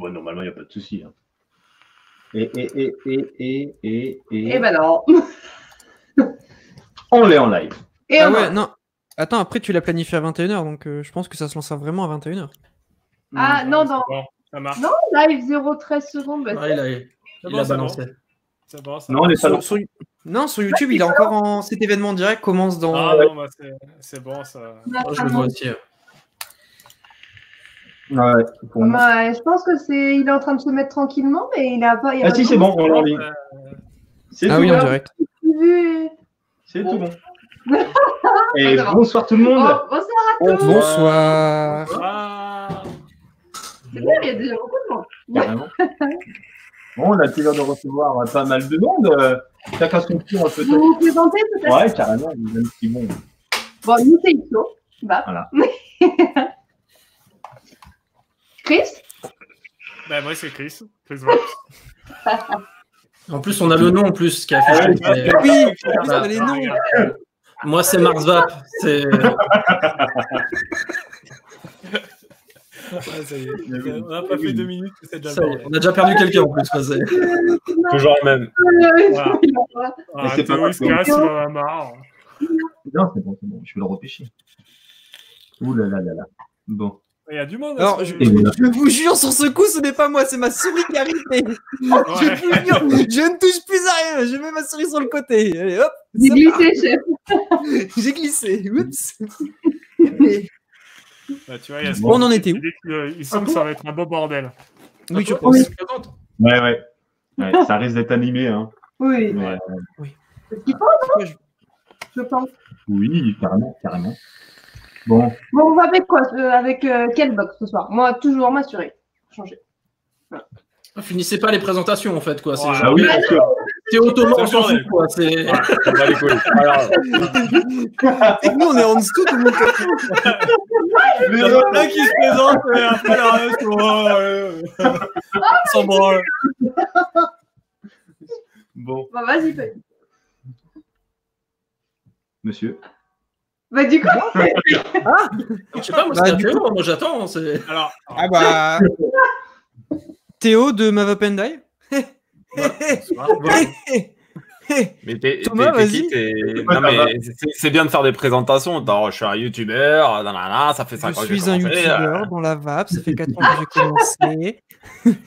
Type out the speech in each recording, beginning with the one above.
Bon, normalement, il n'y a pas de souci. hein. Et, et, et, et, et, et, et, Eh ben non. on l'est en live. Et Ah on- ouais, non. Attends, après tu l'as planifié à 21h, donc euh, je pense que ça se lancera vraiment à 21h. Ah non, non. Ça marche. Non, live 0,13 secondes. bah, Ah, il a, il a balancé. ça Non, on est pas Sur- Non, sur YouTube, il est encore en. Cet événement direct commence dans. Ah non, bah, c'est- bon, ça. Oh, je le vois aussi. Ouais, pour moi. Je pense que c'est, il est en train de se mettre tranquillement, mais il a pas. il a Ah pas si, c'est bon, on est en ligne. Euh, C'est Ah tout oui, en bon. direct. C'est Bon. tout bon. Et bonsoir tout le monde. Bon, bonsoir à tous. Bonsoir. Ah, C'est bien, il y a déjà beaucoup de monde. Carrément. Bon, on a le plaisir de recevoir pas mal de monde. euh, Chacun son tour un peu. Vous vous présentez peut-être? Ouais, carrément. Même si bon. Bon, nous, c'est. Bah. Voilà. Chris? Bah, moi, c'est Chris. En plus, on a le nom en plus qui. Ah Oui, Ah, on a les noms. regarde. Moi, c'est Mars Vap. C'est Ah, ça y est. On n'a pas fait deux minutes, c'est déjà ça y est, bordel. On a déjà perdu quelqu'un en plus. Toujours le même. Voilà. Mais Ah, c'est pas Théo, il se grave. casse, il en a marre. Non, c'est bon, c'est bon. Je vais le repêcher. Ouh là là là là. Bon. Il y a du monde. Alors, hein, je, voilà. je vous jure, sur ce coup, ce n'est pas moi, c'est ma souris qui a ripé. Je Ouais. vous jure, je ne touche plus à rien, je mets ma souris sur le côté. Allez, hop, J'ai glissé, chef. j'ai glissé. Oups. Bah, tu vois, il y a ce- On en était où il dit que, euh, Il sent que ça va être un beau bordel. Oui, je On pense. Ouais, ouais. Ouais, ça risque d'être animé. Hein. Oui. Mais, C'est ce qu'il faut, Ouais, je- je pense. oui, carrément, carrément. Bon, Bon, on va avec quoi euh, Avec euh, quel box ce soir? Moi, toujours m'assurer. Changer. Finissez pas les présentations en fait quoi. C'est Voilà. ah oui, Théo Thomas, C'est on s'en fout quoi. C'est On va les couilles. Alors, Et que nous, on est en dessous, tout le monde. Il y en a plein qui se présentent et après la reste. Ils s'en branlent. bon, Bah, vas-y, fais. monsieur. Bah, du coup, Je sais pas, moi Bah, c'est du Théo, moi j'attends. c'est- Alors, Ah bah. Théo de Mavapendai. mais t'es, Thomas, vas-y. c'est, c'est bien de faire des présentations. Je suis un youtubeur, nanana, ça fait 5 ans Je que suis un youtubeur euh, dans la vape, ça fait 4 ans que j'ai commencé.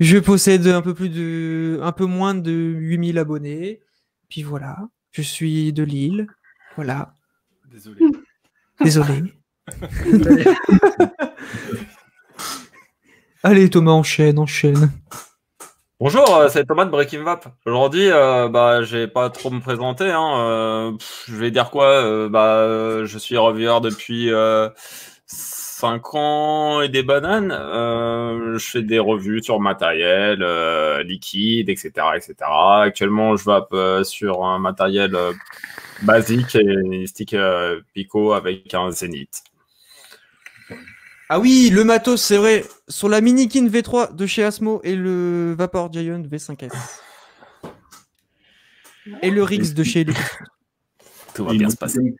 je possède un peu plus de un peu moins de 8000 abonnés. Puis voilà, je suis de Lille. Voilà, désolé. désolé. Allez Thomas, enchaîne, enchaîne. Bonjour, euh, c'est Thomas de Breaking Vap. Aujourd'hui, euh, bah, je vais pas trop me présenter. Hein. euh, pff, je vais dire quoi euh, bah, euh, Je suis revieweur depuis 5 ans et des bananes. Euh, je fais des revues sur matériel, euh, liquide, etc., etc. Actuellement, je vape euh, sur un matériel euh, basique et stick euh, Pico avec un Zénith. Ah oui, le matos, c'est vrai. Sur la Minikin V3 de chez Asmo et le Vapor Giant V5S. Et le Rix de chez Electric. Tout va bien se passer.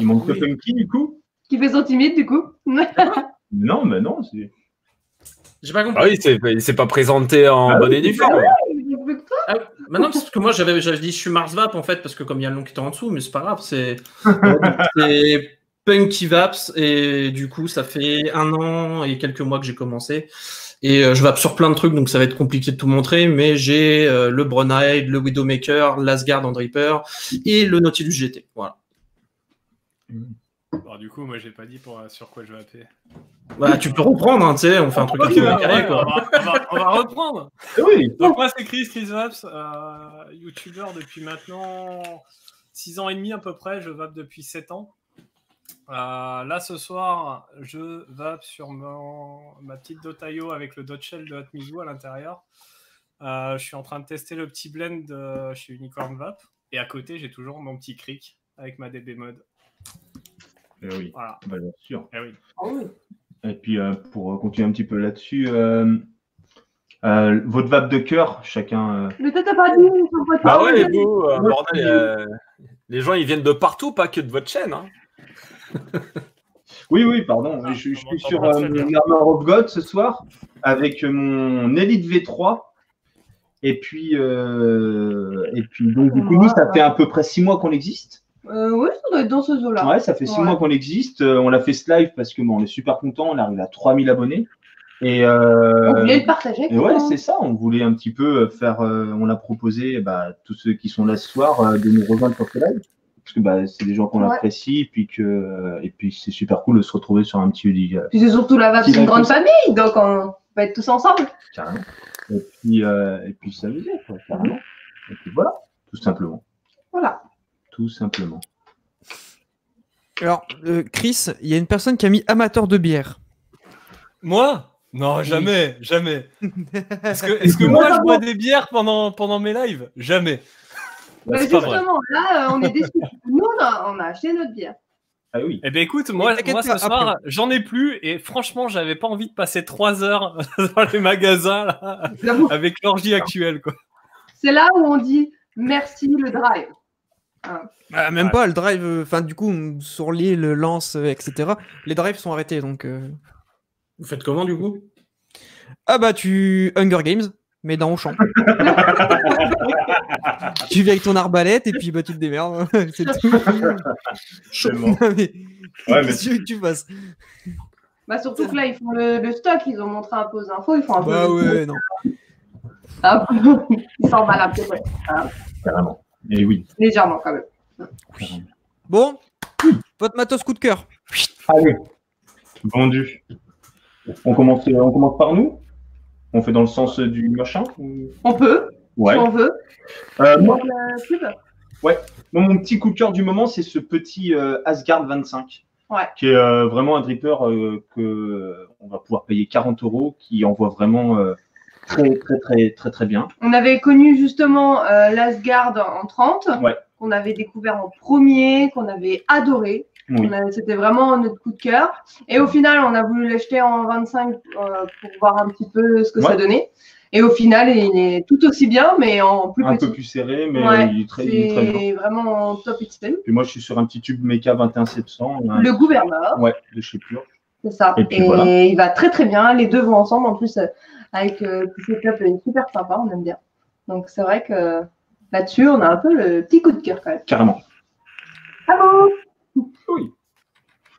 Il manque que Oui. Funky, du coup? Qui fait son timide, du coup. Non, mais non, c'est. J'ai pas compris. Ah oui, c'est- il s'est pas présenté en Ah bonne oui, et due forme. Il est plus que toi. Ah, non, parce que moi j'avais j'avais dit je suis Mars Vap en fait, parce que comme il y a le nom qui était en dessous, mais c'est pas grave, c'est c'est Punky Vaps, et du coup ça fait un an et quelques mois que j'ai commencé. Et euh, je vape sur plein de trucs, donc ça va être compliqué de tout montrer, mais j'ai euh, le Brunhide, le Widowmaker, l'Asgard en Dripper et le Nautilus GT. Voilà. Bon, du coup, moi, j'ai pas dit pour, euh, sur quoi je vais appeler. Bah, tu peux reprendre, hein, tu sais, on fait un truc un peu ouais, carré, on, quoi. va, on va- on va reprendre. Oui, Donc, moi, c'est Chris, Chris Vaps, euh, youtubeur depuis maintenant 6 ans et demi à peu près. Je vape depuis 7 ans. Euh, là, ce soir, je vape sur mon, ma petite Dotayo avec le Dodge Shell de Hatmizu à l'intérieur. Euh, je suis en train de tester le petit blend chez Unicorn Vape. Et à côté, j'ai toujours mon petit cric avec ma DB mode. Eh oui, Voilà. bah, bien sûr. Eh oui. Et puis, euh, pour euh, continuer un petit peu là-dessus, euh, euh, votre vape de cœur, chacun. euh, Mais toi, t'as pas dit t'as- ouais, vous, euh, bordel, euh, les gens ils viennent de partout, pas que de votre chaîne. Hein. Oui, oui, pardon. Ah, je, suis sur euh, mon Armor of God ce soir avec mon Elite V3. Et puis, euh, et puis donc, du coup, nous, ça fait à peu près six mois qu'on existe. Euh, oui, ça doit être dans ce zoo-là. Ouais, ça fait six Ouais. mois qu'on existe. Euh, on l'a fait ce live parce que bon, on est super content. On arrive à 3000 abonnés. Et, euh, On voulait le partager et ouais, nous. c'est ça. On voulait un petit peu faire. euh, on a proposé bah, tous ceux qui sont là ce soir euh, de nous rejoindre sur ce live. Parce que bah, c'est des gens qu'on Ouais. apprécie. Et puis, que, et puis c'est super cool de se retrouver sur un petit. Puis c'est surtout la vape, Qui c'est une va grande famille, donc on va être tous ensemble. Carrément. Et puis, et puis s'amuser, carrément. Et puis voilà, tout simplement. Voilà. Tout simplement. Alors, euh, Chris, il y a une personne qui a mis amateur de bière. Moi? Non, jamais, jamais. Est-ce que, est-ce que moi je bois des bières pendant, pendant mes lives? Jamais. Bah, vrai. justement, là, euh, on est déçus. Nous, on a, on a acheté notre bière. Ah oui. Eh bien écoute, moi, moi ce soir, j'en ai plus et franchement, j'avais pas envie de passer trois heures dans les magasins là, avec l'orgie actuelle. Quoi. C'est là où on dit merci le drive. Bah, même Ouais. pas, le drive, euh, enfin, du coup, sur l'île, lance, euh, etc., les drives sont arrêtés, donc. euh, Vous faites comment du coup? Ah bah, tu. Hunger Games, mais dans Auchan. tu viens avec ton arbalète et puis bah, tu te démerdes. c'est tout. Tellement. mais... Ouais, mais- Qu'est-ce que tu tu fasses? Bah, surtout que là, ils font le, le stock, ils ont montré un peu aux infos, ils font un peu. Bah ouais, non. un peu- Ils s'emballent un peu, ouais. Carrément. Et oui. légèrement quand même. carrément. Bon, votre matos coup de cœur. Allez. Vendu. On commence, on commence par nous? On fait dans le sens du machin ou- On peut, Ouais. si on veut. Euh, moi, la pub. moi, mon petit coup de cœur du moment, c'est ce petit euh, Asgard 25. Ouais. Qui est euh, vraiment un dripper euh, que euh, on va pouvoir payer 40 euros, qui envoie vraiment euh, très, très, très, très, très bien. On avait connu justement euh, l'Asgard en 30, Ouais. qu'on avait découvert en premier, qu'on avait adoré. Oui. C'était vraiment notre coup de cœur. Et au final, on a voulu l'acheter en 25 euh, pour voir un petit peu ce que ça donnait. Et au final, il est tout aussi bien, mais en plus Un petit. peu plus serré, mais Ouais, il, est très, il est très bien. C'est vraiment top XL. Et moi, je suis sur un petit tube Mecha 21700. hein. Le gouverneur, Ouais, de chez Pure. C'est ça. Et puis voilà. il va très très bien. Les deux vont ensemble. En plus, euh, avec euh, ce setup est super sympa, on aime bien. Donc c'est vrai que là-dessus, on a un peu le petit coup de cœur quand même. Carrément. Allô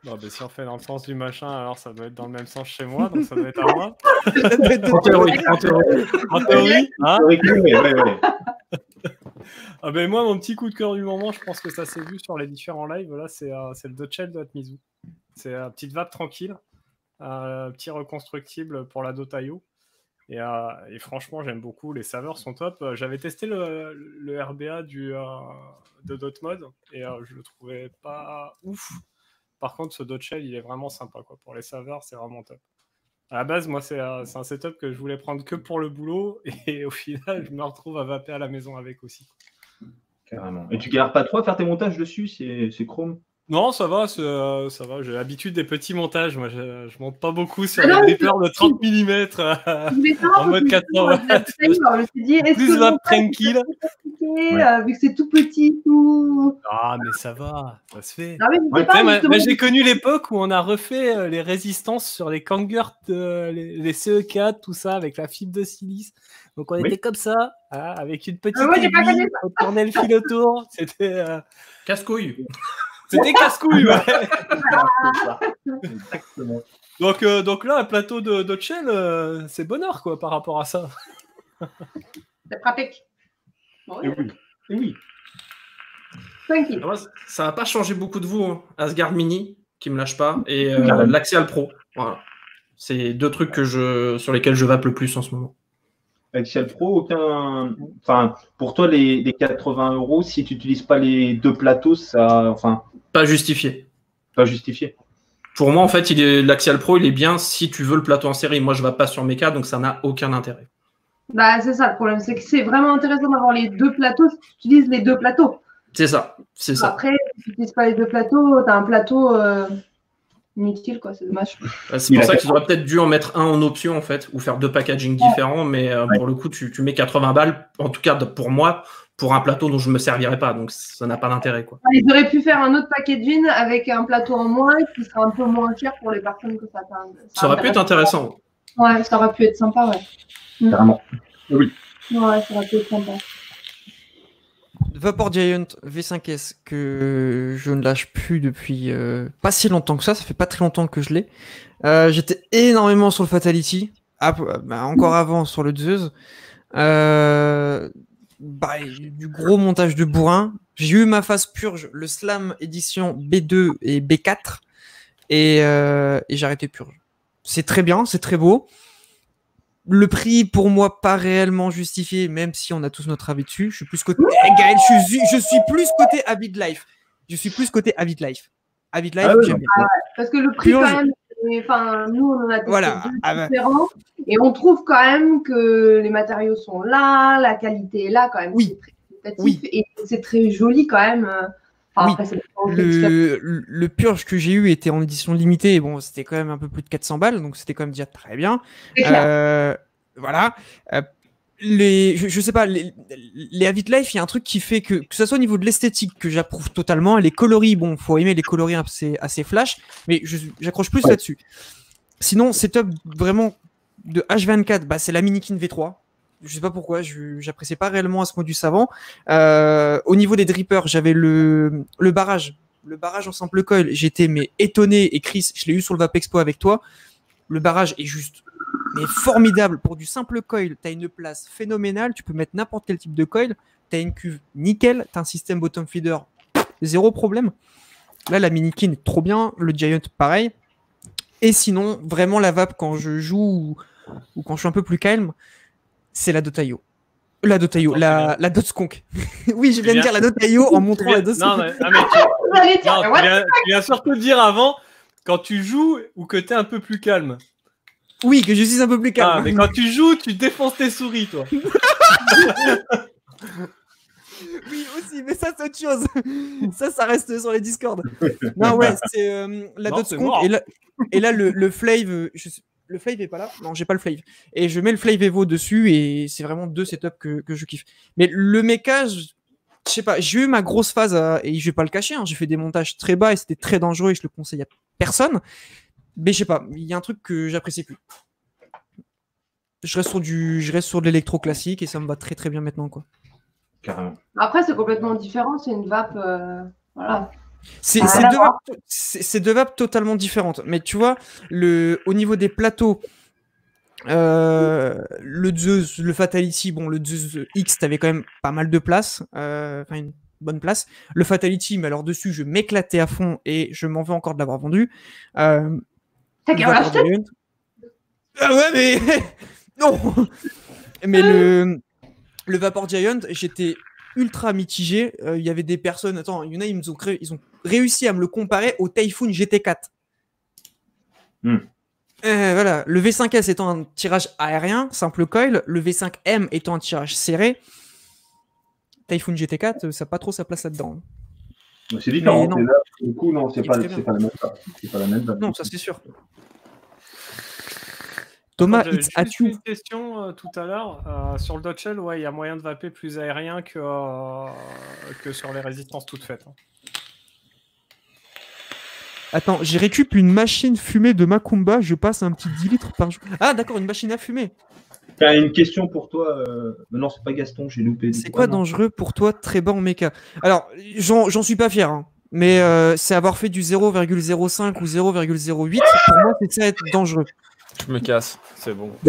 Bon, bah, si on fait dans le sens du machin, alors ça doit être dans le même sens chez moi, donc ça doit être à moi. En théorie, en théorie. En théorie, hein? Ouais, ouais, ouais. Ah ben moi, mon petit coup de cœur du moment, je pense que ça s'est vu sur les différents lives. Là, c'est euh, c'est le Dotchel de Atmizu. C'est une petite vape tranquille, un petit reconstructible pour la Dotayo. Et, euh, et franchement, j'aime beaucoup. Les saveurs sont top. J'avais testé le, RBA du, euh, de Dotmod et euh, je le trouvais pas ouf. Par contre, ce Dotchel, il est vraiment sympa. Quoi. Pour les saveurs, c'est vraiment top. À la base, moi, c'est un setup que je voulais prendre que pour le boulot. Et au final, je me retrouve à vaper à la maison avec aussi. Carrément. Et tu galères pas trop à faire tes montages dessus? C'est Chrome? Non, ça va, euh, ça va. J'ai l'habitude des petits montages. Moi, je, je monte pas beaucoup sur Ah les non, drippers de 30 mm. Savoir En mode parce que 80 je me suis dit, est-ce que montage, tranquille. euh, vu que c'est tout petit, tout? Ah, mais ça va, ça se fait. Non, mais je sais Ouais, j'ai connu l'époque où on a refait euh, les résistances sur les Kangert, euh, les, les CE4, tout ça, avec la fibre de silice. Donc on Oui. était comme ça, hein, avec une petite Ah, moi, j'ai pas aiguille, connu on tournait le fil autour. C'était euh, Casse-couille. C'était casse-couille, ouais. Exactement. Donc, euh, donc là, un plateau de, de euh, c'est bonheur, quoi, par rapport à ça. c'est pratique. Bon, Et oui. Et oui. tranquille. Moi, ça va pas changer beaucoup de vous. hein. Asgard Mini, qui me lâche pas, et euh, Carrément. l'Axial Pro. Voilà. C'est deux trucs que je, sur lesquels je vape le plus en ce moment. Axial Pro, aucun. Enfin, pour toi, les, les 80 euros, si tu n'utilises pas les deux plateaux, ça. Enfin, Pas justifié. pas justifié. Pour moi, en fait, il est l'Axial Pro, il est bien si tu veux le plateau en série. Moi, je vape pas sur Mecha, donc ça n'a aucun intérêt. Bah, c'est ça le problème, c'est que c'est vraiment intéressant d'avoir les deux plateaux si tu utilises les deux plateaux. C'est ça, c'est ça. Après, si tu n'utilises pas les deux plateaux, tu as un plateau euh, inutile, quoi, c'est dommage. Euh, C'est pour ça qu'ils auraient peut-être dû en mettre un en option, en fait, ou faire deux packaging différents, mais euh, Ouais. pour le coup, tu, tu mets 80 balles, en tout cas pour moi, pour un plateau dont je me servirais pas. Donc ça n'a pas d'intérêt. quoi. Ils auraient pu faire un autre packaging avec un plateau en moins qui serait un peu moins cher pour les personnes que ça t'in- Ça aurait pu être intéressant. Ouais, ça aurait pu être sympa, ouais. Carrément. Ouais, ça aurait pu être sympa. Vapor Giant V5S que je ne lâche plus depuis euh, pas si longtemps que ça, ça fait pas très longtemps que je l'ai. Euh, J'étais énormément sur le Fatality, ah, bah, encore avant sur le Zeus. Euh, bah, du gros montage de bourrin. J'ai eu ma phase purge, le Slam édition B2 et B4, et, euh, et j'ai arrêté purge. C'est très bien, c'est très beau. Le prix, pour moi, pas réellement justifié, même si on a tous notre avis dessus. Je suis plus côté. Eh, Gaël, je suis, je suis plus côté Avid Life. Je suis plus côté Avid Life. Avid Life, Ah j'aime bien. Parce que le prix, quand même, enfin, nous, on en a Voilà. Ah bah. différents. Et on trouve quand même que les matériaux sont là, la qualité est là, quand même. Oui. C'est très qualitatif Oui. Et c'est très joli, quand même. Oui. après, l'expérience. Le, le- le purge que j'ai eu était en édition limitée. et Bon, c'était quand même un peu plus de 400 balles, donc c'était quand même déjà très bien. Euh, voilà. Euh, les, je, je sais pas, les, les Avid Life, il y a un truc qui fait que, que ce soit au niveau de l'esthétique, que j'approuve totalement, les coloris, bon, faut aimer les coloris assez, assez flash, mais j'accroche plus Ouais. là-dessus. Sinon, setup vraiment de H24, bah, c'est la Minikin V3. Je sais pas pourquoi, j'appréciais pas réellement à ce modus savant. Euh, au niveau des drippers, j'avais le, le barrage. Le barrage en simple coil, j'étais mais étonné. Et Chris, je l'ai eu sur le Vap Expo avec toi. Le barrage est juste formidable. Pour du simple coil, tu as une place phénoménale. Tu peux mettre n'importe quel type de coil. Tu as une cuve nickel. Tu as un système bottom feeder, zéro problème. Là, la Minikin est trop bien. Le Giant, pareil. Et sinon, vraiment, la vape, quand je joue ou, ou quand je suis un peu plus calme, c'est la Dotaio. La Dotaio, c'est la, la Dotskunk. oui, je viens de dire la Dotaio en montrant la Dotskunk. non, mais, tu, non, mais tu what viens, tu viens surtout dire avant quand tu joues ou que tu es un peu plus calme. Oui, que je suis un peu plus calme. Ah, mais quand tu joues, tu défonces tes souris, toi. Oui, aussi, mais ça, c'est autre chose. ça, ça reste sur les Discord. Non, ouais, c'est euh, la Non, Dot c'est Skunk, mort. Et là, et là le, le Flave, euh, je sais- le Flave est pas là Non, j'ai pas le Flave. Et je mets le Flave Evo dessus et c'est vraiment deux setups que, que je kiffe. Mais le mecha, je je sais pas, j'ai eu ma grosse phase à- et je vais pas le cacher, hein, j'ai fait des montages très bas et c'était très dangereux et je le conseille à personne. Mais je sais pas, il y a un truc que j'apprécie plus. Je reste sur du, je reste sur de l'électro classique et ça me va très très bien maintenant quoi. Carrément. Après, c'est complètement différent. C'est une vape. euh, Voilà. C'est Ah, c'est deux, vapes- deux totalement différentes. Mais tu vois, le, au niveau des plateaux, euh, le Zeus, le Fatality, bon, le Zeus X, t'avais quand même pas mal de place, euh, enfin une bonne place. Le Fatality, mais alors dessus, je m'éclatais à fond et je m'en veux encore de l'avoir vendu. Euh, T'as qu'à Vapor l'acheter? Giant- Ah ouais, mais non. Mais le le Vapor Giant, j'étais ultra mitigé. Euh, Il y avait des personnes, attends, il y en a, ils, nous ont créé- ils ont réussi à me le comparer au Typhoon GT4. Hmm. Euh, voilà, le V5S étant un tirage aérien, simple coil, le V5M étant un tirage serré. Typhoon GT4, euh, ça n'a pas trop sa place là-dedans. C'est différent. Là, le coup, non, c'est pas, la même pas la. Non, ça c'est sûr. Thomas, it's juste at you. une question euh, tout à l'heure. Euh, sur le Dodge Shell, ouais, il y a moyen de vaper plus aérien que, euh, que sur les résistances toutes faites. hein. Attends, j'ai récup une machine fumée de Macumba, je passe un petit 10 litres par jour. Ah d'accord, une machine à fumer. T'as une question pour toi. euh, Non, c'est pas Gaston, j'ai loupé. C'est quoi Ah, dangereux pour toi, très bas en méca? Alors, j'en j'en suis pas fier, hein, mais euh, c'est avoir fait du 0,05 ou 0,08, pour moi, c'est ça être dangereux. Je me casse, c'est bon.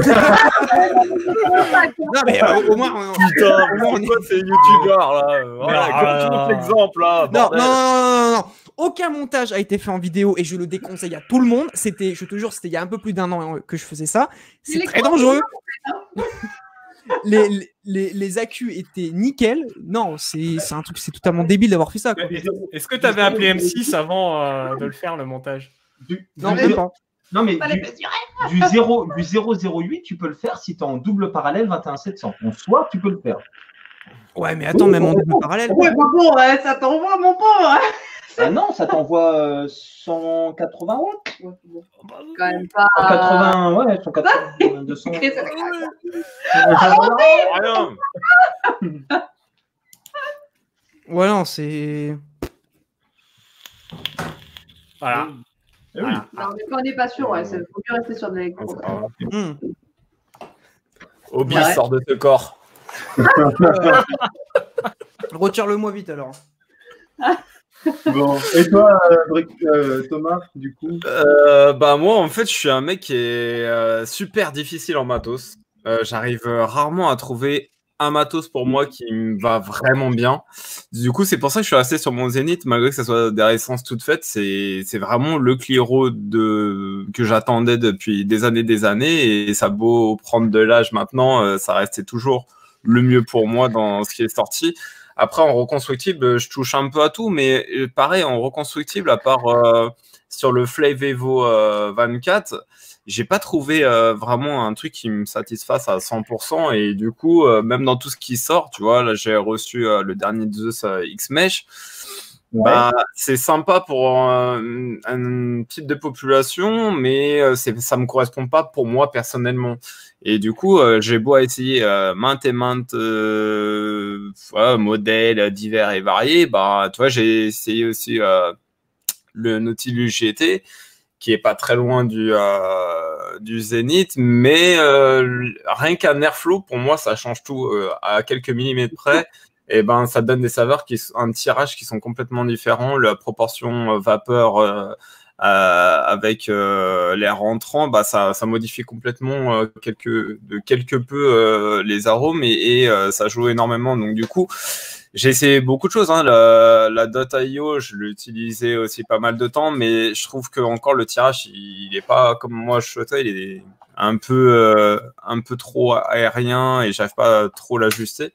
Non, mais euh, au moins... euh, Putain, au moins, on est- pourquoi c'est youtubeur là Voilà, euh, l'exemple là. Non, non, non, non, non, non. Aucun montage a été fait en vidéo et je le déconseille à tout le monde. C'était, je te jure, c'était il y a un peu plus d'un an euh, que je faisais ça. C'est très dangereux. les, les, les, les accus étaient nickel. Non, c'est c'est un truc, c'est totalement débile d'avoir fait ça. Est-ce que tu avais appelé M6 avant euh, de le faire, le montage? Du- Non, même pas. Non, mais du, du 0, du 008, tu peux le faire si tu es en double parallèle 21700. En soi, tu peux le faire. Ouais, mais attends, même en double parallèle. Ouais, bah bon, ouais, ça t'envoie, mon pauvre. Ah non, ça t'envoie euh, 180 watts Quand même pas. 180, ouais, 180, 200. Chris, Rien. Ouais, non, c'est. Voilà. Eh oui. Voilà. Non, mais quand on n'est pas sûr, ouais, il faut mieux rester sur de Ah, l'électro. grave. Hmm. Obi Ouais. sort de ce corps. Retire-le-moi vite alors. Bon. Et toi, euh, Brick- euh, Thomas, du coup? Euh, bah moi en fait je suis un mec qui est euh, super difficile en matos. Euh, J'arrive rarement à trouver un matos pour moi qui me va vraiment bien. Du coup c'est pour ça que je suis resté sur mon Zénith malgré que ce soit des essences toutes faites. C'est c'est vraiment le Clio de que j'attendais depuis des années des années et ça beau prendre de l'âge maintenant, euh, ça restait toujours le mieux pour moi dans ce qui est sorti. Après, en reconstructible, je touche un peu à tout, mais euh, pareil, en reconstructible, à part euh, sur le Flav Evo euh, 24, j'ai pas trouvé euh, vraiment un truc qui me satisfasse à 100%. Et du coup, euh, même dans tout ce qui sort, tu vois, là, j'ai reçu euh, le dernier Zeus X-Mesh. Bah, c'est sympa pour un, un type de population, mais c'est, ça me correspond pas pour moi personnellement. Et du coup, j'ai beau essayer maintes et maintes voilà, modèles divers et variés, bah, tu vois, j'ai essayé aussi le Nautilus GT, qui est pas très loin du, euh, du Zénith, mais euh, rien qu'un airflow, pour moi, ça change tout euh, à quelques millimètres près. Et ben, ça donne des saveurs qui sont un tirage qui sont complètement différents. La proportion euh, vapeur avec l'air rentrant, bah ça, ça modifie complètement quelque, de quelque peu les arômes et, et, ça joue énormément. Donc du coup, j'ai essayé beaucoup de choses. Hein. La, la .io, je l'ai utilisé aussi pas mal de temps, mais je trouve que encore le tirage, il, il est pas comme moi je souhaitais. Il est un peu, euh, un peu trop aérien et j'arrive pas à trop l'ajuster.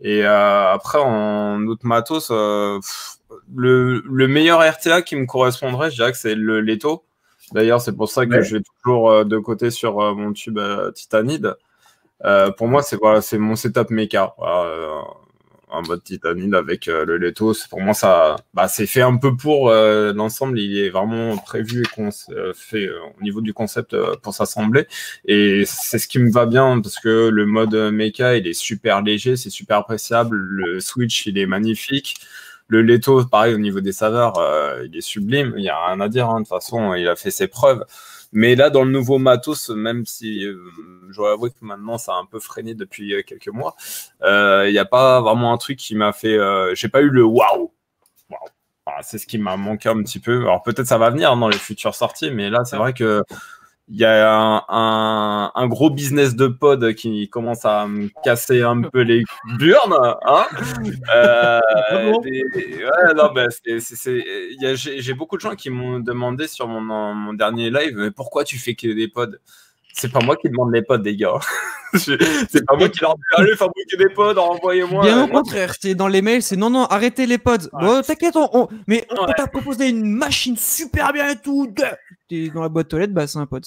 Et euh, après, en autre matos, euh, pff, le, le meilleur RTA qui me correspondrait, je dirais que c'est le Leto. D'ailleurs, c'est pour ça que Ouais. je vais toujours euh, de côté sur euh, mon tube euh, Titanide. Euh, pour moi, c'est voilà, c'est mon setup méca. Voilà, en mode Titanide avec euh, le Leto. Pour moi, ça, bah, c'est fait un peu pour euh, l'ensemble. Il est vraiment prévu et euh, fait euh, au niveau du concept euh, pour s'assembler. Et c'est ce qui me va bien parce que le mode mecha, il est super léger, c'est super appréciable. Le Switch, il est magnifique. Le Leto, pareil, au niveau des saveurs, euh, il est sublime. Il n'y a rien à dire. hein. De toute façon, il a fait ses preuves. Mais là, dans le nouveau matos, même si euh, je dois avouer que maintenant, ça a un peu freiné depuis euh, quelques mois, euh, il n'y a pas vraiment un truc qui m'a fait. Euh, J'ai pas eu le waouh. Voilà, c'est ce qui m'a manqué un petit peu. Alors peut-être ça va venir dans les futures sorties, mais là, c'est vrai que il y a un, un, un gros business de pod qui commence à me casser un peu les burnes. Hein euh, des- ouais, J'ai beaucoup de gens qui m'ont demandé sur mon, mon dernier live mais pourquoi tu fais que des pods? C'est pas moi qui demande les pods, les gars. C'est pas moi qui leur dis allez fabriquer des pods, envoyez-moi. Bien au contraire, c'est dans les mails, c'est non, non, arrêtez les pods. Bon, t'inquiète, on, on- mais on Ouais. t'a proposé une machine super bien et tout. T'es dans la boîte aux lettres, bah c'est un pod.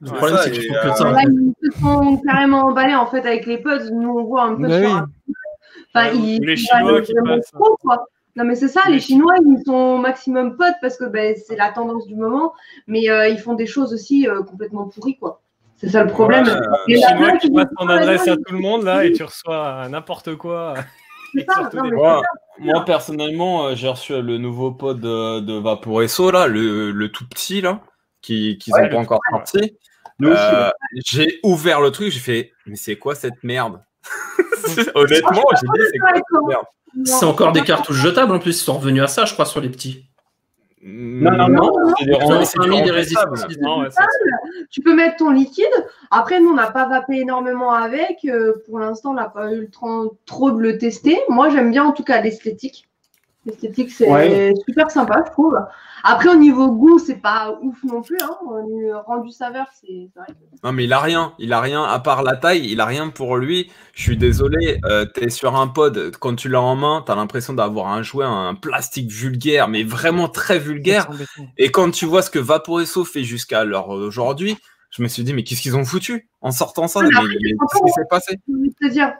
Le Ouais, problème, c'est qu'ils et, font que euh, ça. Là, ils se sont carrément emballés en fait avec les pods. Nous, on voit un peu sur oui. un- Enfin, Ouais, ils, les Chinois qui vraiment passent. trop, quoi. Non, mais c'est ça, Les les Chinois, ils sont maximum pods parce que ben, c'est la tendance du moment, mais euh, ils font des choses aussi euh, complètement pourries, quoi. C'est ça le problème. Ouais, Il Les Chinois qui passent ton adresse à tout le monde là et tu reçois euh, n'importe quoi. Et ça, non, des- Moi, moi, personnellement, euh, j'ai reçu le nouveau pod de, de Vaporesso, là, le, le tout petit, là, qui qu'ils Ouais, ont le pas encore sorti. Nous aussi. Euh, j'ai ouvert le truc, j'ai fait, mais c'est quoi cette merde Honnêtement, j'ai dit, c'est quoi cette merde C'est encore des cartouches jetables en plus, ils sont revenus à ça, je crois, sur les petits. Non, non, non, c'est des des résistances. Ouais, Tu peux mettre ton liquide. Après, nous, on n'a pas vapé énormément avec. Euh, pour l'instant, on n'a pas eu le temps trop de le tester. Moi, j'aime bien en tout cas l'esthétique. L'esthétique, c'est Ouais. super sympa, je trouve. Après, au niveau goût, c'est pas ouf non plus. Hein. Rendu saveur, c'est vrai. que- Non, mais il a rien. Il a rien, à part la taille, il a rien pour lui. Je suis désolé, euh, t'es sur un pod, quand tu l'as en main, t'as l'impression d'avoir un jouet, un plastique vulgaire, mais vraiment très vulgaire. Et quand tu vois ce que Vaporesso fait jusqu'à l'heure aujourd'hui, je me suis dit, mais qu'est-ce qu'ils ont foutu en sortant ça? Qu'est-ce qui s'est passé? Te dire.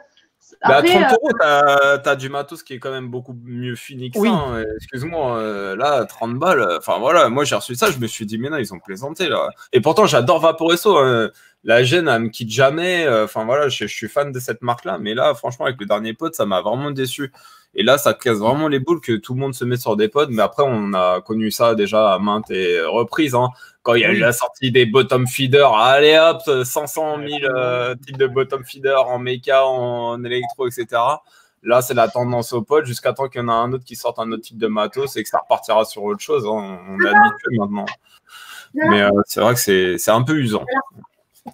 Bah, À Après, 30 euh, euros, t'as as du matos qui est quand même beaucoup mieux fini que Oui. ça. hein. Excuse-moi, euh, là, 30 balles. euh, Enfin voilà, moi j'ai reçu ça, je me suis dit, mais non, ils ont plaisanté là. Et pourtant, j'adore Vaporesso. hein. la gêne, elle me quitte jamais. Enfin voilà, je, je suis fan de cette marque-là. Mais là, franchement, avec le dernier pod, ça m'a vraiment déçu. Et là, ça te casse vraiment les boules que tout le monde se met sur des pods. Mais après, on a connu ça déjà à maintes et reprises. hein. Quand il y a eu Oui. la sortie des bottom feeders, allez hop, 500 000 euh, types de bottom feeders en méca, en électro, etc. Là, c'est la tendance au pod jusqu'à temps qu'il y en a un autre qui sorte un autre type de matos et que ça repartira sur autre chose. hein. On est habitué maintenant. Mais euh, c'est vrai que c'est un peu usant.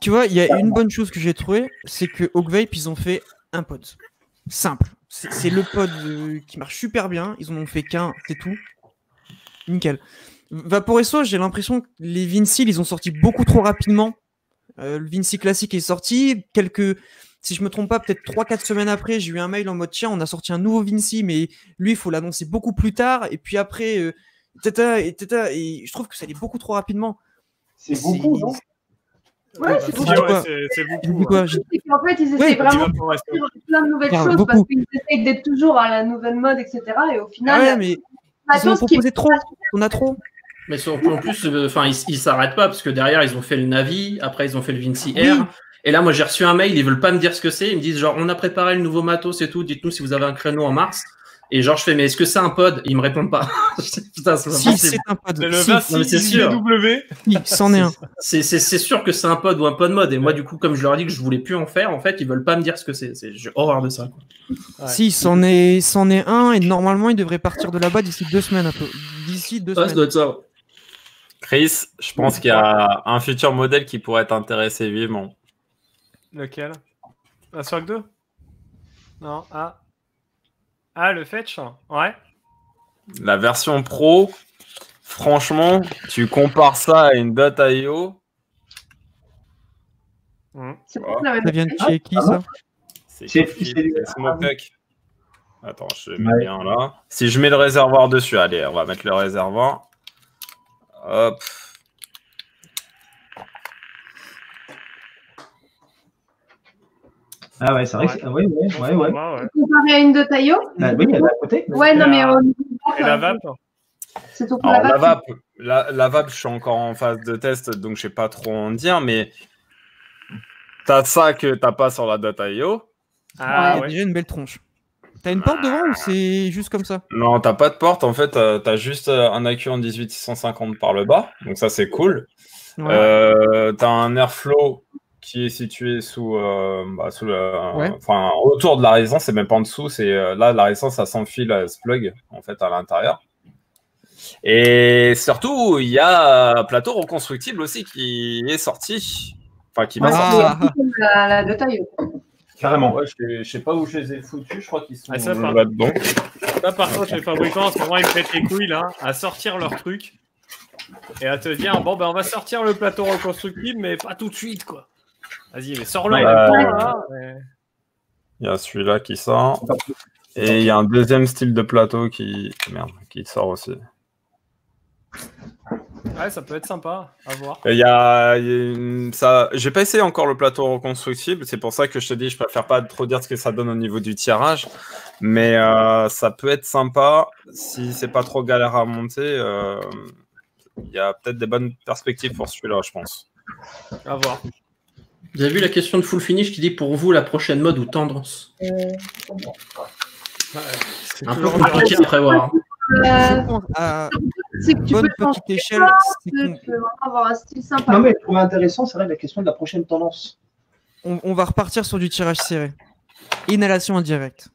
Tu vois, il y a une bonne chose que j'ai trouvé, c'est que Hawkvape, ils ont fait un pod. Simple. C'est c'est le pod euh, qui marche super bien. Ils en ont fait qu'un, c'est tout. Nickel. Vaporesso, j'ai l'impression que les Vinci, ils ont sorti beaucoup trop rapidement. Euh, le Vinci classique est sorti. Quelques, si je me trompe pas, peut-être 3-4 semaines après, j'ai eu un mail en mode tiens, on a sorti un nouveau Vinci, mais lui, il faut l'annoncer beaucoup plus tard. Et puis après, euh, tata, et, tata, et je trouve que ça allait beaucoup trop rapidement. C'est beaucoup, non? Ouais, c'est J'ai beaucoup. c'est- beaucoup. qu'en fait, ils essaient vraiment de faire plein de nouvelles choses parce beaucoup. qu'ils essayent d'être toujours à la nouvelle mode, etc. Et au final, Ah mais ils en ont proposé trop. On a trop. Mais sur- en plus, euh, enfin, ils ils s'arrêtent pas parce que derrière, ils ont fait le Navi, après, ils ont fait le Vinci Air. Oui. Et là, moi, j'ai reçu un mail, ils veulent pas me dire ce que c'est. Ils me disent, genre, on a préparé le nouveau matos et tout, dites-nous si vous avez un créneau en mars. Et genre, je fais, mais est-ce que c'est un pod? Ils me répondent pas. Putain, c'est pas Si, c'est un pod. C'est le Si, 26 non, mais c'est sûr. W. c'en est un. C'est c'est- c'est sûr que c'est un pod ou un pod mode. Et moi, du coup, comme je leur ai dit que je voulais plus en faire, en fait, ils veulent pas me dire ce que c'est. C'est- J'ai horreur de ça. quoi. Ouais. Si, c'en est, c'en est un, et normalement, il devrait partir de là-bas d'ici deux semaines un peu. D'ici deux Ouais, ça semaines. doit être ça. Chris, je pense qu'il y a un futur modèle qui pourrait t'intéresser vivement. Lequel? La Swag 2 Non, ah. Ah, le Fetch Ouais. La version pro, franchement, tu compares ça à une la même Ça vient de chez qui, ça? c'est C'est- Smokeduck. Attends, je mets Ouais. bien là. Si je mets le réservoir dessus, allez, on va mettre le réservoir. Hop. Ah ouais, c'est vrai. que c'est- ah ouais, ouais, ouais, ouais. Ouais, ouais. Comparé à une de Taillot Ah oui, elle est à côté. Ouais, non, Et mais la- au niveau Et la euh, vape C'est tout pour Alors, la la vape. la, la vape, je suis encore en phase de test, donc je sais pas trop en dire, mais t'as ça que t'as pas sur la Dot.io. Ah Il y a ouais. déjà une belle tronche. T'as une porte devant ou c'est juste comme ça? Non, t'as pas de porte, en fait, t'as t'as juste euh, un accu en 18650 par le bas, donc ça c'est cool. Ouais. Euh, t'as un airflow qui est situé sous, euh, bah, sous le, Ouais. enfin, autour de la résistance, c'est même pas en dessous, c'est euh, là la résistance ça s'enfile, elle se plug en fait à l'intérieur. Et surtout, il y a un plateau reconstructible aussi qui est sorti, enfin qui va sortir. Ah. comme la, la de Taillot. Carrément. Ouais, je, sais- je sais pas où je les ai foutus, je crois qu'ils sont Ah, ça, par- là-dedans. Là, par contre, les fabricants, en ce moment, ils me pètent les couilles, là, à sortir leur truc. Et à te dire, bon, ben, on va sortir le plateau reconstructible, mais pas tout de suite, quoi. Vas-y, mais sors-le en Ouais, même temps, ouais. là. mais- Il y a celui-là qui sort. Et il y a un deuxième style de plateau qui, merde, qui sort aussi. Ouais, ça peut être sympa à voir. Il y a, il y a une- ça, j'ai pas essayé encore le plateau reconstructible, c'est pour ça que je te dis, je préfère pas trop dire ce que ça donne au niveau du tirage, mais euh, ça peut être sympa si c'est pas trop galère à monter. euh, Il y a peut-être des bonnes perspectives pour celui-là, je pense. À voir. Vous avez vu la question de Full Finish qui dit pour vous la prochaine mode ou tendance? Ouais, c'est Un peu compliqué à prévoir. Euh, à bonne petite échelle, avoir un style sympa. Non, mais je trouve intéressant, c'est vrai, la question de la prochaine tendance. on, on va repartir sur du tirage serré. Inhalation indirecte.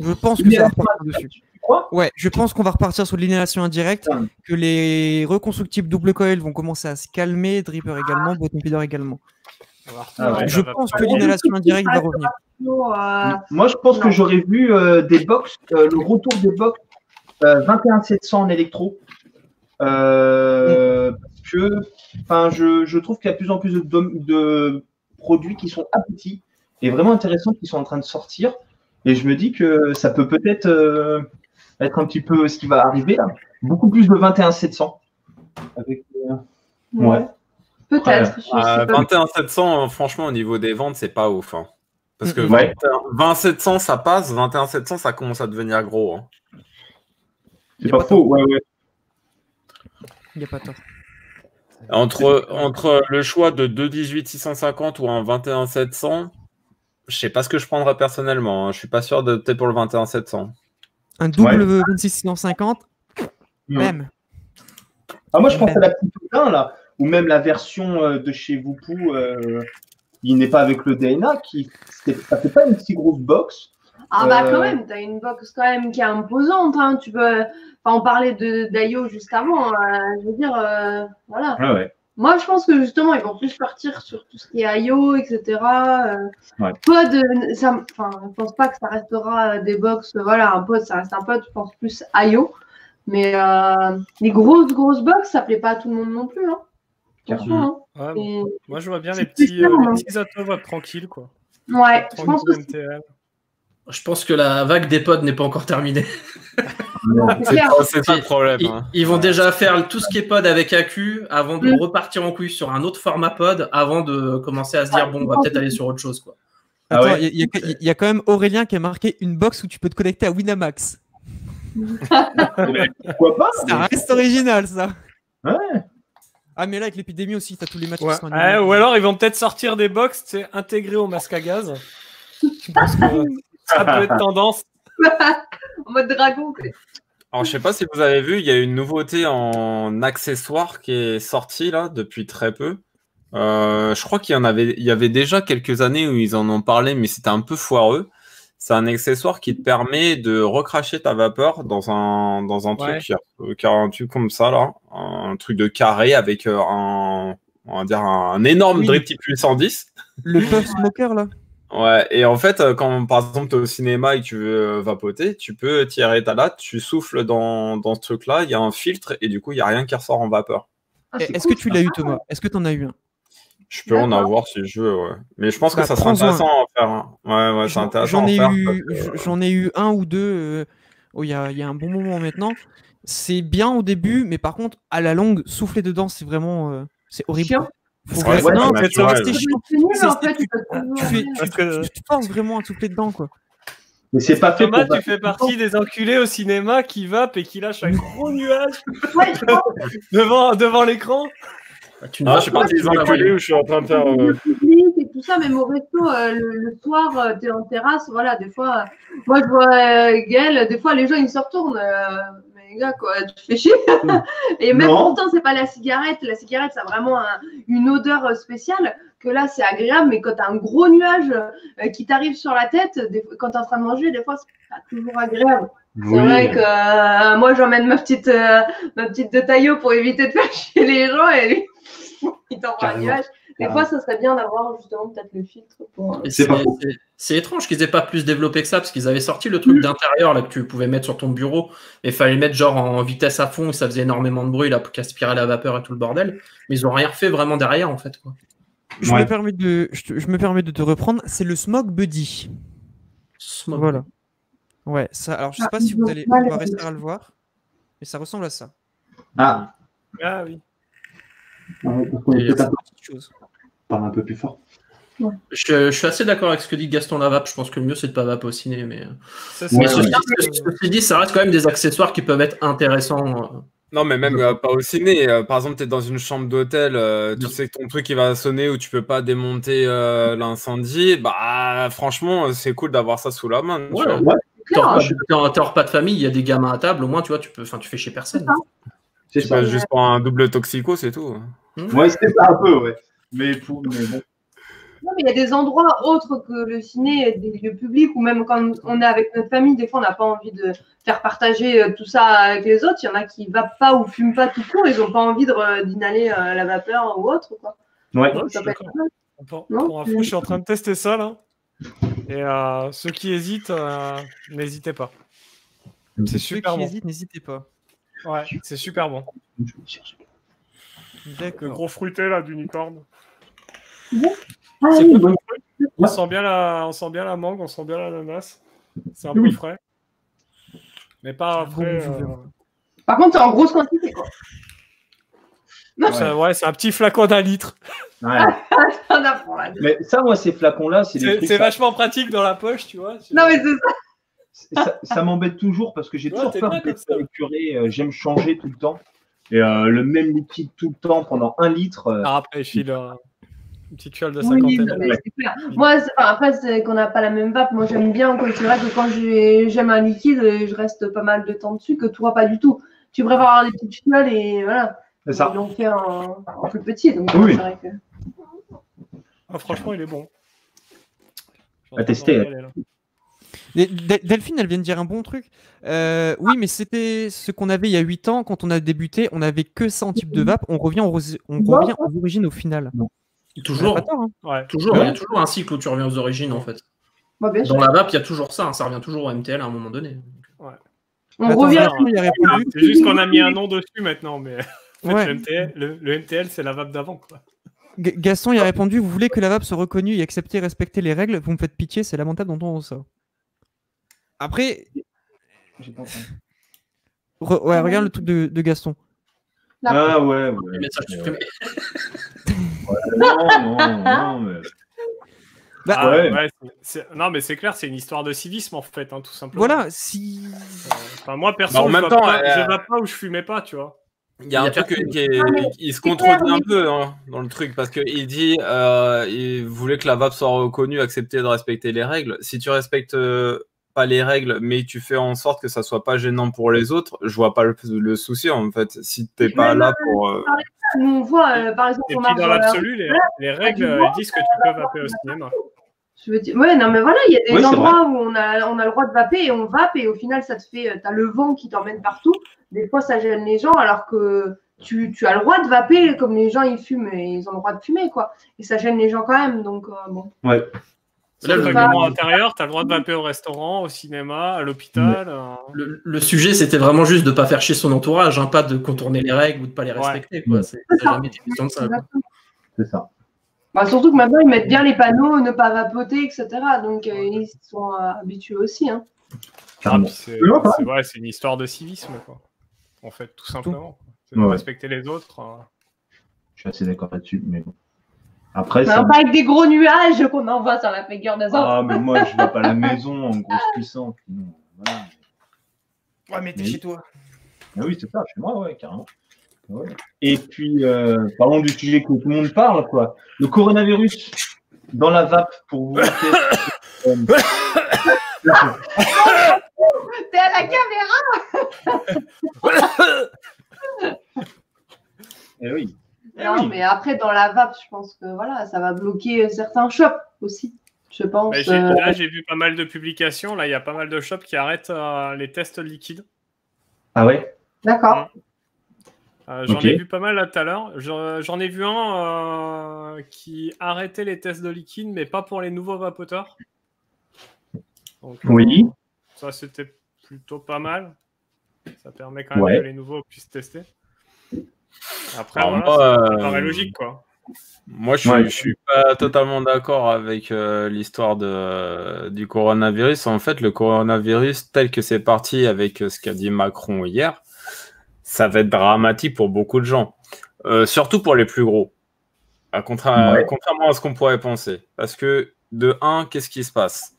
Je pense que ça va repartir dessus. Tu crois? Ouais, je pense qu'on va repartir sur l'inhalation indirecte, Ouais. que les reconstructibles double coil vont commencer à se calmer, Dripper également, Bottom Feeder également. Ah ouais. Je pense pas que l'inhalation indirecte va revenir. Euh, Moi, je pense Non. que j'aurais vu euh, des box, euh, le retour des box euh, 21700 en électro. Euh, Parce que enfin, je, je trouve qu'il y a de plus en plus de, produits qui sont aboutis et vraiment intéressants qui sont en train de sortir. Et je me dis que ça peut peut-être euh, être un petit peu ce qui va arriver là. Beaucoup plus de 21700. Avec, euh, ouais. Peut-être. je sais Euh, pas. 21 700, euh, franchement, au niveau des ventes, c'est pas ouf. hein. Parce que Mhm. 20, 20 700, ça passe, 21 700, ça commence à devenir gros. hein. C'est Y a pas pas faux. Ouais, ouais. Il n'y a pas tort. Entre, entre le choix de 2,18 650 ou un 21 700, je sais pas ce que je prendrais personnellement. hein. Je suis pas sûr d'opter pour le 21 700. Un double 26650, Mm. même. Ah, moi, je pense à la petite 1 là, ou même la version euh, de chez Voupou, euh, il n'est pas avec le DNA, qui ça fait pas une si grosse box. Ah bah Euh, quand même, t'as une box quand même qui est imposante. Hein. Tu peux, enfin, on parlait de d'Ayo juste avant. euh, je veux dire, euh, voilà. Ouais, ouais. Moi, je pense que justement, ils vont plus partir sur tout ce qui est IO, etc. Euh, Ouais. Pod, euh, ça, enfin, je pense pas que ça restera euh, des box. euh, Voilà, un pod, ça reste un pod. Je pense plus IO. Mais euh, les grosses, grosses box, ça plaît pas à tout le monde non plus. Hein. Attention, Ouais, hein. Et- Moi, je vois bien les petits, euh, spécial, hein. les petits tranquilles, quoi. Ouais, je pense que. Je pense que la vague des pods n'est pas encore terminée. c'est pas- le problème. Ils, hein. ils vont déjà faire tout ce qui est pod avec AQ avant de Mm. repartir en couille sur un autre format pod avant de commencer à se dire bon, on va peut-être aller sur autre chose. Quoi. Ah Attends, ouais. il y, a- y y quand même Aurélien qui a marqué une box où tu peux te connecter à Winamax. Pourquoi pas Ça reste original, ça. Ouais. Ah, mais là, avec l'épidémie aussi, t'as tous les matchs Ouais. qui sont Ouais, annulés. ou alors, ils vont peut-être sortir des box tu sais, intégrés au masque à gaz. Je pense que ça peut être tendance. en mode dragon. quoi. Alors, je sais pas si vous avez vu, il y a une nouveauté en accessoire qui est sortie là depuis très peu. Euh, je crois qu'il y en avait, il y avait déjà quelques années où ils en ont parlé, mais c'était un peu foireux. C'est un accessoire qui te permet de recracher ta vapeur dans un, dans un Ouais. truc, euh, un truc comme ça là, un truc de carré avec euh, un, on va dire un, énorme Oui. drip type 810. Le Puff Smoker, là. Ouais, et en fait, euh, quand par exemple tu es au cinéma et que tu veux euh, vapoter, tu peux tirer ta latte, tu souffles dans, dans ce truc-là, il y a un filtre et du coup, il n'y a rien qui ressort en vapeur. Ah, Est-ce cool, que tu l'as eu, Thomas? Est-ce que t'en as eu un? Je peux en avoir si je veux, ouais. Mais je pense Bah, que ça serait prends-en intéressant à faire. hein. Ouais, ouais, c'est J'en- intéressant J'en à ai, faire. eu, que- j'en ai eu un ou deux euh, oh, il y, a, il y a un bon moment maintenant. C'est bien au début, mais par contre, à la longue, souffler dedans, c'est vraiment. euh, c'est horrible. Chiant. Faut ouais, non, c'est chiant. tu te forces vraiment à souffler dedans, quoi. Mais c'est pas fait Thomas, pour tu fais partie des enculés au cinéma qui vape et qui lâchent un gros nuage devant, devant l'écran. Tu Ah, vas je suis pas- parti des enculés où je suis en train de faire. euh, le public et tout ça, même au resto, euh, le, le soir, euh, t'es en terrasse, voilà, des fois, euh, moi je vois euh, Gaël, des fois les gens ils se retournent, euh, gars quoi, tu fais chier. et même Non. pourtant c'est pas la cigarette, la cigarette ça a vraiment un- une odeur spéciale, que là c'est agréable, mais quand t'as un gros nuage euh, qui t'arrive sur la tête, des, quand t'es en train de manger, des fois c'est pas toujours agréable. C'est Oui. vrai que euh, moi j'emmène ma petite euh, ma petite de taillot pour éviter de faire chier les gens et lui, il t'envoie un nuage. Des Carrément. fois, ça serait bien d'avoir justement peut-être le filtre pour. Et C'est étrange qu'ils aient pas plus développé que ça, parce qu'ils avaient sorti le truc d'intérieur là que tu pouvais mettre sur ton bureau, et fallait le mettre genre en vitesse à fond, et ça faisait énormément de bruit là pour qu'aspirer la vapeur et tout le bordel. Mais ils ont rien refait vraiment derrière en fait. Quoi. Je, Ouais. me permets de, je, te- je me permets de te reprendre. C'est le Smog Buddy. Smoke. Voilà. Ouais, ça. Alors, je sais Ah, pas si vous allez pouvoir fait. réussir à le voir, mais ça ressemble à ça. Ah, Ah oui. Ouais, est un peu- parle un peu plus fort. Je, je suis assez d'accord avec ce que dit Gaston Lavap. Je pense que le mieux c'est de pas vaper au ciné, mais, Ça, mais ouais. ceci- ceci dit, ça reste quand même des accessoires qui peuvent être intéressants. euh. Non, mais même euh, pas au ciné. Euh, par exemple, tu es dans une chambre d'hôtel, euh, tu sais que ton truc il va sonner ou tu peux pas démonter euh, l'incendie. Bah, franchement, c'est cool d'avoir ça sous la main. tu Ouais, t'as- t'as un repas de famille, il y a des gamins à table, au moins tu vois, tu peux, enfin, tu fais chez personne. C'est Tu ça. passes juste pour un double toxico, c'est tout. Ouais, c'est ça un peu, ouais. Mais, pour, mais bon. Non, mais il y a des endroits autres que le ciné, des lieux publics, ou même quand on est avec notre famille, des fois on n'a pas envie de faire partager euh, tout ça avec les autres. Il y en a qui ne vapent pas ou fument pas tout court, ils n'ont pas envie d'inhaler euh, la vapeur ou autre. Quoi. Ouais. Ouais, je Ça suis. Pour, Non, pour info, je suis en train de tester ça là. Et euh, ceux qui hésitent, euh, n'hésitez pas. C'est Ceux super qui bon. hésitent, n'hésitez pas. Ouais, c'est super bon. Le gros fruité là d'unicorne. Ah, oui, bon. On sent bien la, on sent bien la mangue, on sent bien l'ananas. C'est un peu Oui. frais. Mais pas Bon, frais. je euh. Par contre, c'est en grosse quantité. Quoi. c'est- ouais, c'est un petit flacon d'un litre. Ouais. Mais ça, moi, ces flacons-là, c'est ça- vachement pratique dans la poche, tu vois. Non, mais c'est ça. ça, ça m'embête toujours parce que j'ai Ouais, toujours peur de ça. euh, J'aime changer tout le temps. Et euh, le même liquide tout le temps pendant un litre. euh, Ah, après, il file euh, une petite fiole de Oui, cinquantaine. mais c'est clair. Moi, après, c'est qu'on n'a pas la même vape. Moi, j'aime bien. quand- C'est vrai que quand j'ai- j'aime un liquide, euh, je reste pas mal de temps dessus. Que toi, pas du tout. Tu préfères avoir des petites fioles et voilà. c'est ça. Ils l'ont fait en, en plus petit. Donc, Oui. c'est vrai que. Ah, franchement, il est bon. À tester régaler, là. Et Del- Delphine, elle vient de dire un bon truc. Euh, oui, mais c'était ce qu'on avait il y a 8 ans. Quand on a débuté, on n'avait que ça en type de vape. On revient, aux, on Bon. revient aux origines au final. On Toujours, tort, hein. Ouais. toujours, il y a toujours un cycle où tu reviens aux origines en fait. Bien sûr. Dans la vape, il y a toujours ça, hein, ça revient toujours au MTL à un moment donné. On Attends, revient. Gaston, il a répondu. C'est juste qu'on a mis un nom dessus maintenant, mais en fait, Ouais. le, MTL, le, le MTL, c'est la vape d'avant. quoi. Gaston, il a répondu Vous voulez que la vape soit reconnue et accepter et respecter les règles? Vous me faites pitié, c'est lamentable d'entendre ça. Après, pas re- ouais, regarde le truc de, de Gaston. Ah ouais. Non, non, non, mais. Bah, Ah, ouais. ouais, c'est- c'est- non, mais c'est clair, c'est une histoire de civisme en fait, hein, tout simplement. Voilà, si. Euh, Enfin, moi, perso, Bah, en je, même temps, pas, euh, je vape pas ou je fumais pas, tu vois. Il y a un a truc qui, est- il se contredit clair, un peu hein, dans le truc parce qu'il dit euh, il voulait que la vape soit reconnue, accepter de respecter les règles. Si tu respectes euh, pas les règles, mais tu fais en sorte que ça soit pas gênant pour les autres, je vois pas le, le souci en fait. Si t'es pas là pour euh, Nous, on voit, euh, par exemple, Et on puis, dans dans la l'absolu, les, les règles, euh, elles disent que tu peux vaper au cinéma. Je veux dire, ouais, non, mais voilà, il y a des Oui, endroits où on a, on a le droit de vaper et on vape et au final, ça te fait, euh, t'as le vent qui t'emmène partout. Des fois, ça gêne les gens alors que tu, tu as le droit de vaper comme les gens ils fument et ils ont le droit de fumer, quoi. Et ça gêne les gens quand même, donc euh, bon. Ouais. Là, le règlement intérieur, tu as le droit de vaper au restaurant, au cinéma, à l'hôpital. euh, le- le sujet, c'était vraiment juste de pas faire chier son entourage, hein, pas de contourner les règles ou de pas les respecter. quoi. Ouais. C'est c'est jamais été question de ça. C'est. Bah, surtout que maintenant, ils mettent bien les panneaux, ne pas vapoter, etc. Donc, euh, ils sont euh, habitués aussi. Hein. ah, c'est une histoire de civisme, quoi. En fait, tout simplement. C'est de Ouais. respecter les autres. Je suis assez d'accord là-dessus, mais bon. Après, Non, ça. pas avec des gros nuages qu'on envoie sur la figure des autres. Ah, mais moi, je vais pas la maison en grosse puissance. Non, voilà. Ouais, mais t'es chez toi. Ah oui, c'est ça, chez moi, ouais, carrément. Ouais. Et puis, euh, parlons du sujet que tout le monde parle, quoi. Le coronavirus dans la vape pour vous. T'es à la caméra eh oui. Eh Non, oui. mais après, dans la vape, je pense que voilà, ça va bloquer certains shops aussi. Je pense. Euh, Là, j'ai vu pas mal de publications. Là, il y a pas mal de shops qui arrêtent euh, les tests liquides. Ah ouais? D'accord. Euh, J'en ai vu pas mal là tout à l'heure. Je- J'en ai vu un euh, qui arrêtait les tests de liquide, mais pas pour les nouveaux vapoteurs. Donc, euh, Oui. ça, c'était plutôt pas mal. Ça permet quand même Ouais. que les nouveaux puissent tester. Après, Alors voilà, moi, ça euh, paraît logique, quoi. Moi, je suis, je suis pas totalement d'accord avec euh, l'histoire de, du coronavirus. En fait, le coronavirus, tel que c'est parti avec euh, ce qu'a dit Macron hier, ça va être dramatique pour beaucoup de gens. Euh, surtout pour les plus gros. À contra- Ouais. Contrairement à ce qu'on pourrait penser. Parce que, de un, qu'est-ce qui se passe?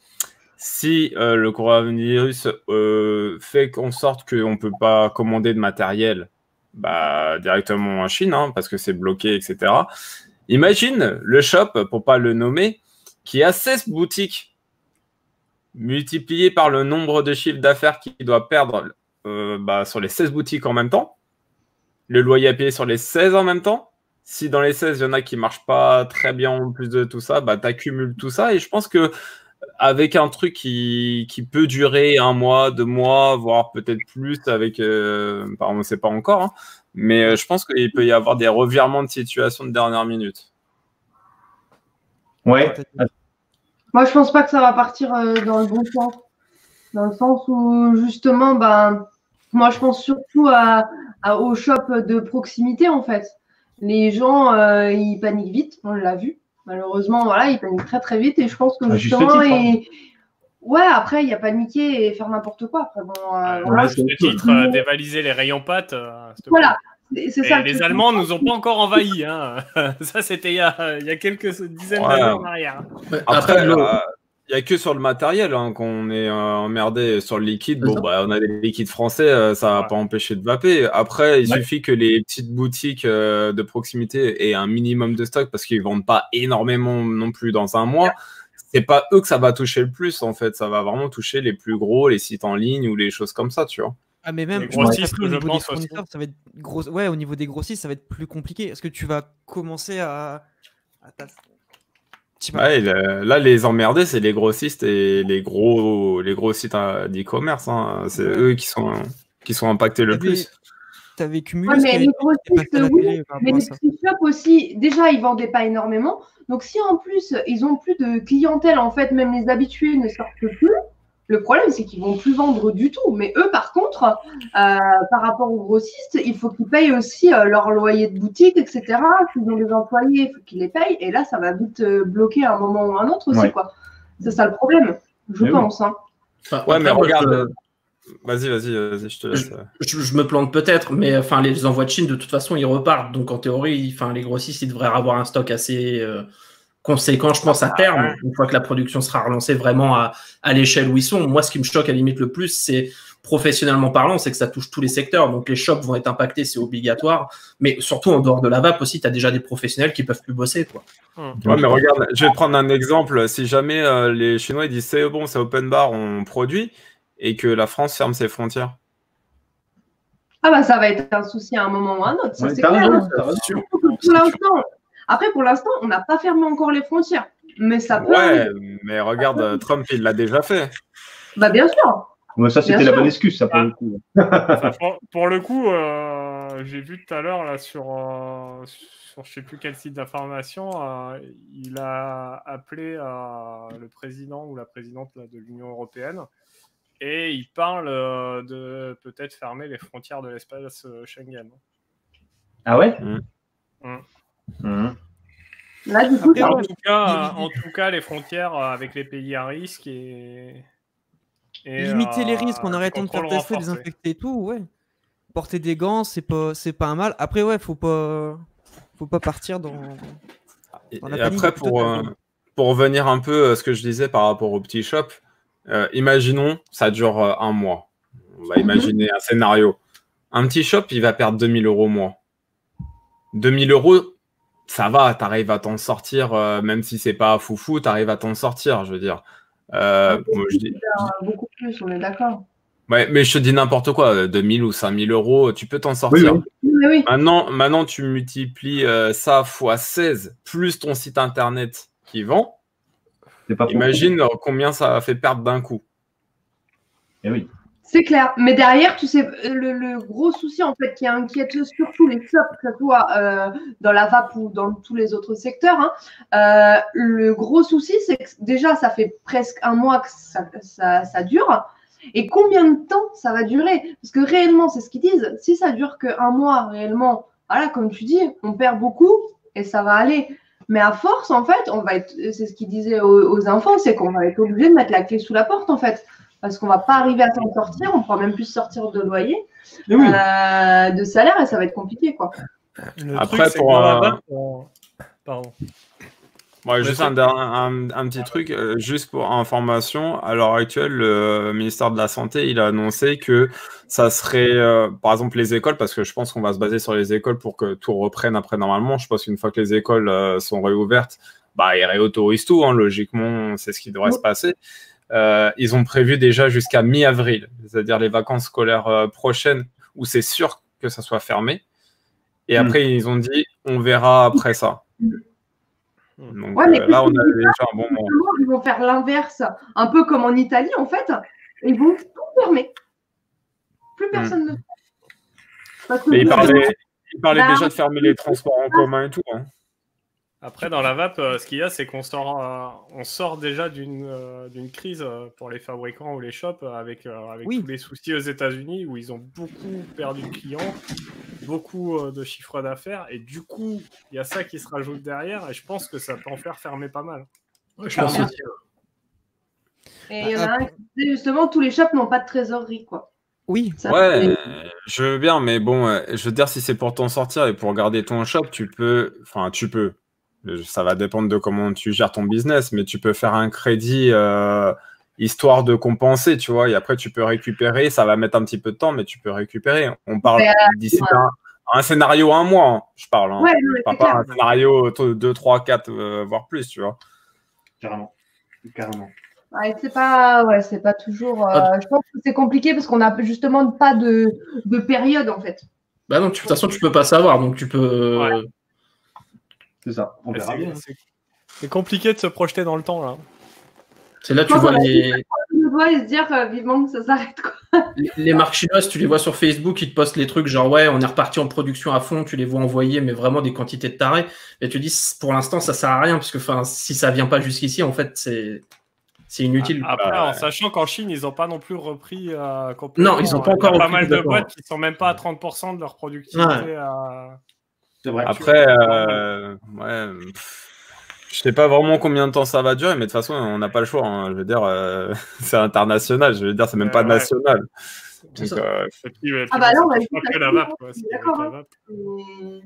Si euh, le coronavirus euh, fait en sorte qu'on ne peut pas commander de matériel bah, directement en Chine, hein, parce que c'est bloqué, etc. Imagine le shop, pour pas le nommer, qui a 16 boutiques multiplié par le nombre de chiffres d'affaires qu'il doit perdre euh, bah, sur les 16 boutiques en même temps, le loyer à payer sur les 16 en même temps. Si dans les 16, il y en a qui marchent pas très bien en plus de tout ça, bah, tu accumules tout ça. Et je pense que avec un truc qui, qui peut durer un mois, deux mois, voire peut-être plus, avec, euh, on ne sait pas encore, hein, mais euh, je pense qu'il peut y avoir des revirements de situation de dernière minute. Ouais. Moi, je pense pas que ça va partir euh, dans le bon sens. Dans le sens où, justement, ben, moi, je pense surtout à, à- aux shops de proximité, en fait. Les gens, euh, ils paniquent vite, on l'a vu. Malheureusement, voilà, ils paniquent très, très vite. Et je pense que, juste justement, titre, hein. et... ouais, après, il y a paniquer et faire n'importe quoi. Après, bon, euh, Euh, voilà. juste titre, euh, dévaliser les rayons pâtes. euh. Voilà. C'est ça. le les. Allemands nous ont pas encore envahis. Hein. Ça, c'était il, y a- il y a quelques dizaines Ouais. d'années en arrière. Ouais, Après, Après, le- euh, Il n'y a que sur le matériel hein, qu'on est euh, emmerdé sur le liquide. Bon, bah, on a des liquides français, euh, ça va Ouais. pas empêcher de vaper. Après, il Ouais. suffit que les petites boutiques euh, de proximité aient un minimum de stock parce qu'ils vendent pas énormément non plus dans un mois. C'est pas eux que ça va toucher le plus, en fait. Ça va vraiment toucher les plus gros, les sites en ligne ou les choses comme ça, tu vois. Ah, mais même je grossistes, au niveau des pense aussi. fournisseurs, ça va être gros. Ouais, au niveau des grossistes, ça va être plus compliqué. Est-ce que tu vas commencer à. à Ouais, le- là, les emmerdés, c'est les grossistes et les gros, les gros sites euh, d'e-commerce. hein. C'est Ouais. eux qui sont, qui sont impactés le plus. T'avais Ouais, cumulé mais les grossistes, oui, mais les petits shops aussi, déjà, ils vendaient pas énormément. Donc, si en plus, ils ont plus de clientèle, en fait, même les habitués ne sortent plus, le problème, c'est qu'ils vont plus vendre du tout. Mais eux, par contre, euh, par rapport aux grossistes, il faut qu'ils payent aussi euh, leur loyer de boutique, etc. S'ils ont des employés, il faut qu'ils les payent. Et là, ça va vite euh, bloquer à un moment ou à un autre aussi, Ouais. quoi. C'est ça le problème, je Mais oui. pense. hein. Enfin, Ouais, mais regarde. Vas-y, vas-y, vas-y, je te laisse. je, je me plante peut-être, mais enfin les envois de Chine de toute façon ils repartent. Donc en théorie, enfin les grossistes ils devraient avoir un stock assez euh, conséquent, je pense à terme, une fois que la production sera relancée vraiment à, à l'échelle où ils sont. Moi, ce qui me choque à la limite le plus, c'est professionnellement parlant, c'est que ça touche tous les secteurs. Donc les shops vont être impactés, c'est obligatoire. Mais surtout en dehors de la vape aussi, tu as déjà des professionnels qui peuvent plus bosser quoi. Ouais, mais regarde, je vais te prendre un exemple. Si jamais euh, les Chinois ils disent c'est bon, c'est open bar, on produit, et que la France ferme ses frontières. Ah bah ça va être un souci à un moment ou à un autre, ça Ouais, c'est clair. raison, hein. raison. Après pour l'instant, on n'a pas fermé encore les frontières, mais ça peut. Ouais, mais regarde, euh, Trump il l'a déjà fait. Bah bien sûr. Ouais, ça, c'était la sûr. bonne excuse, ça, pour Ah. le coup. Pour, pour le coup, euh, j'ai vu tout à l'heure là sur, euh, sur je sais plus quel site d'information, euh, il a appelé euh, le président ou la présidente là, de l'Union européenne et il parle euh, de peut-être fermer les frontières de l'espace Schengen. Ah ouais? Mm. Mm. Mhm. Là du coup, Après, En tout cas, Il- euh, il- en tout cas, les frontières euh, avec les pays à risque et, et, Limiter les euh, risques en des arrêtant de faire tester, désinfecter et tout, ouais. Porter des gants, c'est pas, c'est pas un mal. Après, ouais, faut pas, faut pas partir dans. Et, Dans la et panique après, pour, euh, pour revenir un peu à ce que je disais par rapport au petit shop, euh, imaginons, ça dure euh, un mois. On va imaginer un scénario. Un petit shop, il va perdre 2000 euros au mois. 2000 euros, ça va, tu arrives à t'en sortir, euh, même si c'est pas foufou, tu arrives à t'en sortir, je veux dire. Euh, moi, je dis- beaucoup plus, on est d'accord. ouais, mais je te dis n'importe quoi, euh, 2000 ou 5000 euros, tu peux t'en sortir. oui. Oui, mais oui. Maintenant, maintenant, tu multiplies euh, ça fois 16 plus ton site internet qui vend. Pas. Imagine euh, combien ça a fait perdre d'un coup. Eh oui. C'est clair. Mais derrière, tu sais, le, gros souci en fait qui inquiète surtout les shops, que ce soit euh, dans la vape ou dans tous les autres secteurs, hein, euh, le gros souci, c'est que déjà, ça fait presque un mois que ça, dure. Et combien de temps ça va durer? Parce que réellement, c'est ce qu'ils disent. Si ça dure qu'un mois, réellement, voilà, comme tu dis, on perd beaucoup et ça va aller. Mais à force, en fait, on va être, c'est ce qu'ils disaient aux enfants, c'est qu'on va être obligé de mettre la clé sous la porte, en fait parce qu'on va pas arriver à s'en sortir, on pourra même plus sortir de loyer, oui. euh, de salaire, et ça va être compliqué, quoi. Le Après, truc, pour, euh, Pardon. Juste un, dernier- un, un petit truc, euh, juste pour information. À l'heure actuelle, le ministère de la Santé, il a annoncé que ça serait, euh, par exemple, les écoles, parce que je pense qu'on va se baser sur les écoles pour que tout reprenne après normalement. Je pense qu'une fois que les écoles euh, sont réouvertes, bah, ils réautorisent tout. Hein, logiquement, c'est ce qui devrait Oui. se passer. Euh, ils ont prévu déjà jusqu'à mi-avril, c'est-à-dire les vacances scolaires euh, prochaines, où c'est sûr que ça soit fermé. Et Mm. après, ils ont dit, on verra après ça. Donc Ouais, mais euh, là, on a déjà un bon moment. Ils vont faire l'inverse, un peu comme en Italie, en fait. Ils vont tout fermer. Plus personne ne. Parce que Hmm. Mais il vous- parlait, il parlait Bah, déjà de fermer les transports en commun et tout. hein. Après, dans la vape, euh, ce qu'il y a, c'est qu'on sort, euh, on sort déjà d'une euh, d'une crise euh, pour les fabricants ou les shops avec, euh, avec Oui. tous les soucis aux États-Unis où ils ont beaucoup perdu de clients, beaucoup euh, de chiffres d'affaires. Et du coup, il y a ça qui se rajoute derrière. Et je pense que ça peut en faire fermer pas mal. je pense aussi. Et il y en a un qui disait justement, tous les shops n'ont pas de trésorerie, quoi. Oui, Ça, Ouais, je veux bien, mais bon, je veux dire, si c'est pour t'en sortir et pour garder ton shop, tu peux. Enfin, tu peux. Ça va dépendre de comment tu gères ton business, mais tu peux faire un crédit euh, histoire de compenser, tu vois. Et après, tu peux récupérer. Ça va mettre un petit peu de temps, mais tu peux récupérer. On parle Ouais, d'ici un, un scénario un mois, hein, je parle. Hein. Ouais, non, mais Je parle c'est pas clair. un scénario 2, 3, 4, voire plus, tu vois. Carrément. Carrément. Ouais, c'est pas, ouais, c'est pas toujours. euh, Ah. je pense que c'est compliqué parce qu'on n'a justement pas de, de période en fait. Bah non, de toute façon, tu peux pas savoir, donc tu peux. C'est ça. On verra C'est- bien. c'est- compliqué de se projeter dans le temps là. C'est là que tu vois les, On doit se dire euh, vivement que ça s'arrête quoi. les- les marques chinoises, tu les vois sur Facebook, ils te postent les trucs genre ouais, on est reparti en production à fond, tu les vois envoyer, mais vraiment des quantités de tarés. Et tu dis pour l'instant ça sert à rien, parce que enfin, si ça vient pas jusqu'ici, en fait, c'est c'est inutile. Après, Bah, en sachant qu'en Chine, ils n'ont pas non plus repris euh, complètement. Non, ils ont pas Il y a encore pas repris, mal de boîtes qui sont même pas à 30% de leur productivité. à- vrai. Après, euh, ouais, pff, je sais pas vraiment combien de temps ça va durer, mais de toute façon, on n'a pas le choix. hein. Je veux dire, euh, c'est international. Je veux dire, c'est même Ouais, pas ouais. national. Donc, ça. euh, puis, Ah bah là, on la que hein, d'accord. Mais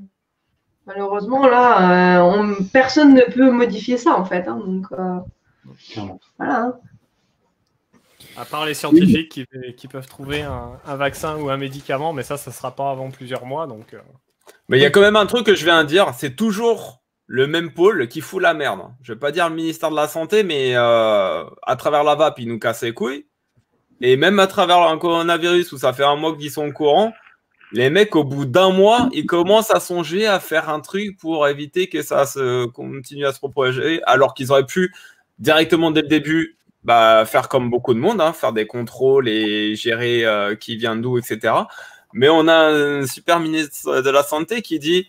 Malheureusement, là, euh, on- personne ne peut modifier ça en fait. hein, donc euh, voilà. À part les scientifiques qui, qui peuvent trouver un, un vaccin ou un médicament, mais ça, ça sera pas avant plusieurs mois. Donc, euh, Mais il y a quand même un truc que je viens de dire, c'est toujours le même pôle qui fout la merde. Je vais pas dire le ministère de la Santé, mais euh, à travers la vape, ils nous cassent les couilles. Et même à travers un coronavirus où ça fait un mois qu'ils sont au courant, les mecs, au bout d'un mois, ils commencent à songer à faire un truc pour éviter que ça se continue à se propager, alors qu'ils auraient pu directement dès le début bah, faire comme beaucoup de monde, hein, faire des contrôles et gérer euh, qui vient d'où, etc. Mais on a un super ministre de la Santé qui dit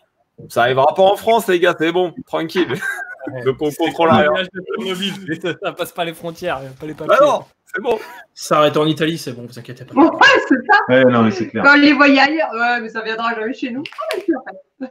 ça arrivera pas en France, les gars, c'est bon, tranquille. Donc on contrôle rien. ça, passe pas les frontières, il y a pas les papiers. Bah non, c'est bon. Ça arrête en Italie, c'est bon, vous inquiétez pas. Ouais, c'est ça. Ouais, non, mais c'est clair. Quand les ailleurs, ouais, mais ça viendra jamais chez nous.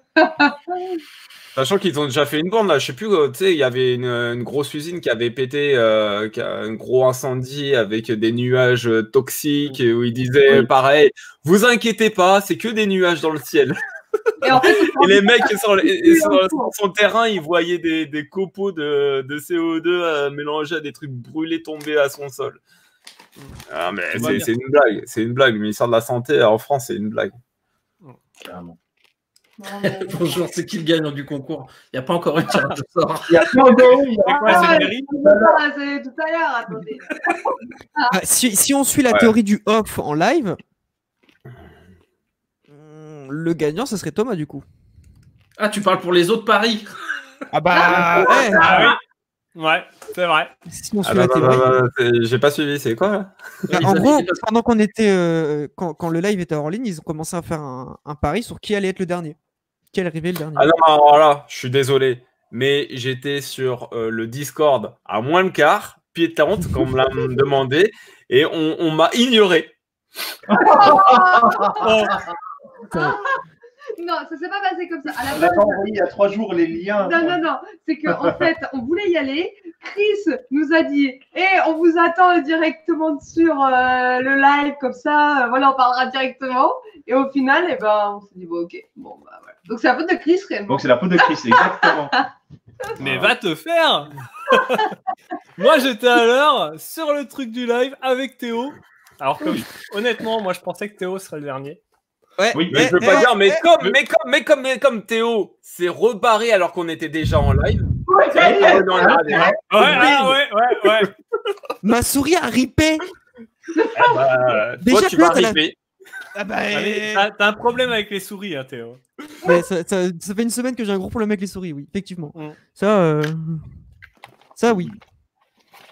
Ah. Sachant qu'ils ont déjà fait une bande là, je sais plus, euh, tu sais, il y avait une, une grosse usine qui avait pété, euh, qui a un gros incendie avec des nuages euh, toxiques et où ils disaient pareil, vous inquiétez pas, c'est que des nuages dans le ciel. Et en fait, Et les mecs sur, sur son terrain, ils voyaient des, des copeaux de, de CO2 euh, mélangés à des trucs brûlés tombés à son sol. Ah, mais c'est une blague, c'est une blague. Le ministère de la Santé en France, c'est une blague. Carrément. Mais- Bonjour, c'est qui le gagnant du concours? Il n'y a pas encore une tirage au sort. Il y a de il y a- C'est Ah, Ah, tout à l'heure, attendez. Ah, si, si on suit la Ouais. théorie du off en live, hmm, le gagnant, ce serait Thomas du coup. Ah, tu parles pour les autres paris Ah bah, ouais, Ah oui, ouais, c'est vrai. si on Ah, suit bah, la bah, théorie. bah, bah, J'ai pas suivi, c'est quoi là? Bah, en gros, pendant qu'on était, euh, quand, quand le live était hors ligne, ils ont commencé à faire un, un pari sur qui allait être le dernier, arriver le dernier. Ah non, alors là, je suis désolé, mais j'étais sur euh, le Discord à moins le quart, piétante, comme on me l'a demandé, et on, on m'a ignoré. Oh, Non, ça s'est pas passé comme ça. À la On base, a pas envoyé il y a trois jours les liens. Non, non, non. C'est qu'en fait, on voulait y aller. Chris nous a dit Eh, on vous attend directement sur euh, le live, comme ça, euh, voilà, on parlera directement. Et au final, eh ben, on s'est dit Bon, ok. Bon, bah voilà. Donc, c'est la faute de Chris, réellement. Donc c'est la faute de Chris, exactement. mais va te faire Moi, j'étais à l'heure sur le truc du live avec Théo. Alors que, honnêtement, moi, je pensais que Théo serait le dernier. Ouais, Oui, Mais je veux eh, pas dire, mais eh, comme, mais comme, mais comme, mais comme Théo s'est rebarré alors qu'on était déjà en live. Ouais, ah, ouais, ouais, ouais. ma souris a ripé. bah, Déjà toi, tu vas riper. Ah bah, Ah, mais T'as t'as un problème avec les souris, hein, Théo. Ouais, ça, ça- ça fait une semaine que j'ai un gros problème avec les souris, oui, effectivement. Mm. Ça, euh, ça, oui.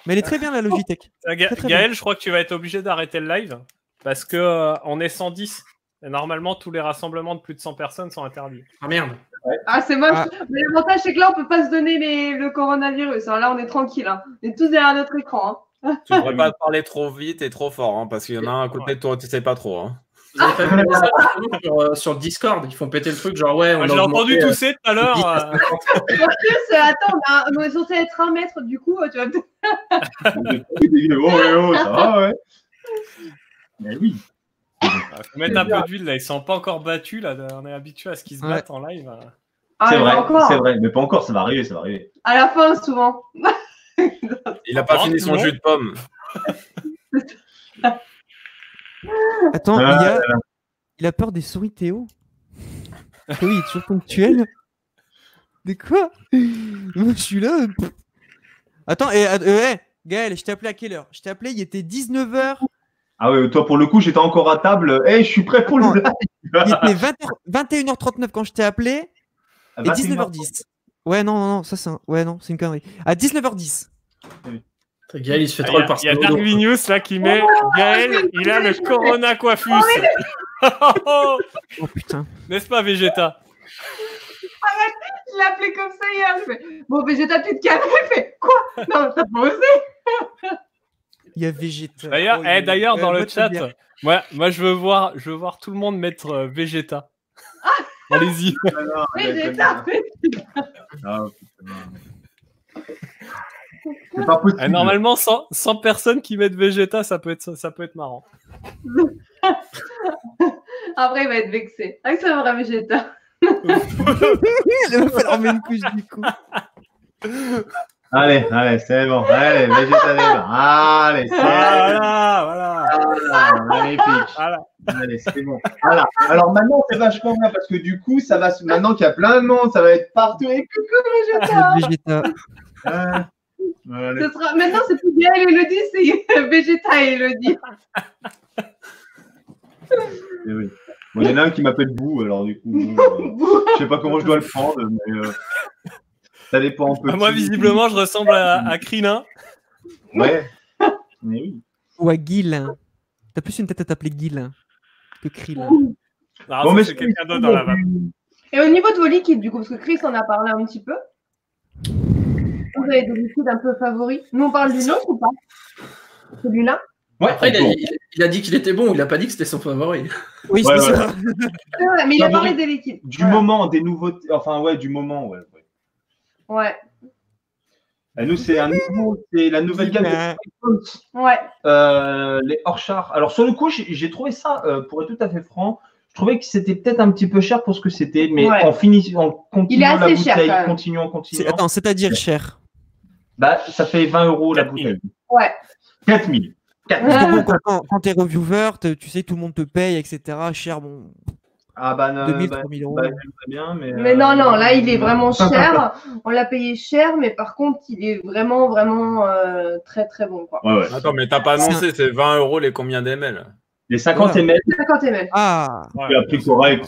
Mais elle est très bien la Logitech. Ah, Ga- Très, très Gaël, je crois que tu vas être obligé d'arrêter le live parce que euh, on est 110. Et normalement, tous les rassemblements de plus de 100 personnes sont interdits. Ah merde. Ah, c'est moche. Ah. Mais l'avantage, c'est que là, on peut pas se donner les- le coronavirus. hein. Là, on est tranquille. hein. On est tous derrière notre écran. hein. Tu devrais pas parler trop vite et trop fort, hein, parce qu'il y en a un à côté de toi, tu sais pas trop. Hein. Vous avez pas vu les messages justement, sur, sur le Discord Ils font péter le truc, genre ouais, on Moi, a je l'ai entendu euh, tousser tout à l'heure. 10 à euh, 50. En plus, attends, on, a- on est censé être un mètre. Du coup, tu vas peut-être. oh, ouais, oh, ça va, ouais. Mais oui. faut mettre un peu d'huile là. Ils sont pas encore battus là. On est habitué à ce qu'ils se Ouais. battent en live. euh. Ah, c'est vrai, c'est vrai. Mais pas encore, ça va arriver, ça va arriver. À la fin, souvent. Il a pas fini son jus de pomme. Attends, Ah, il, a- il a peur des souris Théo. Ah oui, il est toujours ponctuel. De quoi? Moi, je suis là. Attends, et, euh, hey, Gaël, je t'ai appelé à quelle heure? Je t'ai appelé, il était 19h. Ah ouais, toi pour le coup, j'étais encore à table. Eh, je suis prêt pour le live. Il était 20 21h39 quand je t'ai appelé À et 19h10. Ouais, non, non, non, ça c'est un... Ouais, non, c'est une connerie. À 19h10. Gaël, il se fait y troll a, par il y a Snodo. Darwinius là qui met Gaël, il a le Corona Coiffus. Oh putain. N'est-ce pas, Vegeta? Je l'ai appelé comme ça hier. Je fais, bon, mais j'ai tapé de calme. Il fait quoi? Non, t'as pas osé. Il y a Vegeta. D'ailleurs, Oh, eh, d'ailleurs dans le de ta chat, moi, moi je veux voir, je veux voir tout le monde mettre euh, Vegeta. Allez-y. Mais j'ai tapé. Ah, putain. C'est pas possible. Eh, normalement, 100, 100 personnes qui mettent Vegeta, ça peut être, ça peut être marrant. Après, il va être vexé. Ah, c'est vrai Vegeta. Il va falloir mettre une couche du coup. Allez, allez, c'est bon. Allez, Vegeta débat. Allez, c'est Voilà, voilà. Voilà, magnifique. Voilà. Allez, c'est bon. Voilà. Alors maintenant, c'est vachement bien parce que du coup, ça va. se- Maintenant qu'il y a plein de monde, ça va être partout. Et coucou, Vegeta. Vegeta. Ah, allez. Ce sera... Maintenant, c'est plus bien Elodie, c'est Vegeta et Elodie. Oui. Bon, il y en a un qui m'appelle Bou, alors du coup, euh, je sais pas comment je dois le prendre, mais euh, ça dépend un peu. Moi, visiblement, je ressemble à, à Krillin. Ouais. Mais oui. Ou à Guilin. T'as plus une tête à t'appeler Guilin que Krillin. Ah, Bon, c'est quelqu'un d'autre dans la vague. Et au niveau de vos liquides, du coup, parce que Chris en a parlé un petit peu. Vous avez des liquides un peu favoris. Nous, on parle du nôtre ou pas? Celui-là? Ouais, Après, il a, il- dit qu'il était bon, il a pas dit que c'était son favori. Oui, Ouais, c'est ouais. ça. Ouais, Mais il a parlé des liquides. Du Voilà. moment, des nouveautés, enfin ouais, du moment, ouais. ouais. Ouais, Et nous, c'est un nouveau, c'est la nouvelle gamme de ouais. euh, les hors char. Alors sur le coup, j'ai trouvé ça, euh, pour être tout à fait franc, je trouvais que c'était peut-être un petit peu cher pour ce que c'était, mais Ouais. en finissant, en continuant la assez cher, bouteille, continuant, C'est- continuant, Attends, c'est-à-dire cher? Bah ça fait 20 euros la 4000. bouteille. Ouais. 4000. 4000. Parce que bon, quand, quand, t'es reviewer, t'es- tu sais, tout le monde te paye, etc. Cher, bon, Ah bah, non, 2000, bah, 3000 euros. bah, bien, mais. Mais euh, non, non, là, il est vraiment cher. On l'a payé cher, mais par contre, il est vraiment, vraiment euh, très, très bon. Quoi. Ouais, ouais. Attends, mais t'as pas annoncé, c'est 20 euros les combien d'ML Les 50 Voilà. ml, 50 ml. Ah Ouais. prix correct.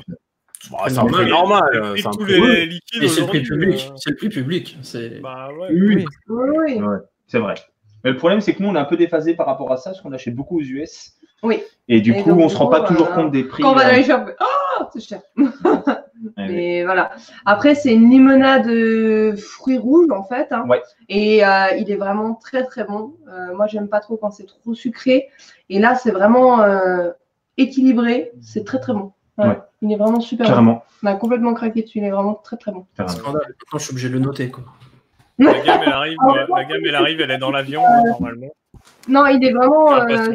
Bah, C'est un peu normal. Euh, c'est un tous les liquides Et c'est le prix public. euh, C'est le prix public. C'est... Bah ouais. Oui, oui. Oui, oui. c'est vrai. Mais le problème, c'est que nous, on est un peu déphasé par rapport à ça, parce qu'on achète beaucoup aux US. Oui. Et du Et coup, donc, on du se rend pas toujours euh, compte des prix. Quand on va dans euh, les shops, oh, c'est cher. Mais voilà. Après, c'est une limonade euh, fruits rouges, en fait. hein. Ouais. Et euh, il est vraiment très, très bon. Euh, moi, j'aime pas trop quand c'est trop sucré. Et là, c'est vraiment euh, équilibré. C'est très, très bon. Ouais. Ouais. Il est vraiment super bon. On a complètement craqué dessus. Il est vraiment très, très bon. Scandale. Maintenant, je suis obligé de le noter. Quoi. La gamme, elle arrive, la gamme, elle arrive, elle est dans l'avion, hein, normalement. Non, il est vraiment. Euh,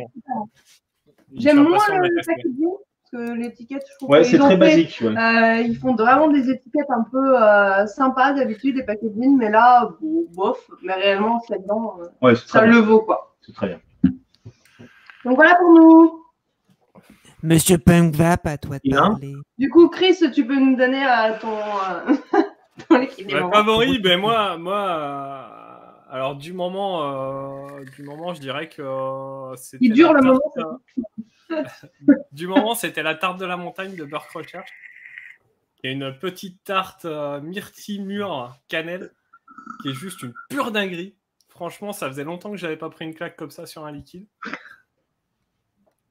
J'aime moins le packaging parce que l'étiquette, je trouve Ouais, c'est très fait- basique. ouais. Euh, ils font vraiment des étiquettes un peu euh, sympas d'habitude, des packaging, mais là, bon, bof, mais réellement, c'est dedans, euh, Ouais, c'est ça très le bien. vaut, quoi. C'est très bien. Donc voilà pour nous. Monsieur Punk Vap, à toi de parler. Du coup, Chris, tu peux nous donner euh, ton, euh, ton liquide. Ma favori, ben moi, moi, euh, alors du moment, euh, du moment, je dirais que c'était. Il dure la le moment, euh, du moment, c'était la tarte de la montagne de Burke Recherche. Il y a une petite tarte euh, myrtille mûre cannelle qui est juste une pure dinguerie. Franchement, ça faisait longtemps que j'avais pas pris une claque comme ça sur un liquide.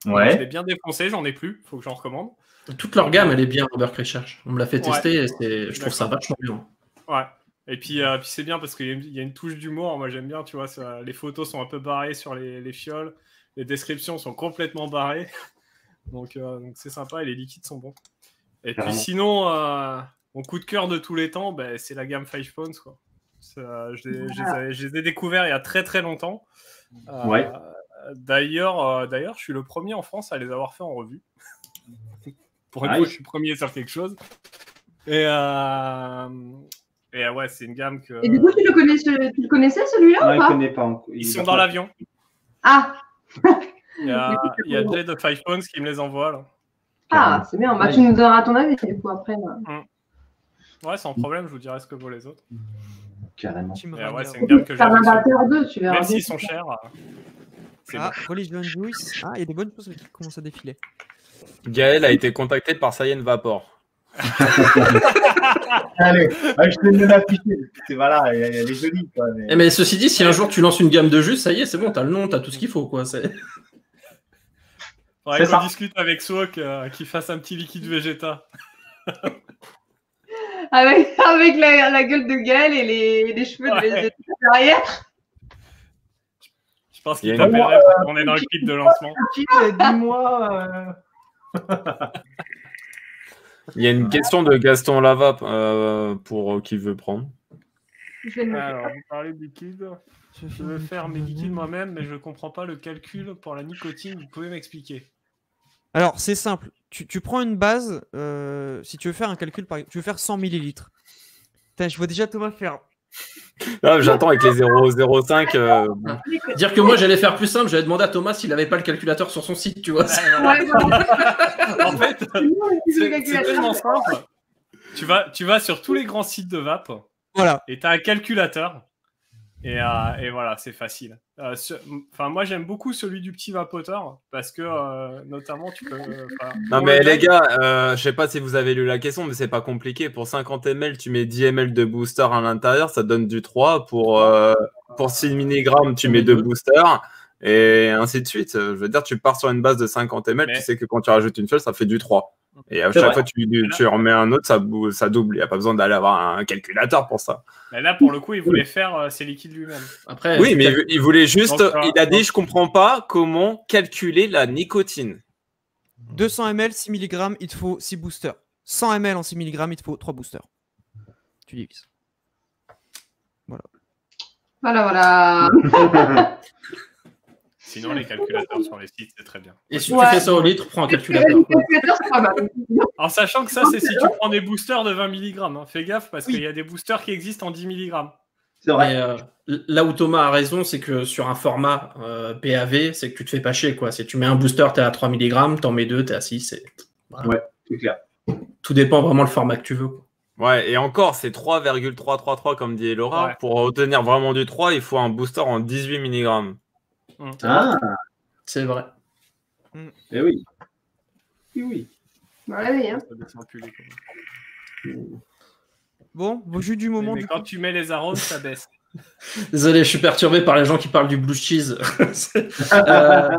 Je l'ai Ouais. bien défoncé, j'en ai plus. Faut que j'en recommande. Toute leur gamme, elle est bien, Robert Recherche. On me l'a fait tester et je trouve ça vachement bien. Ouais. Et puis, euh, puis c'est bien parce qu'il y, a une- il y a une touche d'humour. Moi, j'aime bien, tu vois. ça- les photos sont un peu barrées sur les, les fioles. Les descriptions sont complètement barrées. Donc, euh, donc c'est sympa et les liquides sont bons. Et puis sinon, euh, mon coup de cœur de tous les temps, ben, c'est la gamme Five Phones. Quoi. Ça, je, les, je les ai- je les ai découverts il y a très très longtemps. Euh, Ouais. D'ailleurs, euh, d'ailleurs, je suis le premier en France à les avoir fait en revue. Pour une Nice. fois, je suis premier sur quelque chose. Et, euh, et euh, ouais, c'est une gamme que. Et du coup, tu le, connais, tu le connaissais celui-là Non, ou il pas? connaît pas. encore. Ils Il sont dans l'avion. Ah, Il y a, il y a peux- Jay de Five Phones qui me les envoie là. ah c'est bien. Bah, Ouais. tu nous donneras ton avis du coup après. là. Ouais, sans problème, je vous dirai ce que vaut les autres. Carrément. Ouais, c'est une gamme que Faire l'inventaire 2, tu verras. Même s'ils sont chers. Ah. Religion Juice. Ah, il y a des bonnes choses qui commencent à défiler. Gaël a été contacté par Cyan Vapor. Allez, je te le donne affiché. C'est voilà, elle, est jolie. Quoi, mais- Eh, mais ceci dit, si un jour tu lances une gamme de jus, ça y est, c'est bon, t'as le nom, t'as tout ce qu'il faut, quoi. C'est... Ça. discute avec Swok euh, qu'il fasse un petit liquide Vegeta. Avec, avec la, la gueule de Gaël et les, les cheveux Ouais. de, de derrière. Je pense Il y qu'il a une- t'appellerait pour qu'on est dans le clip de lancement. Dis-moi. euh, Il y a une question de Gaston Lava euh, pour euh, qui veut prendre. Je vais. Alors, vous parlez de liquide. Je veux faire mes liquides moi-même, mais je comprends pas le calcul pour la nicotine. Vous pouvez m'expliquer Alors, c'est simple. Tu, tu prends une base, euh, si tu veux faire un calcul, par exemple, tu veux faire 100 millilitres. Putain, je vois déjà Thomas faire. J'attends avec les 0,05. euh. Dire que moi j'allais faire plus simple, j'allais demander à Thomas s'il avait pas le calculateur sur son site, tu vois. En fait, C'est tellement simple. Tu vas, tu vas sur tous les grands sites de vape Voilà. et tu as un calculateur. Et, euh, et voilà, c'est facile. Euh, ce- Enfin, moi, j'aime beaucoup celui du petit vapoteur parce que, euh, notamment, tu peux. Non mais le les gars, je sais pas si vous avez lu la question, mais c'est pas compliqué. Pour 50 ml, tu mets 10 ml de booster à l'intérieur, ça donne du 3. Pour, pour 6 mg, tu mets 2 boosters. Et ainsi de suite. Je veux dire, tu pars sur une base de 50 ml, Mais- tu sais que quand tu rajoutes une seule, ça fait du 3. Et à chaque vrai. fois tu, tu remets un autre, ça, double. Il n'y a pas besoin d'aller avoir un calculateur pour ça. Mais là, pour le coup, il voulait faire euh, ses liquides lui-même. Après, Oui, mais il- voulait juste. Donc, euh, il a dit donc- Je comprends pas comment calculer la nicotine. 200 ml, 6 mg, il te faut 6 boosters. 100 ml en 6 mg, il te faut 3 boosters. Tu divises. Voilà, voilà. Sinon, les calculateurs sur les sites, c'est très bien. Et si Ouais. tu fais ça au litre, prends un calculateur. En sachant que ça, c'est si tu prends des boosters de 20 mg. Fais gaffe parce qu'il y a des boosters qui existent en 10 mg. C'est vrai. Mais, euh, là où Thomas a raison, c'est que sur un format euh, PAV, c'est que tu te fais pas chier. Quoi. Si tu mets un booster, tu es à 3 mg, t'en mets deux, tu es à 6. et- C'est clair. Tout dépend vraiment le format que tu veux. quoi. Ouais, et encore, c'est 3,333 comme dit Laura. Ouais. Pour obtenir vraiment du 3, il faut un booster en 18 mg. Ah, C'est vrai. eh oui. Oui, oui. Hein. Commandes. Bon, vos jus du moment. Mais du quand coup. tu mets les arômes, ça baisse. Désolé, je suis perturbé par les gens qui parlent du blue cheese. Euh,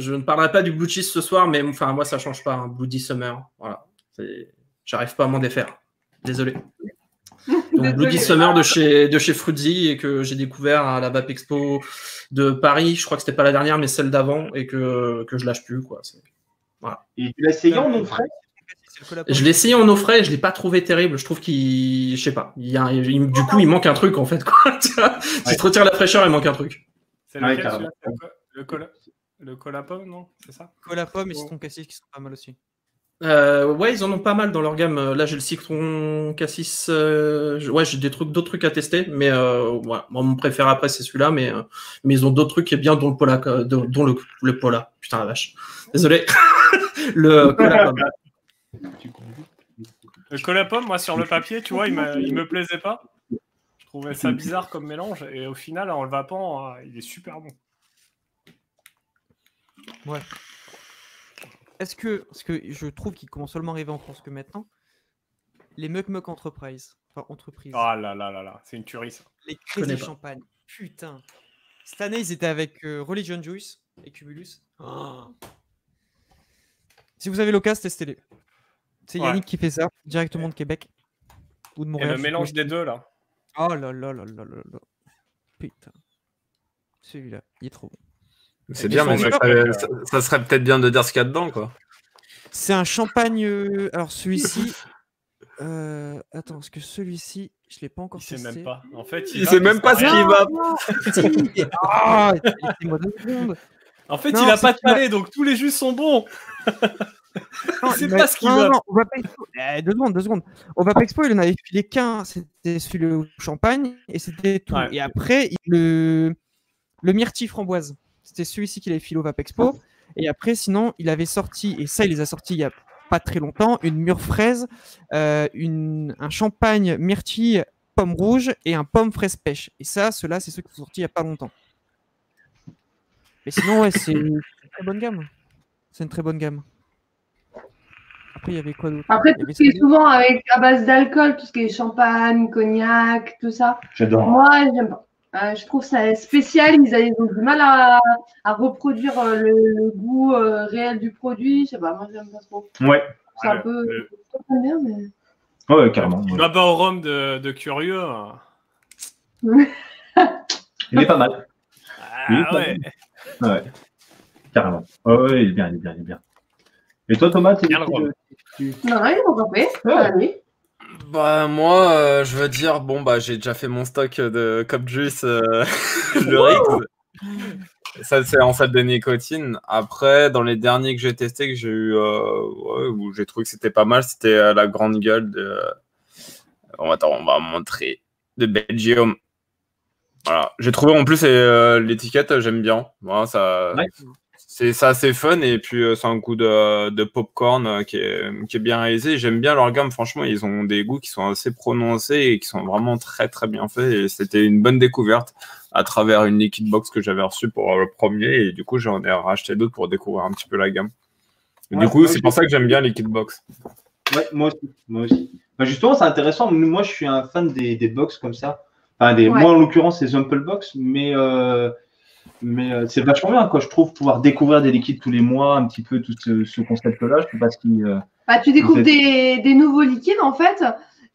je ne parlerai pas du blue cheese ce soir, mais enfin moi ça change pas. Un Bloody Summer, voilà. J'arrive pas à m'en défaire. Désolé. Donc. Bloody Summer de chez de chez Fruitsy et que j'ai découvert à la Vape Expo de Paris. Je crois que c'était pas la dernière, mais celle d'avant et que que je lâche plus quoi. Et tu l'as essayé en non frais le. Je l'ai essayé en eau frais, je l'ai pas trouvé terrible. Je trouve qu'il, je sais pas, il y a, il- du coup il manque un truc en fait. Quoi. Tu vois Si tu te retires la fraîcheur, il manque un truc. C'est Ouais, celui-là? Le cola Le cola pomme, non? C'est ça? Cola pomme et citron cassis qui sont pas mal aussi. Euh, ouais, ils en ont pas mal dans leur gamme. Là, j'ai le citron cassis. euh, ouais, j'ai des trucs, d'autres trucs à tester, mais euh, ouais, moi, mon préféré après c'est celui-là, mais euh, mais ils ont d'autres trucs qui est bien, dont le pola, dont, le, le pola. Putain la vache. Désolé. le cola pomme. Le cola pomme, moi, sur le papier, tu vois, il, il me plaisait pas. Je trouvais ça bizarre comme mélange. Et au final, en le vapant, il est super bon. Est-ce que, parce que je trouve qu'il commence seulement à arriver en France que maintenant, les Muck Muck Enterprise, enfin entreprises, Ah là là là là, c'est une tuerie ça. les Crazy pas. Champagne, putain. Cette année, ils étaient avec euh, Religion Juice et Cumulus. Oh. Si vous avez l'occasion, testez-les. C'est Ouais. Yannick qui fait ça, directement de Québec. Ou de Et Montréal. le je sais mélange des deux là. Oh là là là là là là. Putain. Celui-là, il est trop bon. C'est bien, mais ça, serait, ça- ça serait peut-être bien de dire ce qu'il y a dedans, quoi. C'est un champagne. euh, Alors celui-ci. euh, Attends, parce que celui-ci, je l'ai pas encore Il sait testé. même pas. En fait, Il va, sait même pas ce qu'il va. Ah, laissez-moi deux secondes. En fait, Non, il a pas de palais, donc tous les jus sont bons. Non, C'est pas ce qu'il non, veut. non, on va pas expo- Eh, deux secondes, deux secondes. Au Vap Expo, il en avait filé qu'un, c'était celui au champagne, et c'était tout. Ouais. Et après, il- le, le myrtille framboise, c'était celui-ci qu'il avait filé au Vap Expo. Et après, sinon, il avait sorti, et ça, il les a sortis il y a pas très longtemps, une mûre fraise, euh, une, un champagne myrtille pomme rouge et un pomme fraise pêche. Et ça, ceux-là, c'est ceux qui sont sortis il y a pas longtemps. Mais sinon, ouais, c'est une très bonne gamme. C'est une très bonne gamme. Après, il y avait quoi d'autre? Après, tout ce qui est souvent avec, à base d'alcool, tout ce qui est champagne, cognac, tout ça, J'adore. moi, j'aime pas. Euh, je trouve ça spécial. Ils, ont du mal à, à reproduire euh, le, le goût euh, réel du produit. Je sais pas, moi, j'aime pas trop. Ouais, C'est un Ouais, peu. bien, mais. ouais, carrément. Il ouais. pas au rhum de, de curieux. hein. Il est pas mal. Il est Ah pas ouais. Ouais. Carrément. Ouais, ouais, il est bien, il est bien, il est bien. Et toi, Thomas, t'es Bien le rhum. tu- Non, non, ils ont pas fait. Ah. Bah moi, euh, je veux dire, bon bah j'ai déjà fait mon stock de Cop Juice, euh, le Riggs. Ça c'est en fait de nicotine. Après, dans les derniers que j'ai testés, que j'ai eu, euh, ouais, où j'ai trouvé que c'était pas mal, c'était la grande gueule de. Bon, attends, on va montrer de Belgium. Voilà, j'ai trouvé en plus et, l'étiquette, j'aime bien. Voilà, ça, Ouais. C'est ça, c'est fun et puis euh, c'est un goût de, de popcorn euh, qui est, qui est bien réalisé. J'aime bien leur gamme, franchement, ils ont des goûts qui sont assez prononcés et qui sont vraiment très très bien faits. Et c'était une bonne découverte à travers une liquid box que j'avais reçue pour euh, le premier et du coup j'en ai racheté d'autres pour découvrir un petit peu la gamme. Et Ouais, du coup, c'est pour ça que j'aime bien liquid box. Ouais, moi aussi. Moi aussi. Bah, justement, c'est intéressant. Moi, je suis un fan des, des box comme ça. Enfin, des, Ouais. Moi, en l'occurrence, c'est Zumple Box, mais, euh, mais euh, c'est vachement bien. Quoi. Je trouve pouvoir découvrir des liquides tous les mois, un petit peu tout ce, ce concept-là. Je sais pas ce qui. euh, Bah, tu découvres des, des nouveaux liquides en fait.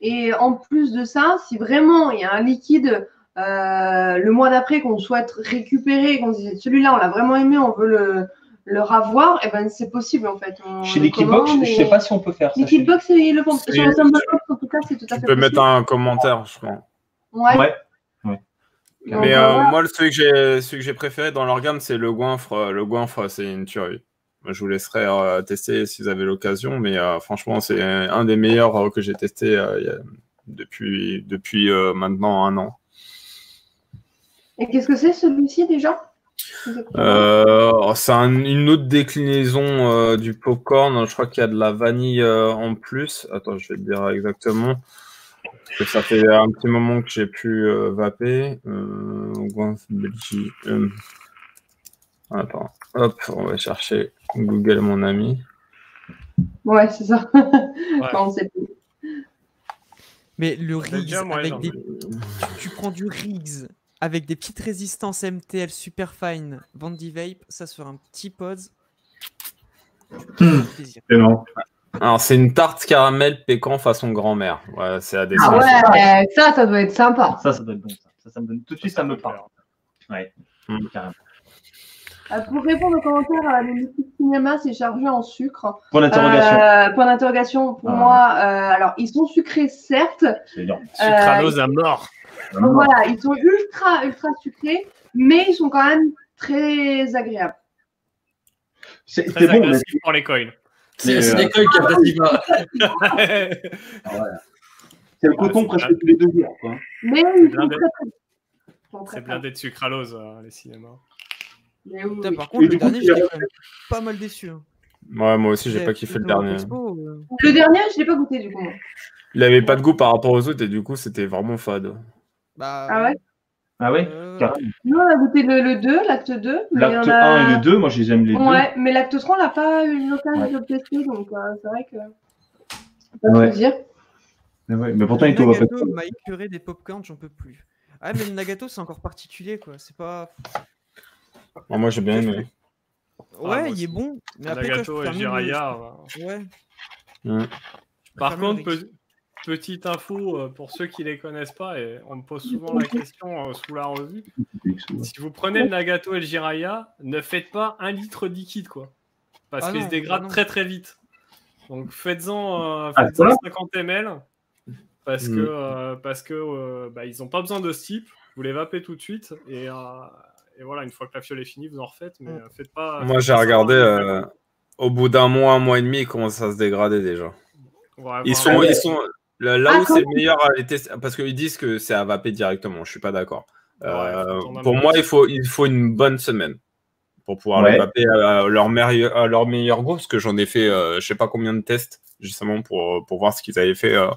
Et en plus de ça, si vraiment il y a un liquide euh, le mois d'après qu'on souhaite récupérer, qu'on se dit celui-là on l'a vraiment aimé, on veut le, le ravoir, et ben c'est possible en fait. On Chez Liquidbox, je et- sais pas si on peut faire ça. chez- Liquidbox, ils le Sur le en tout cas, c'est tout à Tu peux possible. mettre un commentaire, je crois. Ouais. Ouais. Mais euh, moi, celui que j'ai, celui que j'ai préféré dans leur gamme, c'est le goinfre. Euh, Le goinfre, c'est une tuerie. Je vous laisserai euh, tester si vous avez l'occasion, mais euh, franchement, c'est un des meilleurs que j'ai testé depuis, depuis maintenant un an. Et qu'est-ce que c'est celui-ci déjà? Euh, c'est un- une autre déclinaison du popcorn. Je crois qu'il y a de la vanille en plus. Attends, je vais te dire exactement. Que ça fait un petit moment que j'ai pu euh, vaper. Euh, Belgique. Euh, Attends, hop, on va chercher Google, mon ami. Ouais, c'est ça. Enfin, on sait plus. Mais le Riggs, avec des... tu prends du Riggs avec des petites résistances MTL super fine, Vandy Vape, ça sur un petit. Hmm. Plaisir. C'est bon. Alors, c'est une tarte caramel pécan façon grand-mère. Ouais, c'est à des Ah ouais, ça, ça doit être sympa. Ça, ça doit être bon. Ça, ça, ça me donne... Tout de suite, ça me parle. Ouais. Hmm. Carrément. Euh, Pour répondre aux commentaires, euh, le liquide cinéma, c'est chargé en sucre. Pour l'interrogation. Euh, point d'interrogation, pour Ah. moi, euh, alors ils sont sucrés certes, C'est énorme. Sucralose à mort. donc voilà, ils sont ultra ultra sucrés, mais ils sont quand même très agréables. C'est bon, mais agressif pour les coins. C'est euh, l'école qui a pas pas. c'est le coton presque tous les deux jours. Quoi. Mais C'est blindé de sucralose, euh, les cinémas. Mais oui, Putain, par contre, Et le dernier, j'étais même pas mal déçu. hein. Ouais, moi aussi, j'ai J'ai pas kiffé le dernier. Expo, euh, Le dernier, je l'ai pas goûté du coup. Il avait pas de goût par rapport aux autres et du coup, c'était vraiment fade. Bah, Ah ouais? Ah ouais euh. Nous, on a goûté le, le 2, l'acte 2. mais L'acte on a- 1 et le 2, moi, je les aime les deux. Ouais, mais l'acte 3, on n'a pas eu l'occasion Ouais. de le tester, donc euh, c'est vrai que. Pas Ouais. dire. Mais, ouais, mais pourtant, le il te pas. Nagato m'a écœuré des popcorn, j'en peux plus. Ah, mais le Nagato, c'est encore particulier, quoi. C'est pas. Bon, moi, j'ai bien aimé. Ouais, moi il est bon. Mais après, Nagato et Jiraya. Ouais. Par contre, petite info euh, pour ceux qui les connaissent pas, et on me pose souvent la question euh, sous la revue. Si vous prenez le Nagato et le Jiraya, ne faites pas un litre liquide, quoi. Parce Ah qu'ils non, se dégradent ah très très vite. Donc faites-en euh, Ah, faites-en voilà. 50 ml parce Mm. que, euh, parce que euh, bah, ils n'ont pas besoin de ce type. Vous les vapez tout de suite et, euh, et voilà, une fois que la fiole est finie, vous en refaites. Mais Mm. faites pas. Moi, j'ai ça regardé euh, Au bout d'un mois, un mois et demi, ils commencent à se dégrader déjà. Ouais, Ils bon, sont, ouais. ils sont là, là Ah, où c'est meilleur à les tester, parce qu'ils disent que c'est à vaper directement. Je suis pas d'accord. Ouais, Euh, pour moi, il faut, il faut une bonne semaine pour pouvoir Ouais. les vaper à leur meilleur, à leur meilleur goût, parce que j'en ai fait, euh, je sais pas combien de tests justement pour, pour voir ce qu'ils avaient fait. euh.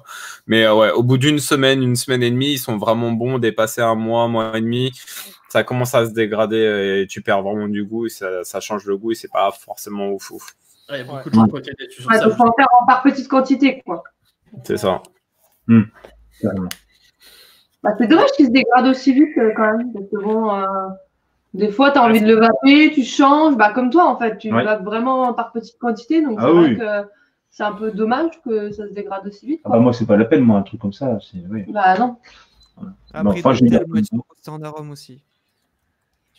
Mais euh, ouais, au bout d'une semaine, une semaine et demie, ils sont vraiment bons. Dépasser un mois, un mois et demi, ça commence à se dégrader et tu perds vraiment du goût. Et ça, ça change le goût et c'est pas forcément ouf ouf. Ouais, beaucoup de ça. donc, en faire en par petite quantité, quoi. C'est ça. Carrément. Bah, c'est dommage qu'il se dégrade aussi vite euh, quand même. Parce que bon, euh, des fois, tu as envie de le vaper, tu changes. Bah, comme toi, en fait, tu Ouais. vapes vraiment par petite quantité. Donc, Ah c'est vrai que c'est un peu dommage que ça se dégrade aussi vite. Ah bah moi, c'est pas la peine, moi, un truc comme ça. c'est- oui. Bah, non. Après, enfin, j'ai en arôme aussi.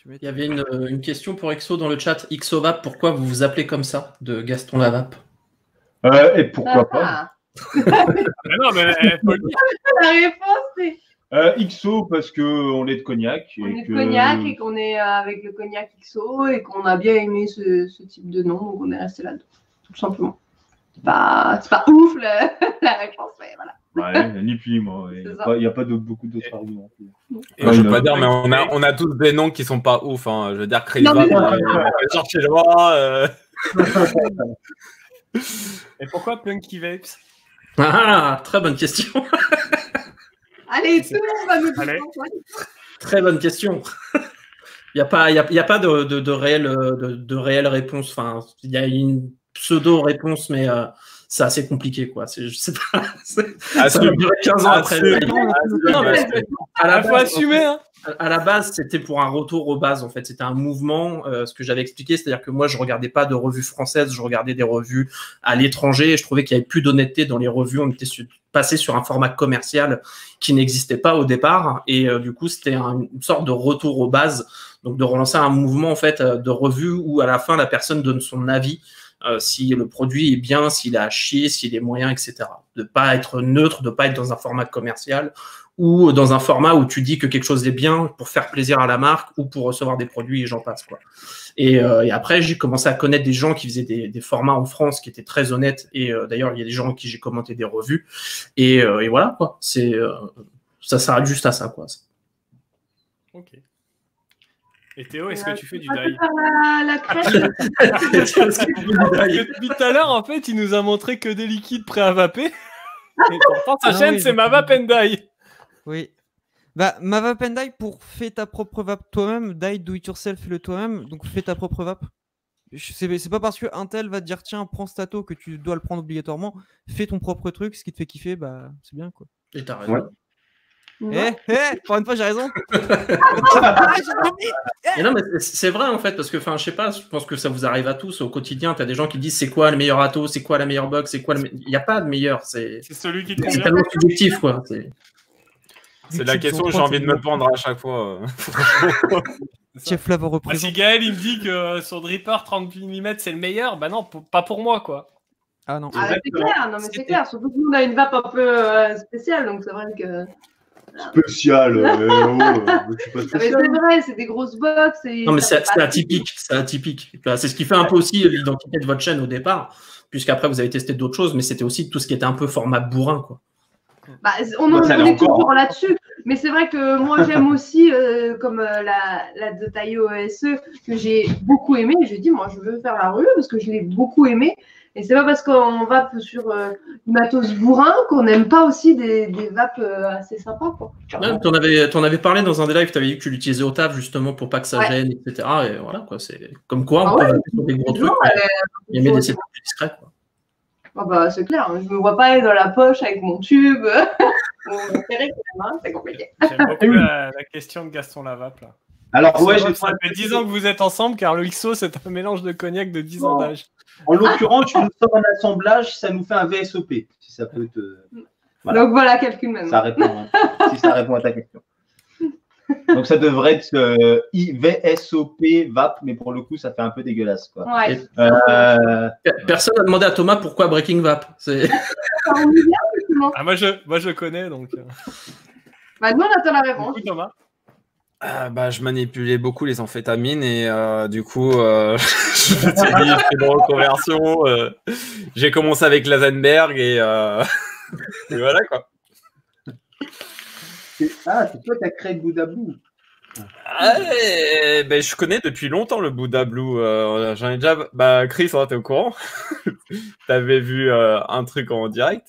Il y avait une, euh, une question pour Exo dans le chat. Xovap, pourquoi vous vous appelez comme ça de Gaston Lavap? Euh, et pourquoi pas? Ah, Mais non, mais eh. La réponse, c'est euh, XO, parce qu'on est de cognac. on et est que... cognac et qu'on est euh, avec le cognac XO et qu'on a bien aimé ce, ce type de nom. Donc, on est resté là-dedans. Tout simplement. C'est pas, c'est pas ouf la, la réponse, mais voilà. Ouais, ni plus ni moins. Il n'y a, pas- y a pas de, beaucoup d'autres arguments. Et Moi, je veux Ouais, pas dire, mais on a, on a tous des noms qui sont pas ouf. Hein. Je veux dire, Chris Non, mais- Vape, euh, on va chercher le roi. Et pourquoi Punky Vapes? Ah, très bonne question. Allez, tout le monde va. Très bonne question. Il n'y a pas, il y a, y a pas de, de, de, réelle, de, de réelle réponse. Enfin, il y a une pseudo-réponse, mais euh, c'est assez compliqué. Quoi. C'est, je sais pas. c'est- Ah, ça va durer 15 ans après. c'est- Non, mais à la base, assumer, hein à la base, c'était pour un retour aux bases. En fait, c'était un mouvement. euh, ce que j'avais expliqué, c'est-à-dire que moi, je regardais pas de revues françaises, je regardais des revues à l'étranger. Et je trouvais qu'il y avait plus d'honnêteté dans les revues. On était passé sur un format commercial qui n'existait pas au départ. Et euh, du coup, c'était un- une sorte de retour aux bases. Donc, de relancer un mouvement en fait euh, de revue où à la fin, la personne donne son avis. si le produit est bien, s'il est à chier, s'il est moyen, etc. De pas être neutre, de pas être dans un format commercial ou dans un format où tu dis que quelque chose est bien pour faire plaisir à la marque ou pour recevoir des produits et j'en passe quoi. Et, euh, et après j'ai commencé à connaître des gens qui faisaient des, des formats en France qui étaient très honnêtes et euh, d'ailleurs il y a des gens qui j'ai commenté des revues et, euh, et voilà quoi. C'est euh, ça s'arrête juste à ça quoi. Ok. Et Théo, est-ce que tu fais du die la, que Depuis tout à l'heure, en fait, il nous a montré que des liquides prêts à vaper. Et pourtant, sa Ah chaîne, c'est ma vape and die. Oui. Bah, ma vape and die pour fais ta propre vape toi-même, die do it yourself, fais-le toi-même, donc fais ta propre vape. C'est pas parce que un tel va te dire tiens, prends ce tato que tu dois le prendre obligatoirement, fais ton propre truc, ce qui te fait kiffer, bah c'est bien quoi. Et t'as raison. Ouais. Eh, eh, pour une fois j'ai raison. Et non, mais c'est- vrai en fait, parce que, enfin, je sais pas, je pense que ça vous arrive à tous au quotidien. Tu as des gens qui disent c'est quoi le meilleur ato, c'est quoi la meilleure box, c'est quoi le. Il n'y a pas de meilleur, c'est C'est celui qui te c'est tellement subjectif quoi. C'est- la question que j'ai envie de me pendre à chaque fois. Chef Bah, si. Gaël, il me dit que son dripper 30 mm, c'est le meilleur, bah non, pas pour moi, quoi. Ah non. Ah, c'est clair, non mais c'est clair. Surtout que nous on a une vape un peu euh, spéciale, donc c'est vrai que. Spécial. euh, oh, euh, Ah, mais spécial. c'est vrai, c'est des grosses box. Et Non, mais c'est atypique, c'est atypique. C'est ce qui fait un peu aussi l'identité de votre chaîne au départ, puisqu'après vous avez testé d'autres choses, mais c'était aussi tout ce qui était un peu format bourrin quoi. Bah, on, Bah, en- on l'est est encore. toujours là-dessus. Mais c'est vrai que moi, j'aime aussi, euh, comme euh, la, la de Taillot SE, que j'ai beaucoup aimé. J'ai dit, moi, je veux faire la rue parce que je l'ai beaucoup aimé. Et c'est pas parce qu'on va sur euh, du matos bourrin qu'on n'aime pas aussi des, des vapes euh, assez sympas. Quoi. Ouais, t'en avais, t'en avais parlé dans un des lives, tu avais dit que tu l'utilisais au taf justement pour pas que ça Ouais. gêne, etc. Et voilà quoi, c'est comme quoi on Ah peut ouais, vaper sur des gros trucs, il y a des discrets. Quoi. Ah bah, c'est clair, je me vois pas aller dans la poche avec mon tube. Hein, c'est compliqué. J'aime beaucoup la, la question de Gaston Lavape, là. Alors, ouais, ça fait 10 ans que vous êtes ensemble, car le XO, c'est un mélange de cognac de 10 ans d'âge. En l'occurrence, tu nous sors un assemblage, ça nous fait un VSOP. Si ça peut te. Voilà. Donc voilà, calcul maintenant. Ça répond, si ça répond à ta question. Donc ça devrait être euh, IVSOP VAP, mais pour le coup, ça fait un peu dégueulasse. Quoi. Ouais. Euh, Personne n'a demandé à Thomas pourquoi Breaking Vap. C'est... Ah, moi, je, moi, je connais, donc. euh, Bah, nous, on attend la réponse. coup, Thomas. Ah, bah, je manipulais beaucoup les amphétamines et euh, du coup, euh, je me suis dit, je fais une reconversion. euh, J'ai commencé avec Lazenberg et, euh, et voilà quoi. Ah, c'est toi qui as créé le Bouddha Blue. Ah, et, ben, je connais depuis longtemps le Buddha Blue. euh, J'en ai déjà. Bah, Chris, hein, t'es au courant T'avais vu euh, un truc en direct.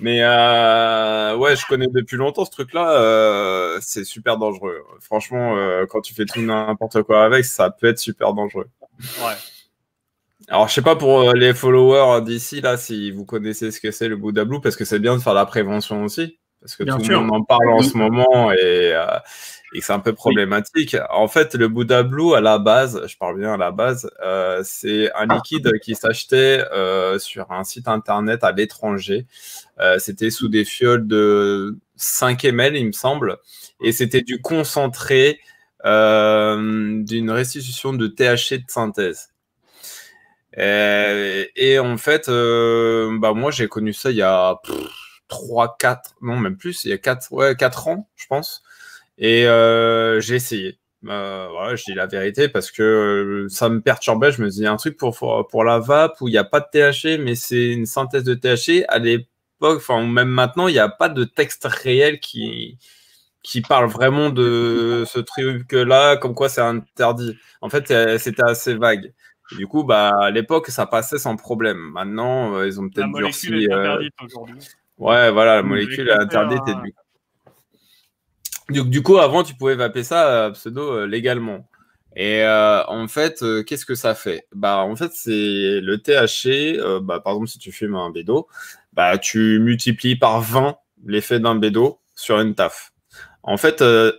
Mais euh, ouais, je connais depuis longtemps ce truc-là. euh, c'est super dangereux. Franchement, euh, quand tu fais tout n'importe quoi avec, ça peut être super dangereux. Ouais. Alors, je sais pas pour les followers d'ici, là, si vous connaissez ce que c'est le Buddha Blue, parce que c'est bien de faire la prévention aussi. Parce que Bien tout sûr. le monde en parle en ce moment et, euh, et que c'est un peu problématique. En fait, le Buddha Blue, à la base, je parle bien à la base, euh, c'est un liquide qui s'achetait euh, sur un site internet à l'étranger. Euh, c'était sous des fioles de 5 ml, il me semble. Et c'était du concentré d'une restitution de THC de synthèse. Et en fait, bah moi j'ai connu ça il y a 3, 4, non même plus, il y a 4, ouais, 4 ans, je pense. Et euh, j'ai essayé. Euh, voilà, je dis la vérité parce que euh, ça me perturbait. Je me disais un truc pour, pour, la vape où il n'y a pas de THC, mais c'est une synthèse de THC. À l'époque, enfin, même maintenant, il n'y a pas de texte réel qui, qui parle vraiment de ce truc-là, comme quoi c'est interdit. En fait, euh, c'était assez vague. Et du coup, bah, à l'époque, ça passait sans problème. Maintenant, ils ont peut-être durci. euh, aujourd'hui. Ouais, voilà, la molécule interdite. Et fer, du... Du, du coup, avant, tu pouvais vaper ça euh, pseudo euh, légalement. Et euh, en fait, euh, qu'est-ce que ça fait? Bah, en fait, c'est le THC. euh, bah, par exemple, si tu fumes un bédo, bah, tu multiplies par 20 l'effet d'un bédo sur une taf. En fait, euh,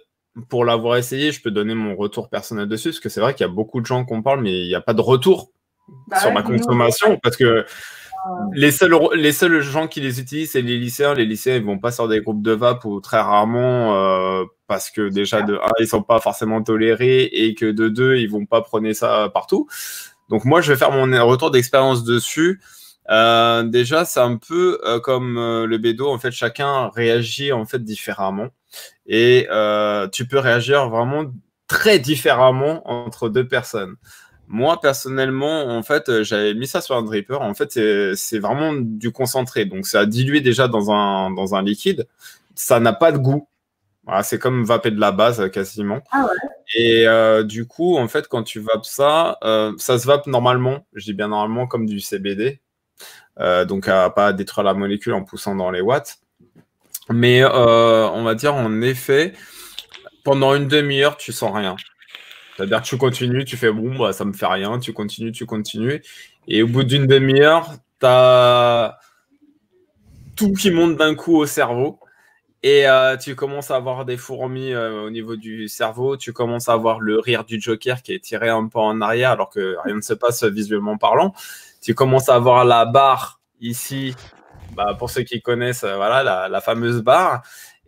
pour l'avoir essayé, je peux donner mon retour personnel dessus, parce que c'est vrai qu'il y a beaucoup de gens qu'on parle, mais il n'y a pas de retour Bah sur ma consommation, parce que les seuls, les seuls gens qui les utilisent, c'est les lycéens. Les lycéens, ils vont pas sur des groupes de vape ou très rarement euh, parce que déjà de un, ils sont pas forcément tolérés et que de deux, ils vont pas prôner ça partout. Donc moi, je vais faire mon retour d'expérience dessus. Euh, déjà, c'est un peu euh, comme euh, le bédo. En fait, chacun réagit en fait différemment et tu peux réagir vraiment très différemment entre deux personnes. Moi, personnellement, en fait, euh, j'avais mis ça sur un dripper. En fait, c'est- vraiment du concentré. Donc, ça a dilué déjà dans un, dans un liquide. Ça n'a pas de goût. Voilà, c'est comme vaper de la base, euh, quasiment. Ah Et euh, du coup, en fait, quand tu vapes ça, euh, ça se vape normalement. Je dis bien normalement comme du CBD. Euh, donc, à pas détruire la molécule en poussant dans les watts. Mais on va dire, en effet, pendant une demi-heure, tu sens rien. C'est-à-dire tu continues, tu fais bon, bah, ça me fait rien, tu continues, tu continues. Et au bout d'une demi-heure, tu as tout qui monte d'un coup au cerveau. Et euh, tu commences à avoir des fourmis euh, au niveau du cerveau. Tu commences à avoir le rire du Joker qui est tiré un peu en arrière alors que rien ne se passe visuellement parlant. Tu commences à avoir la barre ici. Bah, pour ceux qui connaissent, euh, voilà, la fameuse barre.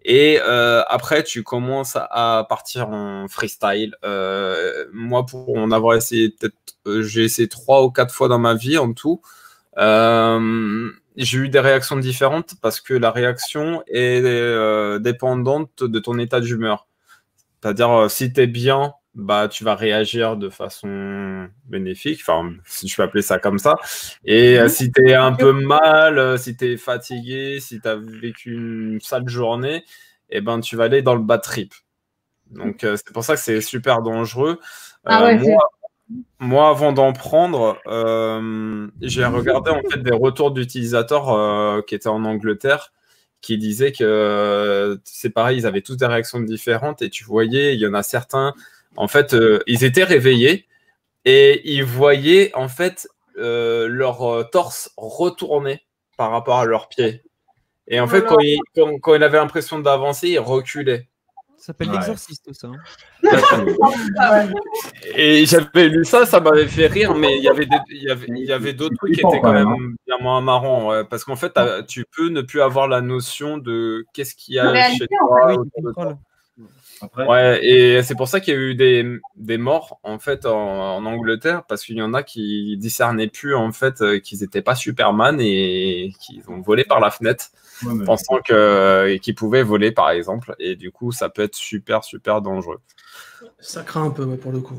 Et euh, après, tu commences à partir en freestyle. Euh, moi, pour en avoir essayé, peut-être, euh, j'ai essayé trois ou quatre fois dans ma vie en tout. Euh, j'ai eu des réactions différentes parce que la réaction est euh, dépendante de ton état d'humeur. C'est-à-dire, si tu es bien, bah, tu vas réagir de façon bénéfique, enfin, si je peux appeler ça comme ça. Et euh, si tu es un peu mal, euh, si tu es fatigué, si tu as vécu une sale journée, eh ben, tu vas aller dans le bad trip. Donc, euh, c'est pour ça que c'est super dangereux. Ah ouais, moi, moi, avant d'en prendre, j'ai regardé en fait des retours d'utilisateurs qui étaient en Angleterre qui disaient que c'est pareil, ils avaient tous des réactions différentes et tu voyais, il y en a certains, en fait, euh, ils étaient réveillés et ils voyaient en fait euh, leur euh, torse retourner par rapport à leurs pieds. Et en Oh fait, quand ils, quand, quand ils avaient l'impression d'avancer, ils reculaient. Ça s'appelle Ouais. l'exorciste, ça. hein. Et j'avais lu ça, ça m'avait fait rire, mais il y avait des- il y avait, il y avait d'autres trucs qui étaient quand même, même bien moins marrants, ouais, parce qu'en fait, tu peux ne plus avoir la notion de qu'est-ce qu'il y a réalité, chez en toi. Ah oui, Après, Ouais, et c'est pour ça qu'il y a eu des, des morts en fait en, en Angleterre parce qu'il y en a qui discernaient plus en fait euh, qu'ils n'étaient pas Superman et qu'ils ont volé par la fenêtre ouais, mais- pensant que qu'ils pouvaient voler par exemple et du coup ça peut être super super dangereux. Ça craint un peu ouais, pour le coup.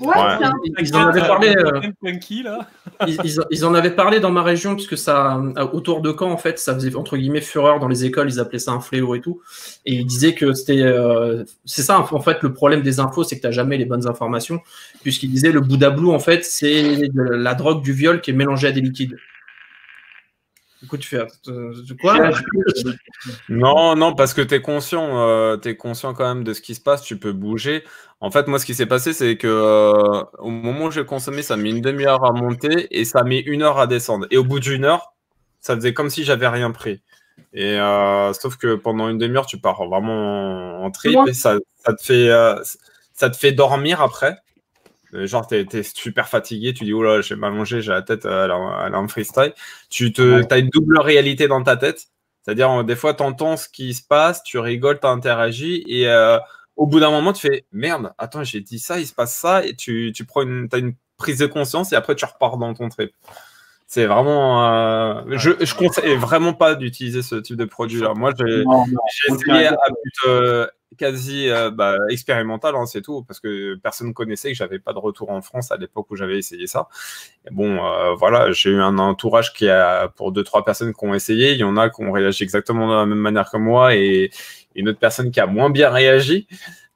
Ouais, Ouais. Ils, en avaient parlé. euh, Punky, là. ils, ils- ils en avaient parlé dans ma région puisque ça euh, autour de Caen en fait ça faisait entre guillemets fureur dans les écoles ils appelaient ça un fléau et tout et ils disaient que c'était euh, c'est ça en fait le problème des infos c'est que tu jamais les bonnes informations puisqu'ils disaient le Bouddha Blue en fait c'est la drogue du viol qui est mélangée à des liquides du coup tu fais euh, de quoi Non, non, parce que tu es conscient, euh, t'es conscient quand même de ce qui se passe, tu peux bouger. En fait, moi, ce qui s'est passé, c'est que euh, au moment où j'ai consommé, ça met une demi-heure à monter et ça met une heure à descendre. Et au bout d'une heure, ça faisait comme si j'avais rien pris. Et euh, sauf que pendant une demi-heure, tu pars vraiment en, trip et ça, ça te fait, euh, ça te fait dormir après. Euh, Genre, t'es es super fatigué, tu dis, oh là, j'ai mal mangé, j'ai la tête, a un freestyle. Tu te, Ouais. as une double réalité dans ta tête. C'est-à-dire, euh, des fois, tu entends ce qui se passe, tu rigoles, tu interagis, et euh, au bout d'un moment, tu fais merde, attends, j'ai dit ça, il se passe ça, et tu, tu prends une, as une prise de conscience, et après, tu repars dans ton trip. C'est vraiment. euh, je, je conseille vraiment pas d'utiliser ce type de produit-là. Moi, j'ai essayé à but euh, quasi euh, bah, expérimental, hein, c'est tout, parce que personne connaissait que j'avais pas de retour en France à l'époque où j'avais essayé ça. Bon, euh, voilà, j'ai eu un entourage qui a pour deux trois personnes qui ont essayé. Il y en a qui ont réagi exactement de la même manière que moi et une autre personne qui a moins bien réagi.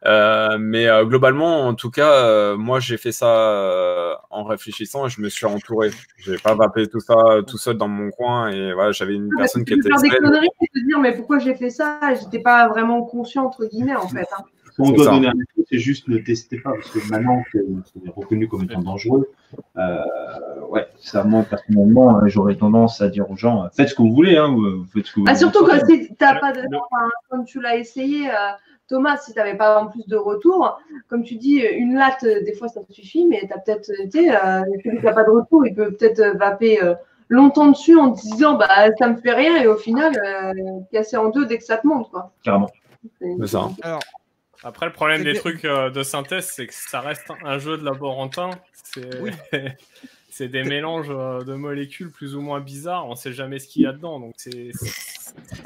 Euh, mais euh, globalement, en tout cas, euh, moi j'ai fait ça euh, en réfléchissant et je me suis entouré. J'ai pas vapé tout ça euh, tout seul dans mon coin et voilà, j'avais une Ah, personne qui tu peux était faire des conneries et te dire mais pourquoi j'ai fait ça J'étais pas vraiment conscient entre guillemets en fait. hein. On C'est doit ça. donner un c'est juste ne testez pas, parce que maintenant que c'est reconnu comme étant dangereux, euh, ouais, ça, moi, personnellement, hein, j'aurais tendance à dire aux gens, faites ce que vous voulez, hein, vous faites ce que vous Ah, voulez. surtout que si t'as pas de. enfin, comme tu l'as essayé, euh, Thomas, si t'avais pas en plus de retour, comme tu dis, une latte, euh, des fois ça te suffit, mais t'as peut-être, euh, tu euh, celui qui n'a pas de retour, il peut peut-être euh, vaper euh, longtemps dessus en te disant, bah ça me fait rien, et au final, euh, casser en deux dès que ça te monte, quoi. Carrément. C'est- ça. Alors, Après, le problème des trucs euh, de synthèse, c'est que ça reste un jeu de laborantin. C'est Oui. c'est des mélanges de molécules plus ou moins bizarres. On sait jamais ce qu'il y a dedans. Donc c'est.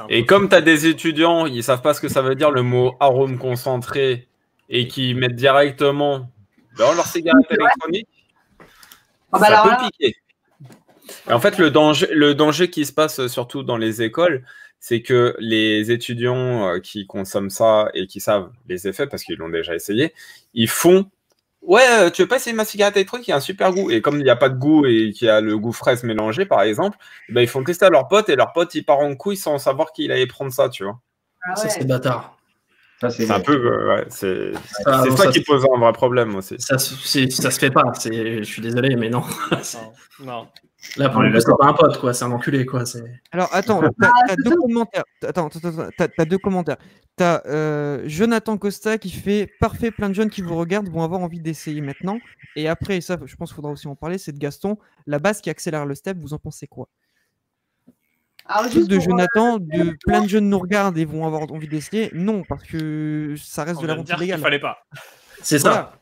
Et comme tu as des étudiants, ils savent pas ce que ça veut dire le mot arôme concentré et qui mettent directement dans leur cigarette électronique, Ah bah ça peut là- piquer. Et en fait, le danger, le danger qui se passe surtout dans les écoles, c'est que les étudiants euh, qui consomment ça et qui savent les effets parce qu'ils l'ont déjà essayé, ils font Ouais, euh, tu veux pas essayer ma cigarette électronique? Il y a un super goût. Et comme il n'y a pas de goût et qu'il y a le goût fraise mélangé, par exemple, eh ben, ils font tester à leurs potes et leurs potes ils partent en couille sans savoir qu'il allait prendre ça, tu vois. Ah Ça, c'est bâtard. C'est un peu, euh, ouais, c'est Ça, ça ça, qui pose un vrai problème aussi. ça, ça se fait pas. Je suis désolé, mais non. Non, non. Là, pour le c'est pas un pote, quoi. C'est un enculé, quoi. Alors attends, t'as Ah, t'as deux commentaires. Attends, attends, attends, t'as t'as deux commentaires. T'as euh, Jonathan Costa qui fait parfait, plein de jeunes qui vous regardent vont avoir envie d'essayer maintenant. Et après, et ça, je pense qu'il faudra aussi en parler, c'est de Gaston, la base qui accélère le step. Vous en pensez quoi? Alors, juste de euh, Jonathan, de plein de jeunes nous regardent et vont avoir envie d'essayer. Non, parce que ça reste On de la vente illégale. fallait pas. c'est ça.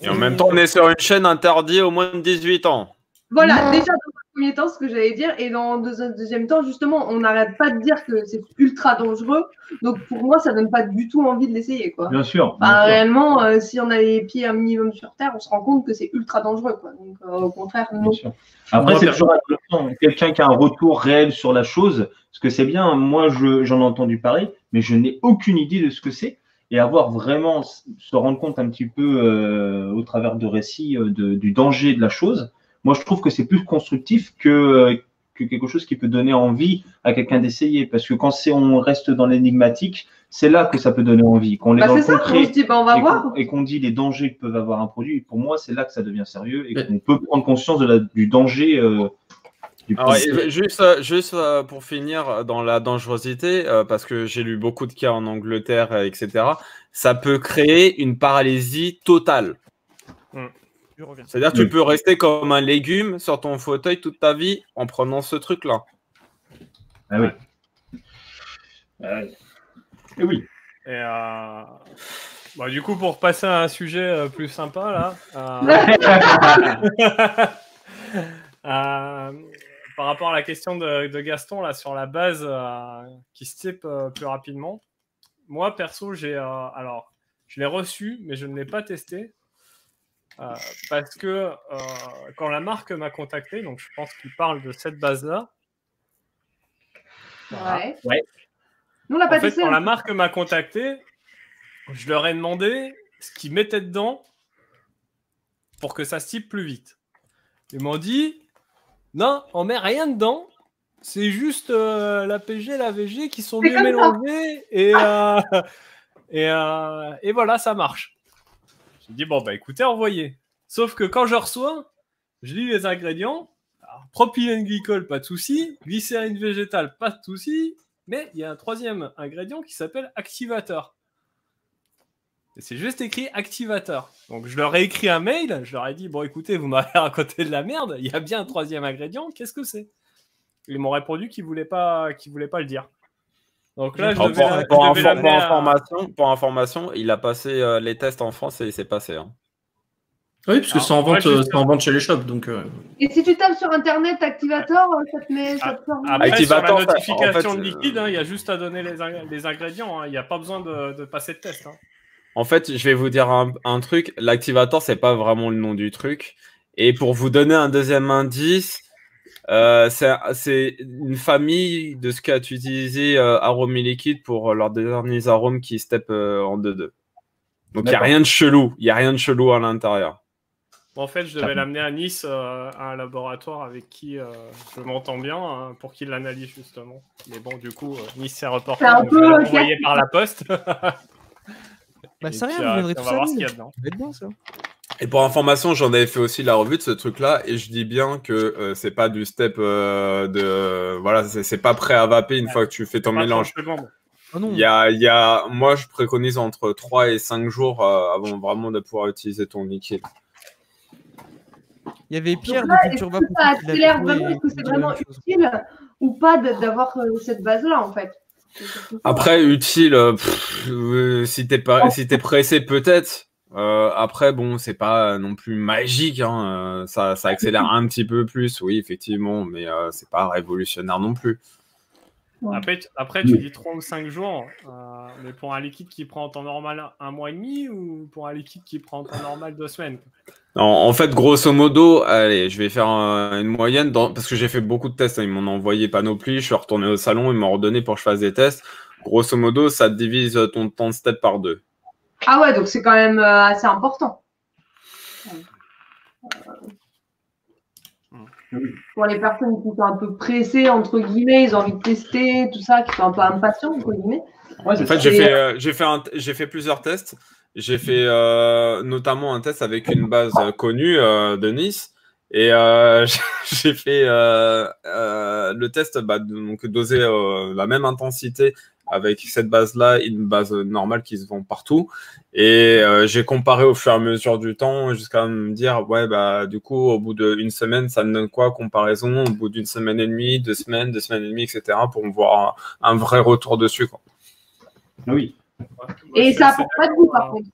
Et en même temps, on est sur une chaîne interdite au moins de 18 ans. Voilà, Non. déjà dans un premier temps, ce que j'allais dire, et dans un deuxi- deuxième temps, justement, on n'arrête pas de dire que c'est ultra dangereux. Donc pour moi, ça donne pas du tout envie de l'essayer, quoi. Bien sûr. Réellement, euh, si on a les pieds un minimum sur terre, on se rend compte que c'est ultra dangereux, quoi. Donc euh, au contraire, non. Bien sûr. Après, c'est toujours intéressant. Quelqu'un qui a un retour réel sur la chose, parce que c'est bien, moi je- j'en ai entendu parler, mais je n'ai aucune idée de ce que c'est. Et avoir vraiment se rendre compte un petit peu euh, au travers de récits euh, de- du danger de la chose, moi je trouve que c'est plus constructif que, euh, que quelque chose qui peut donner envie à quelqu'un d'essayer. Parce que quand on reste dans l'énigmatique, c'est là que ça peut donner envie. Quand on est Bah, dans c'est le ça, on concret, se dit, bah, on va et qu'on- dit les dangers que peuvent avoir un produit, pour moi, c'est là que ça devient sérieux et qu'on peut prendre conscience de la, du danger euh, du Alors, juste, juste euh, pour finir dans la dangerosité, euh, parce que j'ai lu beaucoup de cas en Angleterre, etc., ça peut créer une paralysie totale. C'est-à-dire que tu peux rester comme un légume sur ton fauteuil toute ta vie en prenant ce truc-là. Ah oui. Ah oui. Et oui. Et euh, bah, du coup, pour passer à un sujet euh, plus sympa, là. euh, euh, par rapport à la question de, de Gaston, là, sur la base euh, qui se type euh, plus rapidement. Moi, perso, j'ai. euh, alors, je l'ai reçu, mais je ne l'ai pas testé. Euh, parce que euh, quand la marque m'a contacté, donc je pense qu'il parle de cette base-là. Voilà. Ouais. Ouais. Nous, on l'a En pas fait, quand la marque m'a contacté, je leur ai demandé ce qu'ils mettaient dedans pour que ça se type plus vite. Ils m'ont dit non, on met rien dedans. C'est juste euh, la PG et la VG qui sont ça. mélangées et, euh, et, euh, et voilà, ça marche. J'ai dit bon, bah écoutez, envoyez. Sauf que quand je reçois, je lis les ingrédients. Alors, propylène glycol, pas de souci. Glycérine végétale, pas de souci. Mais il y a un troisième ingrédient qui s'appelle activateur. Et c'est juste écrit activateur. Donc je leur ai écrit un mail, je leur ai dit bon écoutez, vous m'avez raconté de la merde, il y a bien un troisième ingrédient, qu'est-ce que c'est? Ils m'ont répondu qu'ils voulaient pas qu'ils voulaient pas le dire. Donc là je devais, pour, la- pour je devais pour à- information, pour information, il a passé euh, les tests en France et il s'est passé. hein. Oui, parce que Alors, c'est en, vente, euh, juste- en vente chez les shops. Donc, euh, Et si tu tapes sur internet activateur, euh, ça te met. Ça te Après, Activateur, sur la ça- notification en fait, de liquide, hein, il y a juste à donner les, ing- les ingrédients. hein. Il n'y a pas besoin de, de passer de test. hein. En fait, je vais vous dire un, un truc. L'activator, c'est pas vraiment le nom du truc. Et pour vous donner un deuxième indice, euh, c'est c'est une famille de ce qu'a utilisé euh, Arome Liquide pour leurs derniers arômes qui step euh, en 2-2. Donc il n'y a rien de chelou. Il n'y a rien de chelou à l'intérieur. En fait, je devais l'amener à Nice, euh, à un laboratoire avec qui euh, je m'entends bien, hein, pour qu'il l'analyse justement. Mais bon, du coup, euh, Nice s'est reporté. Euh, l'envoyer par la poste. Bah, Et c'est rien, puis, vous euh, viendrez puis tous on va voir ce qu'il y a dedans. Ça va être bien, ça. Et pour information, j'en avais fait aussi la revue de ce truc-là, et je dis bien que euh, c'est pas du step euh, de voilà, c'est pas prêt à vaper une fois que tu fais ton mélange. 30 secondes. Oh non. Il y a, il y a, moi, je préconise entre 3 et 5 jours euh, avant vraiment de pouvoir utiliser ton liquide. Il y avait Pierre là, de Culture est-ce Vap que ça accélère vraiment Est-ce que c'est vraiment utile ou pas d'avoir euh, cette base-là en fait? Après, utile, pff, si t'es pas, si t'es pressé, peut-être. Euh, après, bon, c'est pas non plus magique. Hein, euh, ça, ça accélère un petit peu plus, oui, effectivement, mais euh, c'est pas révolutionnaire non plus. Après, tu- après, tu dis 3 ou 5 jours, euh, mais pour un liquide qui prend en temps normal un mois et demi ou pour un liquide qui prend en temps normal deux semaines? En, en fait, grosso modo, allez, je vais faire euh, une moyenne dans- parce que j'ai fait beaucoup de tests. hein. Ils m'en ont envoyé panoplie. Je suis retourné au salon, ils m'ont redonné pour que je fasse des tests. Grosso modo, ça te divise ton temps de step par deux. Ah ouais, donc c'est quand même euh, assez important. Euh, Pour les personnes qui sont un peu pressées, entre guillemets, ils ont envie de tester, tout ça, qui sont un peu impatients, entre guillemets. Ouais, En fait, j'ai fait, euh, j'ai fait, j'ai fait plusieurs tests. J'ai fait euh, notamment un test avec une base connue euh, de Nice. Et euh, j'ai fait euh, euh, le test, bah, donc doser euh, la même intensité avec cette base-là, une base normale qui se vend partout. Et euh, j'ai comparé au fur et à mesure du temps jusqu'à me dire, ouais, bah, du coup, au bout d'une semaine, ça me donne quoi comparaison Au bout d'une semaine et demie, deux semaines, deux semaines et demie, etc., pour me voir un, un vrai retour dessus. Quoi. Oui. Ouais. Moi, et ça apporte pas de goût, par contre.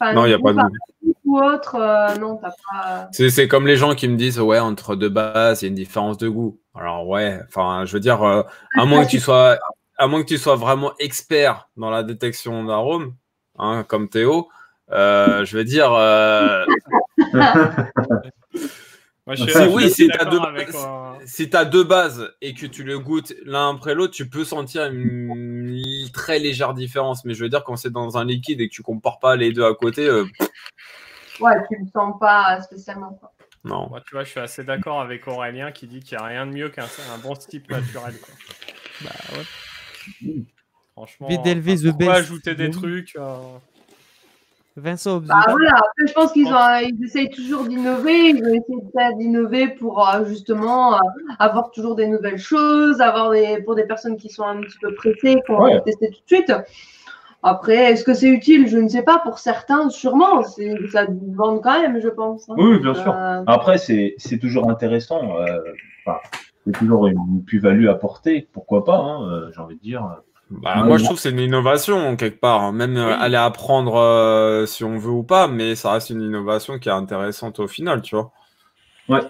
Enfin, Non, il n'y a pas de goût. Ou autre, euh, non, t'as pas. C'est, c'est comme les gens qui me disent, ouais, entre deux bases, il y a une différence de goût. Alors, ouais, enfin, je veux dire, euh, à moins que tu sois, à moins que tu sois vraiment expert dans la détection d'arômes, hein, comme Théo, euh, je veux dire, euh, Moi, je suis, Si, oui, si euh, tu as deux bases et que tu le goûtes l'un après l'autre, tu peux sentir une très légère différence. Mais je veux dire, quand c'est dans un liquide et que tu compares pas les deux à côté, euh, Ouais, tu le sens pas spécialement. quoi. non. Moi, tu vois, je suis assez d'accord avec Aurélien qui dit qu'il n'y a rien de mieux qu'un un bon type naturel. Quoi. Bah ouais. Franchement, VDLV the pourquoi best. ajouter des trucs euh, Vincent. Bah voilà, après je pense qu'ils ont, ils essayent toujours d'innover, ils ont essayé de faire d'innover pour euh, justement euh, avoir toujours des nouvelles choses, avoir des pour des personnes qui sont un petit peu pressées, envie de tester tout de suite. Après, est-ce que c'est utile? Je ne sais pas. Pour certains, sûrement, ça vend quand même, je pense. hein. Oui, bien sûr. Euh, Après, c'est c'est toujours intéressant. euh, enfin, c'est toujours une plus-value apportée. Pourquoi pas hein, euh, J'ai envie de dire. Bah, Ouais, moi, je trouve que c'est une innovation, quelque part. hein. Même euh, Oui. aller apprendre euh, si on veut ou pas, mais ça reste une innovation qui est intéressante au final, tu vois. Ouais,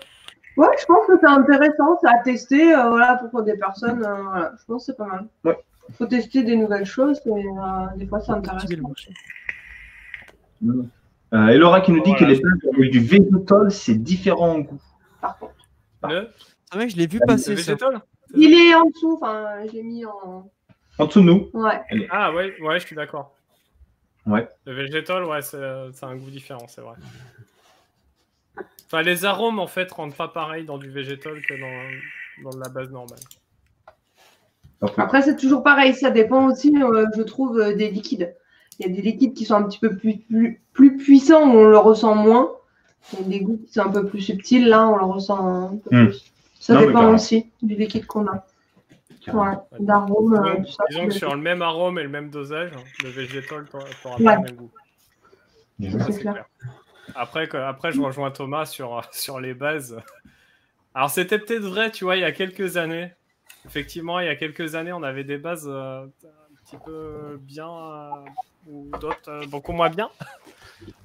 je pense que c'est intéressant, c'est à tester, euh, voilà, pour des personnes, euh, voilà, je pense que c'est pas mal. Ouais. faut tester des nouvelles choses, et euh, des fois c'est intéressant. Euh, et Laura qui nous dit Voilà. que les avec du végétol, c'est différent en goût. Par contre. Le, C'est vrai que je l'ai vu Ah, le passer ça. végétal Il est en dessous, enfin, j'ai mis en. En dessous de nous. Ouais. Ah ouais, ouais, je suis d'accord. Ouais. Le végétal, ouais, c'est c'est un goût différent, c'est vrai. Enfin, les arômes, en fait, rendent pas pareil dans du végétal que dans, dans de la base normale. Après, c'est toujours pareil, ça dépend aussi, euh, je trouve, euh, des liquides. Il y a des liquides qui sont un petit peu plus, plus, plus puissants, où on le ressent moins. Il y a des goûts qui sont un peu plus subtils, là, on le ressent un peu Hmm. plus. Ça Non, dépend aussi du liquide qu'on a. Ouais, d'arôme, euh, Disons, tout ça. disons que sur le même arôme et le même dosage, le végétal t'aura Ouais. pas le même goût. Ça, Ça, c'est c'est clair. clair. Après, que- après, je rejoins Thomas sur, sur les bases. Alors, c'était peut-être vrai, tu vois, il y a quelques années. Effectivement, il y a quelques années, on avait des bases euh, un petit peu bien euh, ou d'autres euh, beaucoup moins bien.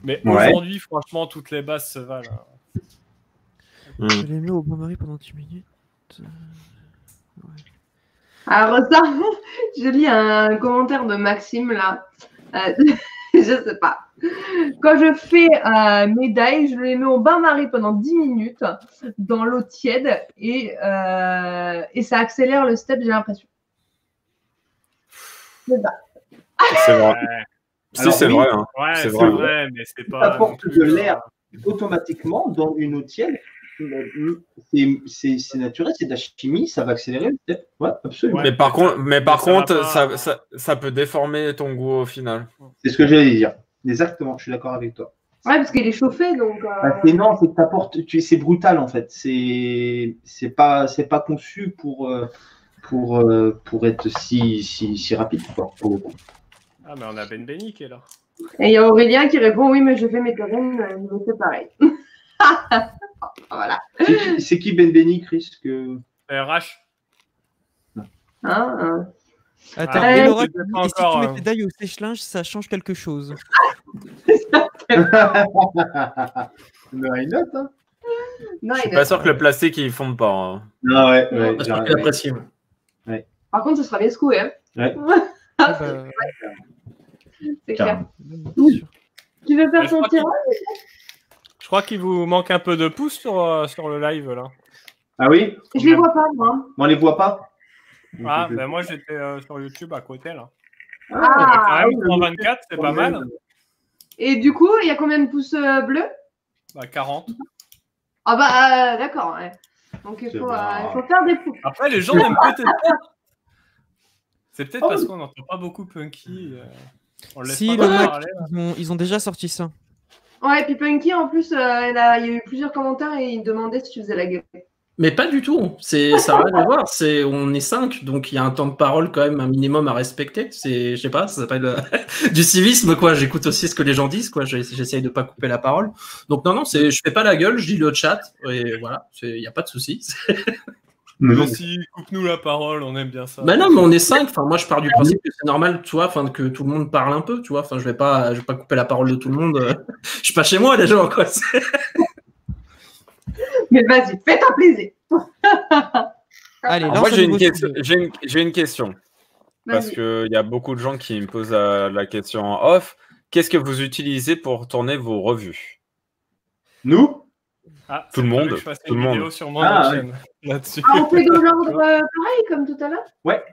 Mais Ouais. aujourd'hui, franchement, toutes les bases se valent. Hein. Hmm. Je l'ai mis au bain-marie pendant 10 minutes. Alors ça, je lis un commentaire de Maxime là. Euh, je sais pas. Quand je fais euh, médaille, je les mets au bain-marie pendant 10 minutes dans l'eau tiède et, euh, et ça accélère le step, j'ai l'impression. C'est vrai. Ouais, Si, Alors, c'est oui. vrai. hein. ouais, C'est c'est vrai. vrai, mais c'est pas. apporte non plus, de euh, l'air. Automatiquement, dans une eau tiède, euh, c'est- c'est c'est naturel, c'est de la chimie, ça va accélérer. Ouais, absolument. Mais par contre, mais par ça contre, pas- ça, ça, ça peut déformer ton goût au final. C'est ce que j'allais dire. Exactement, je suis d'accord avec toi. Ouais, parce qu'il est chauffé, donc. euh, Bah, c'est non, c'est brutal en fait. C'est c'est pas c'est pas conçu pour euh, pour euh, pour être si si si rapide quoi. pour. Ah, mais on a Ben Benny qui est là. Et il y a Aurélien qui répond Oui, mais je fais mes euh, je fais pareil. voilà. C'est qui, qui Ben Benny, Chris que RH. Hein, hein. Attends, Ah, et Laura, si tu mets euh, tes dailles au sèche-linge, ça change quelque chose. Hein? Non, Je il suis a- pas sûr que le plastique il fonde pas. hein. Ah ouais, ouais. Parce j'ai- que l'apprécie. Par contre, ce sera bien secoué. Hein. Ah bah, C'est clair. Tu veux Je faire ton tirage? Je crois qu'il vous manque un peu de pouce sur, euh, sur le live là. Ah oui? Je les vois pas, moi. On les voit pas? Ah, ben moi j'étais euh, sur YouTube à côté là. Ah, quand oui, même 124, c'est pas mal. Et du coup, il y a combien de pouces euh, bleus? Bah 40. Ah bah, euh, d'accord. ouais. Donc, il C'est faut, bon. euh, il faut faire des pouces. Après, les gens n'aiment peut-être pas. C'est peut-être Oh. parce qu'on n'entend pas beaucoup Punky. euh, on le laisse Si, pas le trop Mac, parler. ils ont, ils ont déjà sorti ça. Ouais, et puis Punky, en plus, euh, il, y a eu plusieurs commentaires et il demandait si tu faisais la gueule. Mais pas du tout. C'est ça rien à voir. C'est on est cinq, donc il y a un temps de parole quand même un minimum à respecter. C'est je sais pas, ça s'appelle euh, du civisme quoi. J'écoute aussi ce que les gens disent quoi. J'essaye de pas couper la parole. Donc non non, c'est je fais pas la gueule, je dis le chat et voilà. Il y a pas de souci. Mais non, Mais si, coupe-nous la parole, on aime bien ça. Bah non, mais on est cinq. Enfin moi je pars du principe que c'est normal, tu vois, enfin que tout le monde parle un peu, tu vois. Enfin je vais pas je vais pas couper la parole de tout le monde. euh. Je suis pas chez moi les gens quoi. Mais vas-y, fais-toi plaisir. Allez, moi, j'ai une, question- une, une question. Parce qu'il y a beaucoup de gens qui me posent euh, la question en off. Qu'est-ce que vous utilisez pour tourner vos revues? Nous? Ah, tout le monde, prévu que je fasse tout une le vidéo monde. sur mon Ah, là-dessus. Ah, on fait dans l'ordre euh, pareil comme tout à l'heure Ouais.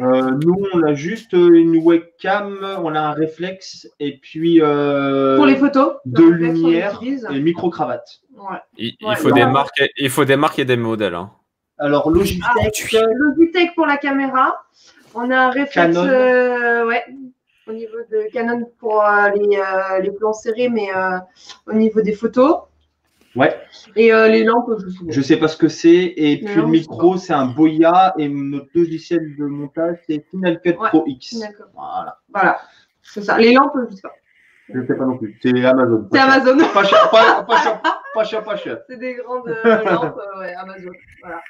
Euh, nous, on a juste une webcam, on a un réflexe et puis euh, Pour les photos. de lumière et micro-cravate. Ouais. il, il Ouais, faut non, des marques, et- il faut des marques et des modèles. hein. Alors, Logitech, Logitech pour la caméra. On a un réflexe euh, ouais, au niveau de Canon pour euh, les, euh, les plans serrés, mais euh, au niveau des photos. Ouais, Et euh, les lampes, je sais pas. je sais pas ce que c'est. Et puis le micro, c'est un Boya et notre logiciel de montage, c'est Final Cut Ouais. Pro X. Voilà. Voilà, c'est ça. Les lampes, je sais pas. Je sais pas non plus. C'est Amazon. C'est Pas cher. Amazon. Pas cher, pas, pas cher, Pas cher, pas cher. C'est des grandes euh, lampes euh, ouais, Amazon. Voilà.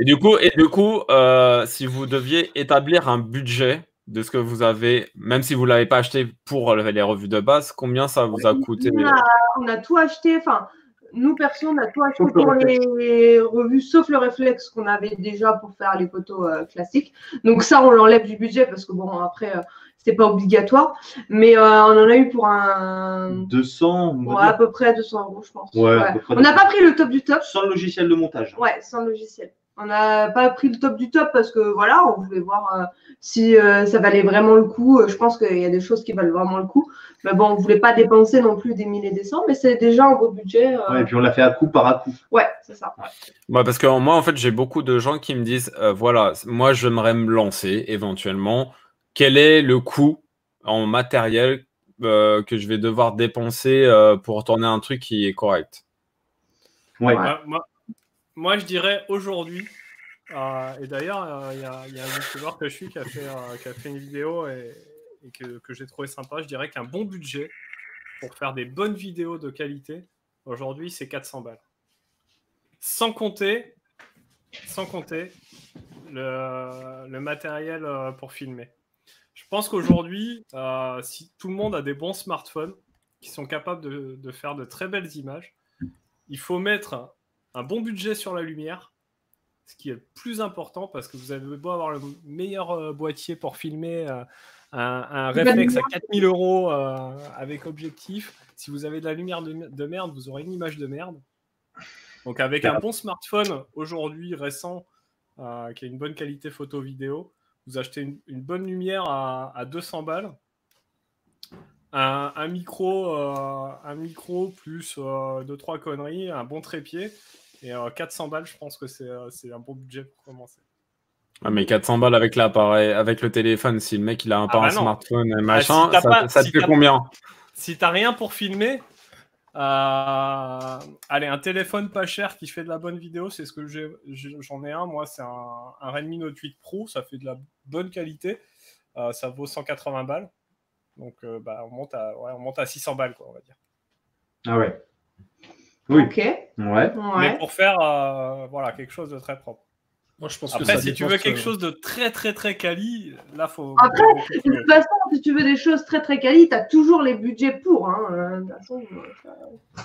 Et du coup, et du coup euh, si vous deviez établir un budget de ce que vous avez, même si vous ne l'avez pas acheté pour les revues de base, combien ça vous a coûté On a, on a tout acheté. Enfin, nous, perso, on a tout acheté pour les revues, sauf le réflexe qu'on avait déjà pour faire les photos euh, classiques. Donc ça, on l'enlève du budget parce que bon, après, euh, c'est pas obligatoire. Mais euh, on en a eu pour un, 200, on va ouais, à peu près 200 euros, je pense. Ouais, On n'a pas pris le top du top. Sans le logiciel de montage. Ouais, sans le logiciel. On n'a pas pris le top du top parce que voilà, on voulait voir euh, si euh, ça valait vraiment le coup. Euh, Je pense qu'il y a des choses qui valent vraiment le coup. Mais bon, on voulait pas dépenser non plus des milliers et des cents, mais c'est déjà un beau budget. euh, Ouais, et puis on l'a fait à coup par à coup. ouais, c'est ça. Bah, parce que moi, en fait, j'ai beaucoup de gens qui me disent euh, voilà, moi, j'aimerais me lancer éventuellement. Quel est le coût en matériel euh, que je vais devoir dépenser euh, pour tourner un truc qui est correct? Ouais. Ouais. Moi, moi, je dirais aujourd'hui, euh, et d'ailleurs, euh, il y, a- un youtubeur que je suis qui a fait, euh, une vidéo et, que, j'ai trouvé sympa. Je dirais qu'un bon budget pour faire des bonnes vidéos de qualité, aujourd'hui, c'est 400 balles. Sans compter, sans compter le, matériel pour filmer. Je pense qu'aujourd'hui, si tout le monde a des bons smartphones qui sont capables de faire de très belles images, il faut mettre un bon budget sur la lumière, ce qui est le plus important parce que vous avez beau avoir le meilleur euh, boîtier pour filmer euh, un, réflexe à lumière. 4000 euros euh, avec objectif. Si vous avez de la lumière de, de merde, vous aurez une image de merde. Donc avec un bon smartphone aujourd'hui récent euh, qui a une bonne qualité photo-vidéo, vous achetez une, une bonne lumière à, à 200 balles, un, un micro, euh, un micro plus euh, deux trois conneries, un bon trépied et euh, 400 balles, je pense que c'est euh, c'est un bon budget pour commencer. Ah, mais 400 balles avec l'appareil, avec le téléphone, si le mec il a un, pas bah un smartphone et Ah, machin, si ça, pas- ça te si fait combien? Si t'as rien pour filmer, euh, allez, un téléphone pas cher qui fait de la bonne vidéo, c'est ce que j'en ai un. Moi, c'est un, un Redmi Note 8 Pro, ça fait de la bonne qualité. Ça vaut 180 balles. Donc, euh, bah, on, monte à, ouais, on monte à 600 balles, quoi, on va dire. Ah ouais. Oui. Ok. Ouais. Ouais. Mais pour faire euh, voilà, quelque chose de très propre. Moi, je pense que Après, ça si tu veux quelque que- chose de très, très, très quali, là, faut. Après, De toute façon, si tu veux des choses très très quali, tu as toujours les budgets pour. Hein. euh, De toute façon, ça-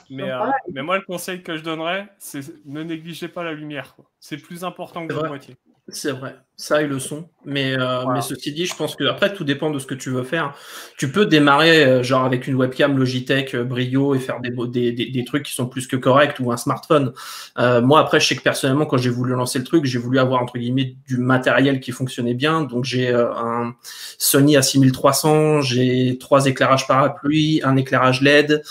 Mais, euh, mais moi, le conseil que je donnerais, c'est ne négligez pas la lumière. C'est plus important que vrai. boîtier. C'est vrai, ça et le son. Mais, euh, mais ceci dit, je pense que après tout dépend de ce que tu veux faire. Tu peux démarrer euh, genre avec une webcam Logitech euh, Brio et faire des, beaux- des, des, des trucs qui sont plus que corrects ou un smartphone. Moi après, je sais que personnellement, quand j'ai voulu lancer le truc, j'ai voulu avoir entre guillemets du matériel qui fonctionnait bien. Donc j'ai un Sony A6300, j'ai trois éclairages parapluie, un éclairage LED,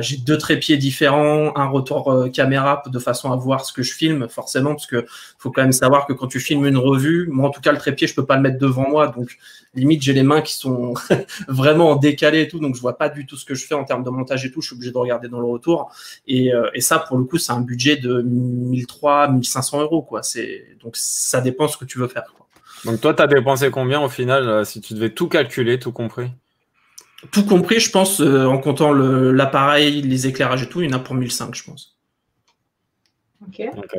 j'ai deux trépieds différents, un retour caméra de façon à voir ce que je filme forcément parce que faut quand même savoir que quand tu filmes une revue, moi en tout cas le trépied je peux pas le mettre devant moi, donc limite j'ai les mains qui sont vraiment en décalé et tout, donc je vois pas du tout ce que je fais en termes de montage et tout, je suis obligé de regarder dans le retour. Et, euh, et ça pour le coup c'est un budget de 1300, 1500 euros quoi. C'est donc ça dépend ce que tu veux faire. Quoi. Donc toi, tu as dépensé combien au final euh, si tu devais tout calculer, tout compris? Tout compris, je pense euh, en comptant le- l'appareil, les éclairages et tout, il y en a pour 1500 je pense. Ok.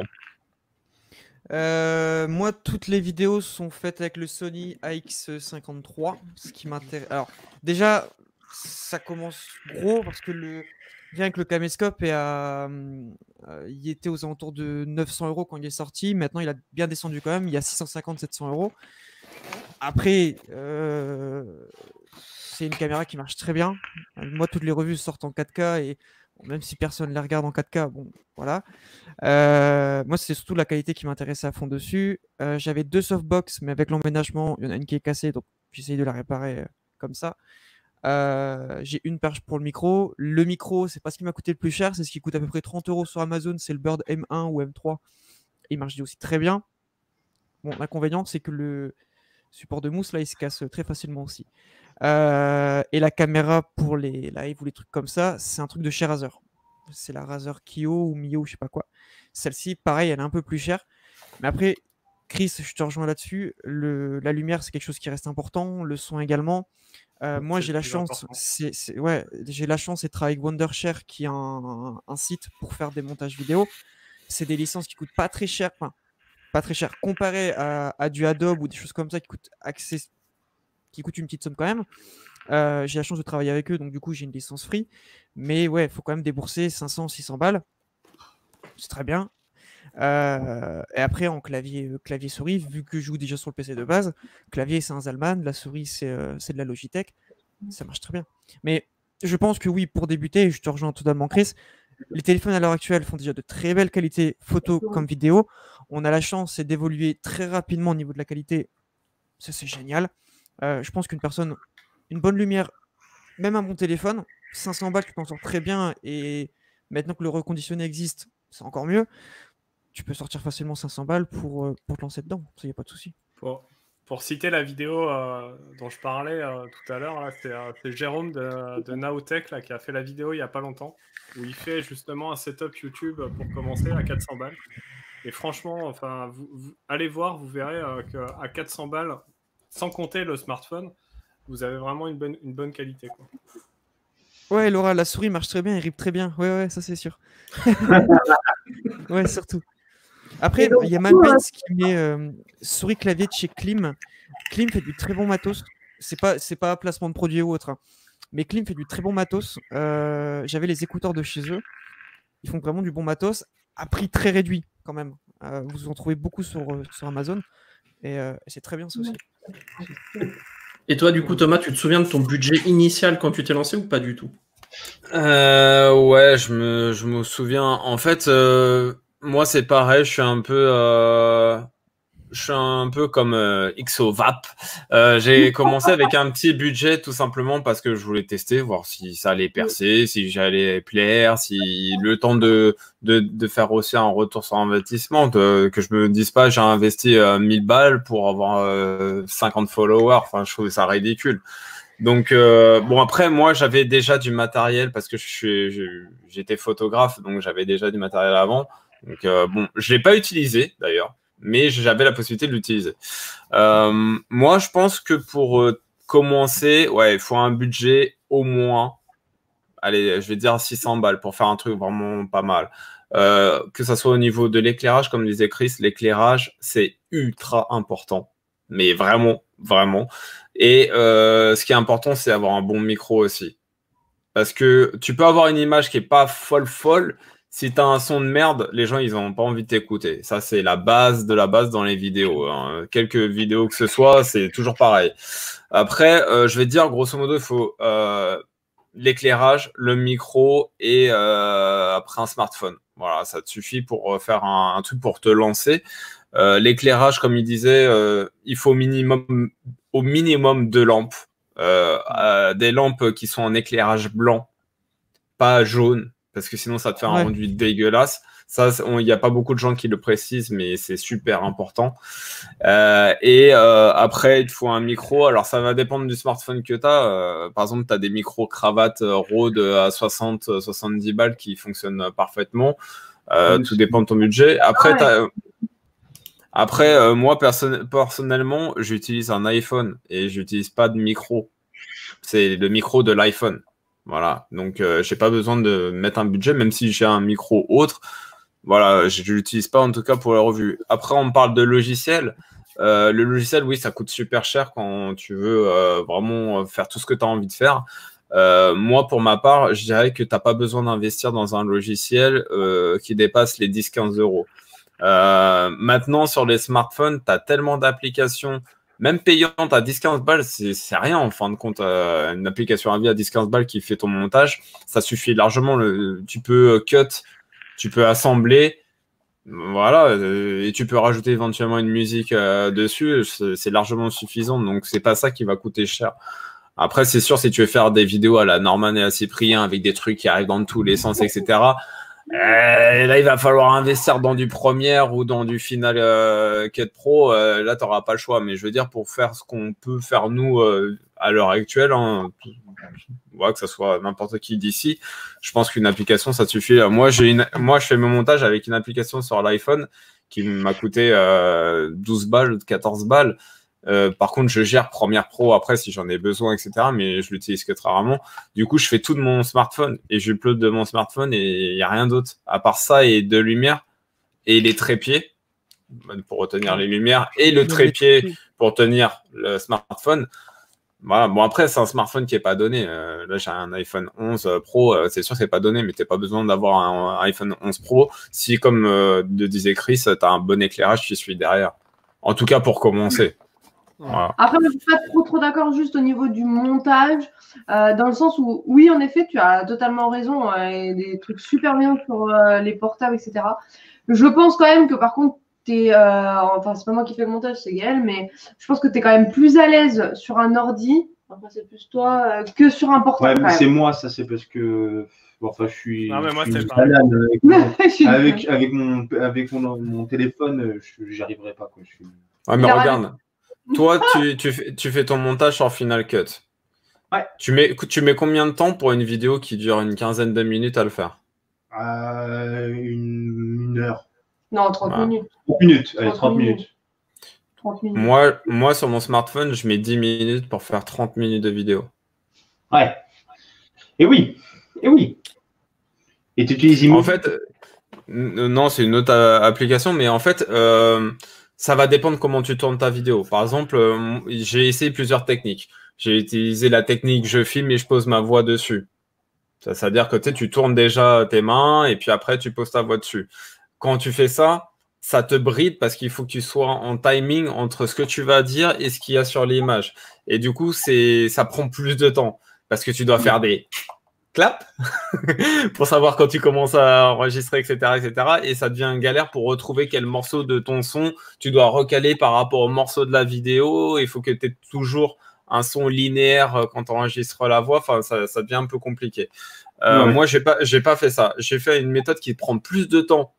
Euh, moi, toutes les vidéos sont faites avec le Sony AX53, ce qui m'intéresse. Alors, déjà, ça commence gros parce que le que le caméscope est à, euh, il était aux alentours de 900 euros quand il est sorti. Maintenant, il a bien descendu quand même. Il y a 650-700 euros. Après, euh, c'est une caméra qui marche très bien. Moi, toutes les revues sortent en 4K et même si personne les regarde en 4K, bon, voilà. Euh, moi, c'est surtout la qualité qui m'intéressait à fond dessus. Euh, J'avais deux softbox, mais avec l'emménagement, il y en a une qui est cassée, donc j'essaye de la réparer euh, comme ça. J'ai une perche pour le micro. Le micro, c'est pas ce qui m'a coûté le plus cher, c'est ce qui coûte à peu près 30 euros sur Amazon. C'est le Bird M1 ou M3. Il marche aussi très bien. Bon, l'inconvénient, c'est que le support de mousse, là, il se casse très facilement aussi. Euh, et la caméra pour les live ou les trucs comme ça, c'est un truc de chez Razer. C'est la Razer Kyo ou Mio, je sais pas quoi. Celle-ci, pareil, elle est un peu plus chère. Mais après, Chris, je te rejoins là-dessus. La lumière, c'est quelque chose qui reste important. Le son également. Euh, moi, j'ai la chance, ouais, j'ai la chance travailler avec Wondershare, qui est un, un site pour faire des montages vidéo. C'est des licences qui coûtent pas très cher, enfin, pas très cher, comparé à, du Adobe ou des choses comme ça qui coûtent qui coûtent une petite somme quand même. Euh, j'ai la chance de travailler avec eux, donc du coup, j'ai une licence free. Mais ouais, il faut quand même débourser 500, 600 balles. C'est très bien. Euh, et après, en clavier, euh, clavier souris, vu que je joue déjà sur le PC de base, clavier c'est un Zalman, la souris c'est euh, de la Logitech, ça marche très bien. Mais je pense que oui, pour débuter, je te rejoins totalement Chris, les téléphones à l'heure actuelle font déjà de très belles qualités photo comme vidéo. On a la chance d'évoluer très rapidement au niveau de la qualité. Ça c'est génial. Euh, je pense qu'une personne, une bonne lumière, même à mon téléphone, 500 balles, tu t'en sors très bien. Et maintenant que le reconditionné existe, c'est encore mieux. Tu peux sortir facilement 500 balles pour, euh, pour te lancer dedans. Ça y a pas de souci. Pour, pour citer la vidéo euh, dont je parlais tout à l'heure, c'est Jérôme de, de Naotech qui a fait la vidéo il n'y a pas longtemps, où il fait justement un setup YouTube pour commencer à 400 balles. Et franchement, enfin, vous, vous- allez voir, vous verrez euh, qu'à 400 balles, sans compter le smartphone, vous avez vraiment une bonne, une bonne qualité. Quoi. Ouais, Laura, la souris marche très bien, elle rip très bien. Ouais, ouais, ça c'est sûr. ouais, surtout. Après, il y a coup, Malpens qui met euh, souris clavier de chez Klim. Klim fait du très bon matos. C'est pas, c'est pas placement de produit ou autre. hein. Mais Klim fait du très bon matos. Euh, J'avais les écouteurs de chez eux. Ils font vraiment du bon matos à prix très réduit quand même. Euh, vous en trouvez beaucoup sur, euh, sur Amazon. Et euh, c'est très bien ça aussi. Et toi, du coup, Thomas, tu te souviens de ton budget initial quand tu t'es lancé ou pas du tout? Euh, ouais, je me, je me souviens. En fait, euh, moi, c'est pareil. Je suis un peu, euh, je suis un peu comme euh, XOVAP. Euh, j'ai commencé avec un petit budget tout simplement parce que je voulais tester, voir si ça allait percer, si j'allais plaire, si le temps de, de, de faire aussi un retour sur investissement, de- que je me dise pas j'ai investi euh, 1000 balles pour avoir euh, 50 followers. Enfin, je trouve ça ridicule. Donc euh, bon après moi j'avais déjà du matériel parce que je suis j'étais photographe donc j'avais déjà du matériel avant donc euh, bon je l'ai pas utilisé d'ailleurs mais j'avais la possibilité de l'utiliser. Euh, moi je pense que pour euh, commencer ouais il faut un budget au moins allez je vais dire 600 balles pour faire un truc vraiment pas mal. Euh, que ça soit au niveau de l'éclairage comme disait Chris l'éclairage c'est ultra important mais vraiment vraiment et ce qui est important, c'est avoir un bon micro aussi. Parce que tu peux avoir une image qui est pas folle folle. Si tu as un son de merde, les gens, ils n'ont pas envie de t'écouter. Ça, c'est la base de la base dans les vidéos. hein. Quelques vidéos que ce soit, c'est toujours pareil. Après, euh, je vais te dire, grosso modo, il faut euh, l'éclairage, le micro et euh, après un smartphone. Voilà, ça te suffit pour euh, faire un, truc pour te lancer. L'éclairage, comme il disait, il faut au minimum deux lampes, des lampes qui sont en éclairage blanc, pas jaune, parce que sinon ça te fait un Ouais. rendu dégueulasse. Ça, il n'y a pas beaucoup de gens qui le précisent, mais c'est super important. Euh, et euh, après, il te faut un micro. Alors, ça va dépendre du smartphone que tu as. par exemple, tu as des micros cravates euh, Rode à 60, euh, 70 balles qui fonctionnent euh, parfaitement. Euh, Oui, tout dépend de ton budget. Après, Ouais. t'as- après, euh, moi, perso- personnellement, j'utilise un iPhone et j'utilise pas de micro. C'est le micro de l'iPhone. Voilà. Donc, euh, j'ai pas besoin de mettre un budget, même si j'ai un micro autre. Voilà, je l'utilise pas en tout cas pour la revue. Après, on parle de logiciel. Euh, le logiciel, oui, ça coûte super cher quand tu veux euh, vraiment faire tout ce que tu as envie de faire. Euh, moi, pour ma part, je dirais que tu n'as pas besoin d'investir dans un logiciel euh, qui dépasse les 10-15 euros. Euh, maintenant, sur les smartphones, tu as tellement d'applications, même payantes à 10-15 balles, c'est rien en fin de compte. Euh, une application à vie à 10-15 balles qui fait ton montage, ça suffit largement. Tu peux cut, tu peux assembler, voilà, euh, et tu peux rajouter éventuellement une musique euh, dessus, c'est largement suffisant. Donc, c'est pas ça qui va coûter cher. Après, c'est sûr, si tu veux faire des vidéos à la Norman et à Cyprien avec des trucs qui arrivent dans tous les sens, etc., euh, là, il va falloir investir dans du Premiere ou dans du Final euh, Cut Pro. Euh, là, tu n'auras pas le choix. Mais je veux dire, pour faire ce qu'on peut faire nous euh, à l'heure actuelle, hein, que ce soit n'importe qui d'ici, je pense qu'une application, ça suffit. Moi, une, moi, je fais mon montage avec une application sur l'iPhone qui m'a coûté euh, 12 balles, 14 balles. Euh, par contre, je gère Premiere Pro après si j'en ai besoin, etc. Mais je l'utilise que très rarement. Du coup, je fais tout de mon smartphone et je upload de mon smartphone et il n'y a rien d'autre. À part ça et de lumière et les trépieds pour retenir les lumières et le trépied pour tenir le smartphone. Voilà. Bon, après, c'est un smartphone qui n'est pas donné. Euh, là, j'ai un iPhone 11 Pro. euh, c'est sûr, c'est pas donné, mais t'as pas besoin d'avoir un, un iPhone 11 Pro. Si, comme de disait Chris, tu as un bon éclairage qui suit derrière. En tout cas, pour commencer. Voilà. Après, je ne suis pas trop, trop d'accord juste au niveau du montage, euh, dans le sens où, oui, en effet, tu as totalement raison, euh, et des trucs super bien sur euh, les portables, etc. Je pense quand même que par contre, t'es, euh, enfin, c'est pas moi qui fais le montage, c'est Gaël, mais je pense que tu es quand même plus à l'aise sur un ordi, enfin, c'est plus toi, euh, que sur un Ouais, portable. c'est moi, ça, c'est parce que. bon, enfin, je suis. Non, mais moi, je suis banane avec, mon, avec, avec mon, avec mon, mon téléphone, je- j'y arriverai pas. Quoi. Je suis... Ouais, mais regarde. Toi, tu, tu, fais, tu fais ton montage sur Final Cut. Ouais. Tu mets, tu mets combien de temps pour une vidéo qui dure une quinzaine de minutes à le faire? À une, une heure. Non, 30 Ah. minutes. 30 minutes. Allez, 30 30 minutes. minutes. 30 minutes. moi, moi, sur mon smartphone, je mets 10 minutes pour faire 30 minutes de vidéo. Ouais. Et oui. Et oui. Et tu utilises En Emoji fait, euh, non, c'est une autre euh, application, mais en fait, euh, ça va dépendre comment tu tournes ta vidéo. Par exemple, euh, j'ai essayé plusieurs techniques. J'ai utilisé la technique je filme et je pose ma voix dessus. Ça, C'est-à-dire que tu sais, tu tournes déjà tes mains et puis après tu poses ta voix dessus. Quand tu fais ça, ça te bride parce qu'il faut que tu sois en timing entre ce que tu vas dire et ce qu'il y a sur l'image. Et du coup, c'est, ça prend plus de temps parce que tu dois faire des claps pour savoir quand tu commences à enregistrer, etc., etc. Et ça devient une galère pour retrouver quel morceau de ton son tu dois recaler par rapport au morceau de la vidéo. Il faut que tu aies toujours un son linéaire euh, quand tu enregistres la voix. Enfin, ça, ça devient un peu compliqué. Euh, Ouais. Moi, j'ai pas, j'ai pas fait ça. J'ai fait une méthode qui prend plus de temps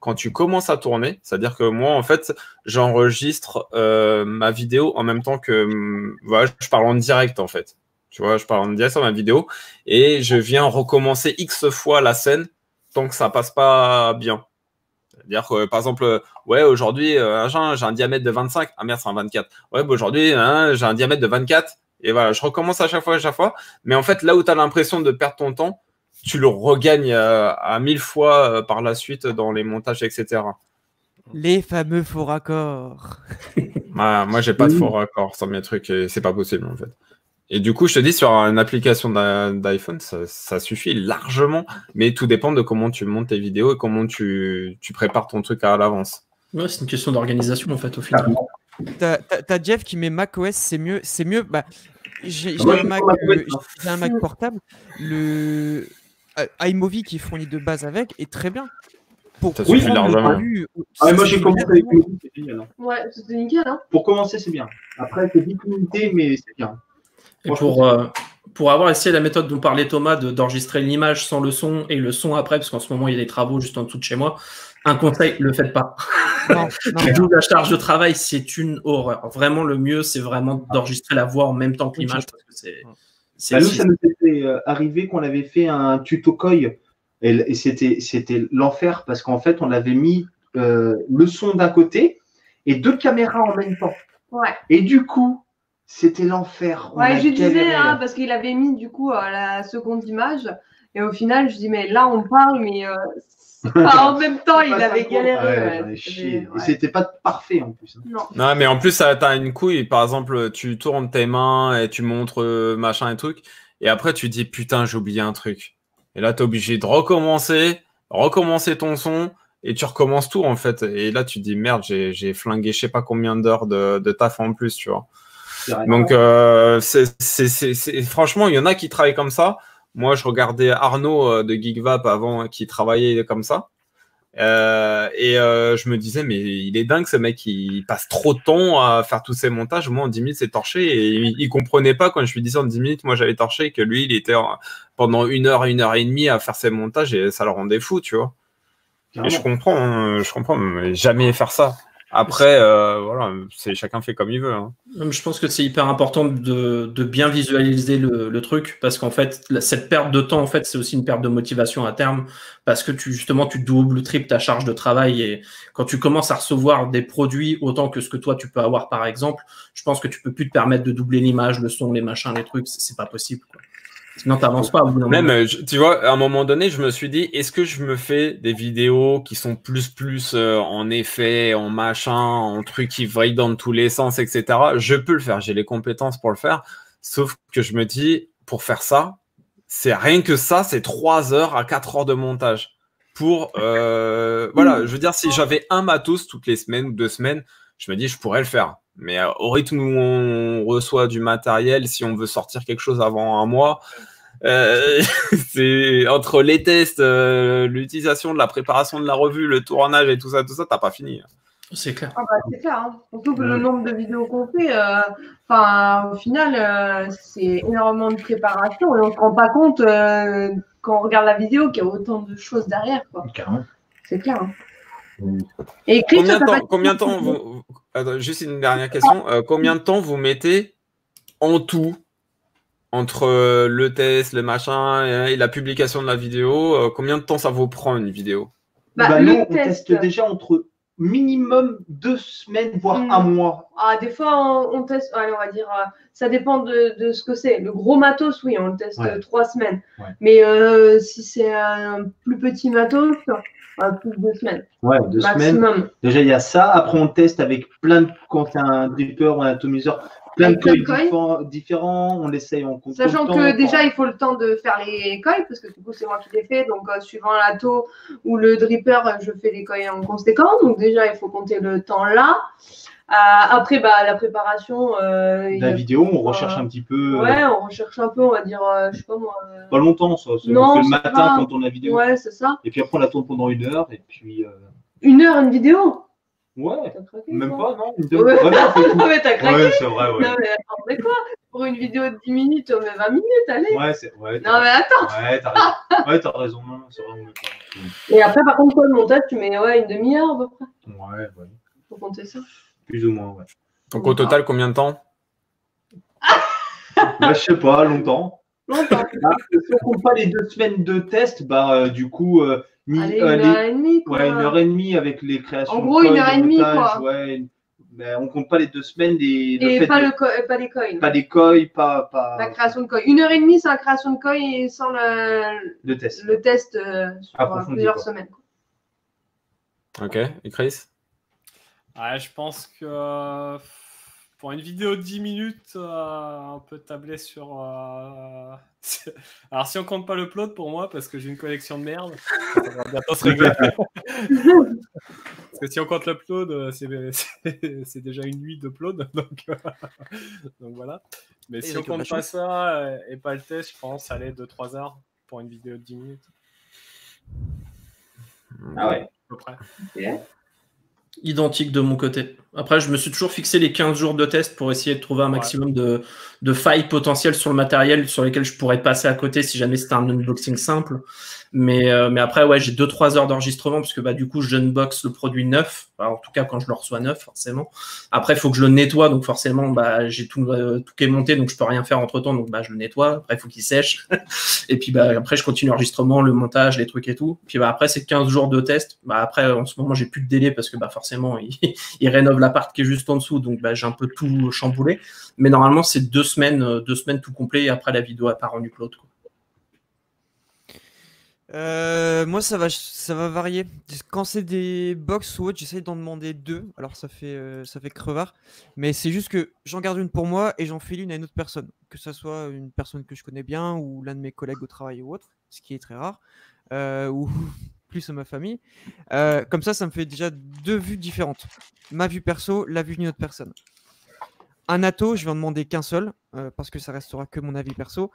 quand tu commences à tourner. C'est-à-dire que moi, en fait, j'enregistre euh, ma vidéo en même temps que, hum, voilà, je parle en direct, en fait. Tu vois, je parle en direct sur ma vidéo et je viens recommencer X fois la scène tant que ça passe pas bien. C'est-à-dire que, par exemple, euh, ouais, aujourd'hui, euh, j'ai un- j'ai un diamètre de 25. Ah merde, c'est un 24. Ouais, bah, aujourd'hui, hein, j'ai un diamètre de 24. Et voilà, je recommence à chaque fois, à chaque fois. Mais en fait, là où tu as l'impression de perdre ton temps, tu le regagnes euh, à mille fois euh, par la suite dans les montages, etc. Les fameux faux raccords. Moi, j'ai pas de faux raccords sur mes trucs et c'est pas possible en fait. Et du coup, je te dis, sur une application d'i- d'iPhone, ça, ça suffit largement, mais tout dépend de comment tu montes tes vidéos et comment tu, tu prépares ton truc à l'avance. Ouais, c'est une question d'organisation en fait au final. T'as t'as- t'as Jeff qui met macOS, c'est mieux. C'est mieux. Bah, j'ai un Mac, euh, j'ai un Mac portable. Le euh, iMovie qui est fourni de base avec est très bien. Pour Ça suffit largement. rendu, Ah, moi, j'ai commencé avec génial. hein. Ouais, c'était nickel, hein. Pour commencer, c'est bien. Après, c'est vite limité, mais c'est bien. Et pour, euh, pour avoir essayé la méthode dont parlait Thomas de- d'enregistrer l'image sans le son et le son après, parce qu'en ce moment il y a des travaux juste en dessous de chez moi, un conseil, le faites pas. Non, non. D'où la charge de travail, c'est une horreur. Vraiment, le mieux, c'est vraiment d'enregistrer la voix en même temps que l'image, Bah, nous, ça nous était euh, arrivé qu'on avait fait un tuto Koi et, et c'était c'était l'enfer parce qu'en fait, on avait mis euh, le son d'un côté et deux caméras en même temps. Ouais. Et du coup, c'était l'enfer. Ouais, je disais, hein, parce qu'il avait mis du coup euh, la seconde image. Et au final, je dis, mais là, on parle, mais euh, en même temps, il avait galéré. Ouais, ouais, c'était- chié. ouais. Et c'était pas parfait en plus. hein. Non. Non, mais en plus, ça- t'as une couille. Par exemple, tu tournes tes mains et tu montres euh, machin et truc. Et après, tu dis, putain, j'ai oublié un truc. Et là, t'es obligé de recommencer, recommencer ton son. Et tu recommences tout, en fait. Et là, tu te dis, merde, j'ai j'ai flingué je sais pas combien d'heures de, de taf en plus, tu vois. Donc, euh, c'est- franchement, il y en a qui travaillent comme ça. Moi, je regardais Arnaud euh, de GeekVap avant qui travaillait comme ça. Euh, et euh, je me disais, mais il est dingue ce mec, il passe trop de temps à faire tous ces montages. Moi, en 10 minutes, c'est torché. Et il, il comprenait pas quand je lui disais en 10 minutes, moi j'avais torché, que lui, il était en- pendant une heure, une heure et demie à faire ses montages et ça le rendait fou, tu vois. Et je comprends, hein, je comprends, mais jamais faire ça. Après, euh, voilà, c'est chacun fait comme il veut. hein. Je pense que c'est hyper important de, de bien visualiser le, le truc parce qu'en fait, cette perte de temps, en fait, c'est aussi une perte de motivation à terme parce que tu, justement, tu doubles, triples ta charge de travail et quand tu commences à recevoir des produits autant que ce que toi tu peux avoir, par exemple, je pense que tu peux plus te permettre de doubler l'image, le son, les machins, les trucs, c'est pas possible. Quoi. Sinon, t'avances pas au bout Même, moment. euh, je- tu vois, à un moment donné, je me suis dit, est-ce que je me fais des vidéos qui sont plus plus euh, en effet, en machin, en trucs qui vrillent dans tous les sens, etc. Je peux le faire, j'ai les compétences pour le faire. Sauf que je me dis, pour faire ça, c'est rien que ça, c'est 3 heures à 4 heures de montage. Pour, euh, voilà, je veux dire, si j'avais un matos toutes les semaines ou deux semaines, je me dis, je pourrais le faire. Mais euh, au rythme où on reçoit du matériel, si on veut sortir quelque chose avant un mois, euh, c'est entre les tests, euh, l'utilisation de la préparation de la revue, le tournage et tout ça, tout ça, t'as pas fini. C'est clair. Ah bah, c'est clair. hein. Surtout que le Mm. nombre de vidéos qu'on fait, euh, enfin, au final, euh, c'est énormément de préparation et on ne se rend pas compte euh, quand on regarde la vidéo qu'il y a autant de choses derrière. quoi. Carrément. C'est clair. hein. Mm. Et Chris, Combien temps, combien de temps vous- attends, juste une dernière question, Euh, combien de temps vous mettez en tout entre euh, le test, le machin et, et la publication de la vidéo euh, Combien de temps ça vous prend une vidéo? Bah, Bah, le nous, on test. teste déjà entre minimum deux semaines, voire Mm. un mois. Ah, des fois, on, on teste, allez, on va dire, ça dépend de, de ce que c'est. Le gros matos, oui, on le teste Ouais. trois semaines. Ouais. Mais euh, si c'est un plus petit matos, plus de deux semaines. Ouais, deux semaines. Déjà, il y a ça. Après, on teste avec plein de, quand c'est un dripper ou un atomiseur, plein de Avec plein de coils coils. diffé- différents. On essaye, on compte Sachant que déjà, il faut le temps de faire les coils, parce que du coup, c'est moi qui les fais. Donc, euh, suivant la taux ou le dripper, je fais les coils en conséquence. Donc, déjà, il faut compter le temps là. Après, bah, la préparation. euh, la vidéo, on recherche un petit peu. euh, Ouais, on recherche un peu, on va dire, euh, je sais pas moi. Pas longtemps, ça. c'est- Non, on fait le matin quand on a la vidéo. Ouais, c'est ça. Et puis après, on la tourne pendant une heure. Et puis. Une heure, une vidéo? Ouais, craqué même quoi pas, non une Ouais. demi- ouais, mais t'as craqué Ouais, c'est vrai, ouais. Non, mais attends, mais quoi? Pour une vidéo de 10 minutes, on met 20 minutes, allez Ouais, c'est. Ouais, Non, mais attends Ouais, t'as raison. Ouais, t'as raison. Non, c'est vrai, on. Et après, par contre, toi, le montage, tu mets ouais, une demi-heure à peu près. Ouais, ouais. Faut compter ça. Plus ou moins, ouais. Donc au total, combien de temps? Bah, je sais pas, longtemps. Longtemps. Ah, si on compte pas les deux semaines de test, bah, euh, du coup, euh, ni- Allez, euh, une les- heure et demie, quoi. ouais, une heure et demie avec les créations. En de gros, une heure et de demie, montage, quoi. Ouais, mais on compte pas les deux semaines des. le Et pas, de- le co- pas les coils. pas les coils, pas, pas La création de coils. Une heure et demie, c'est la création de coils et sans le, le test. le test euh, sur euh, plusieurs quoi. semaines. quoi. Ok, et Chris? Ouais, je pense que euh, pour une vidéo de 10 minutes, euh, on peut tabler sur. euh, Alors, si on compte pas le plot pour moi, parce que j'ai une collection de merde, ça va bientôt se régler. parce que si on compte l'upload, euh, c'est déjà une nuit de upload. Donc, euh, donc voilà. Mais Et si on le compte pas ça et pas le test, je pense aller 2-3 heures pour une vidéo de 10 minutes, Ah ouais. à peu près. Identique de mon côté. Après, je me suis toujours fixé les 15 jours de test pour essayer de trouver un maximum de, de failles potentielles sur le matériel sur lesquelles je pourrais passer à côté si jamais c'était un unboxing simple. Mais, euh, mais après, ouais, j'ai 2-3 heures d'enregistrement parce que bah, du coup, j'unbox le produit neuf. En tout cas, quand je le reçois neuf, forcément. Après, il faut que je le nettoie. Donc, forcément, bah, j'ai tout, euh, tout qui est monté. Donc, je peux rien faire entre temps. Donc, bah, je le nettoie. Après, il faut qu'il sèche. et puis, bah, après, je continue l'enregistrement, le montage, les trucs et tout. Puis, bah, après, c'est 15 jours de test. Bah, après, en ce moment, j'ai plus de délai parce que bah, forcément, il, il rénove l'appart qui est juste en dessous. Donc, bah, j'ai un peu tout chamboulé. Mais normalement, c'est deux semaines, euh, deux semaines tout complet. Et après, la vidéo, elle part en upload. Moi, ça va, ça va varier. Quand c'est des box ou autre, j'essaye d'en demander deux. Alors, ça fait, euh, ça fait crevard. Mais c'est juste que j'en garde une pour moi et j'en file une à une autre personne. Que ça soit une personne que je connais bien ou l'un de mes collègues au travail ou autre, ce qui est très rare. euh, plus à ma famille. Euh, comme ça, ça me fait déjà deux vues différentes. Ma vue perso, la vue d'une autre personne. Un ato, je vais en demander qu'un seul, euh, parce que ça restera que mon avis perso.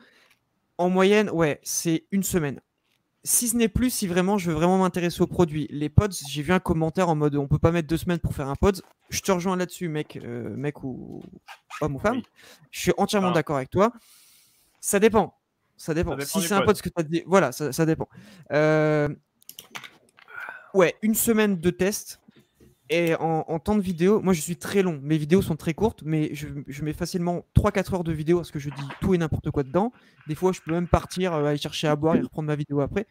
En moyenne, ouais, c'est une semaine si ce n'est plus, si vraiment je veux vraiment m'intéresser au produit, les pods, j'ai vu un commentaire en mode on peut pas mettre deux semaines pour faire un pod. Je te rejoins là-dessus, mec, euh, mec ou homme ou femme. Oui. Je suis entièrement Ah. d'accord avec toi. Ça dépend. Ça dépend. dépend si c'est un pod. pod ce que tu as dit, voilà, ça, ça dépend. Euh, Ouais, une semaine de test Et en, en temps de vidéo, moi je suis très long. Mes vidéos sont très courtes, mais je, je mets facilement 3-4 heures de vidéo parce que je dis tout et n'importe quoi dedans. Des fois, je peux même partir, euh, aller chercher à boire et reprendre ma vidéo après.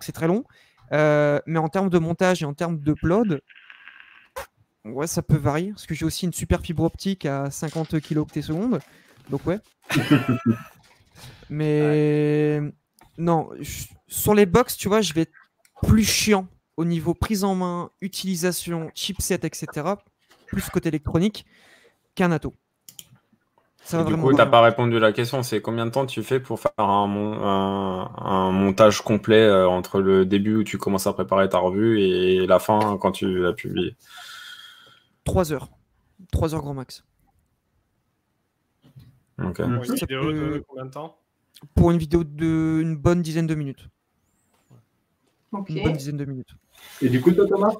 C'est très long. Euh, mais en termes de montage et en termes d'upload, ouais, ça peut varier. Parce que j'ai aussi une super fibre optique à 50 kilooctets secondes. Donc ouais. mais non, je- sur les box, tu vois, je vais être plus chiant au niveau prise en main, utilisation, chipset, etc. Plus côté électronique qu'un ato. Ça va du coup, t'as varier. pas répondu à la question. C'est combien de temps tu fais pour faire un, mon- un, un montage complet euh, entre le début où tu commences à préparer ta revue et la fin quand tu l'as publié? 3 heures. 3 heures grand max. Ok. Pour une vidéo peut- de combien de temps? Pour une vidéo de une bonne dizaine de minutes. Une bonne dizaine de minutes. Et du coup, toi, Thomas?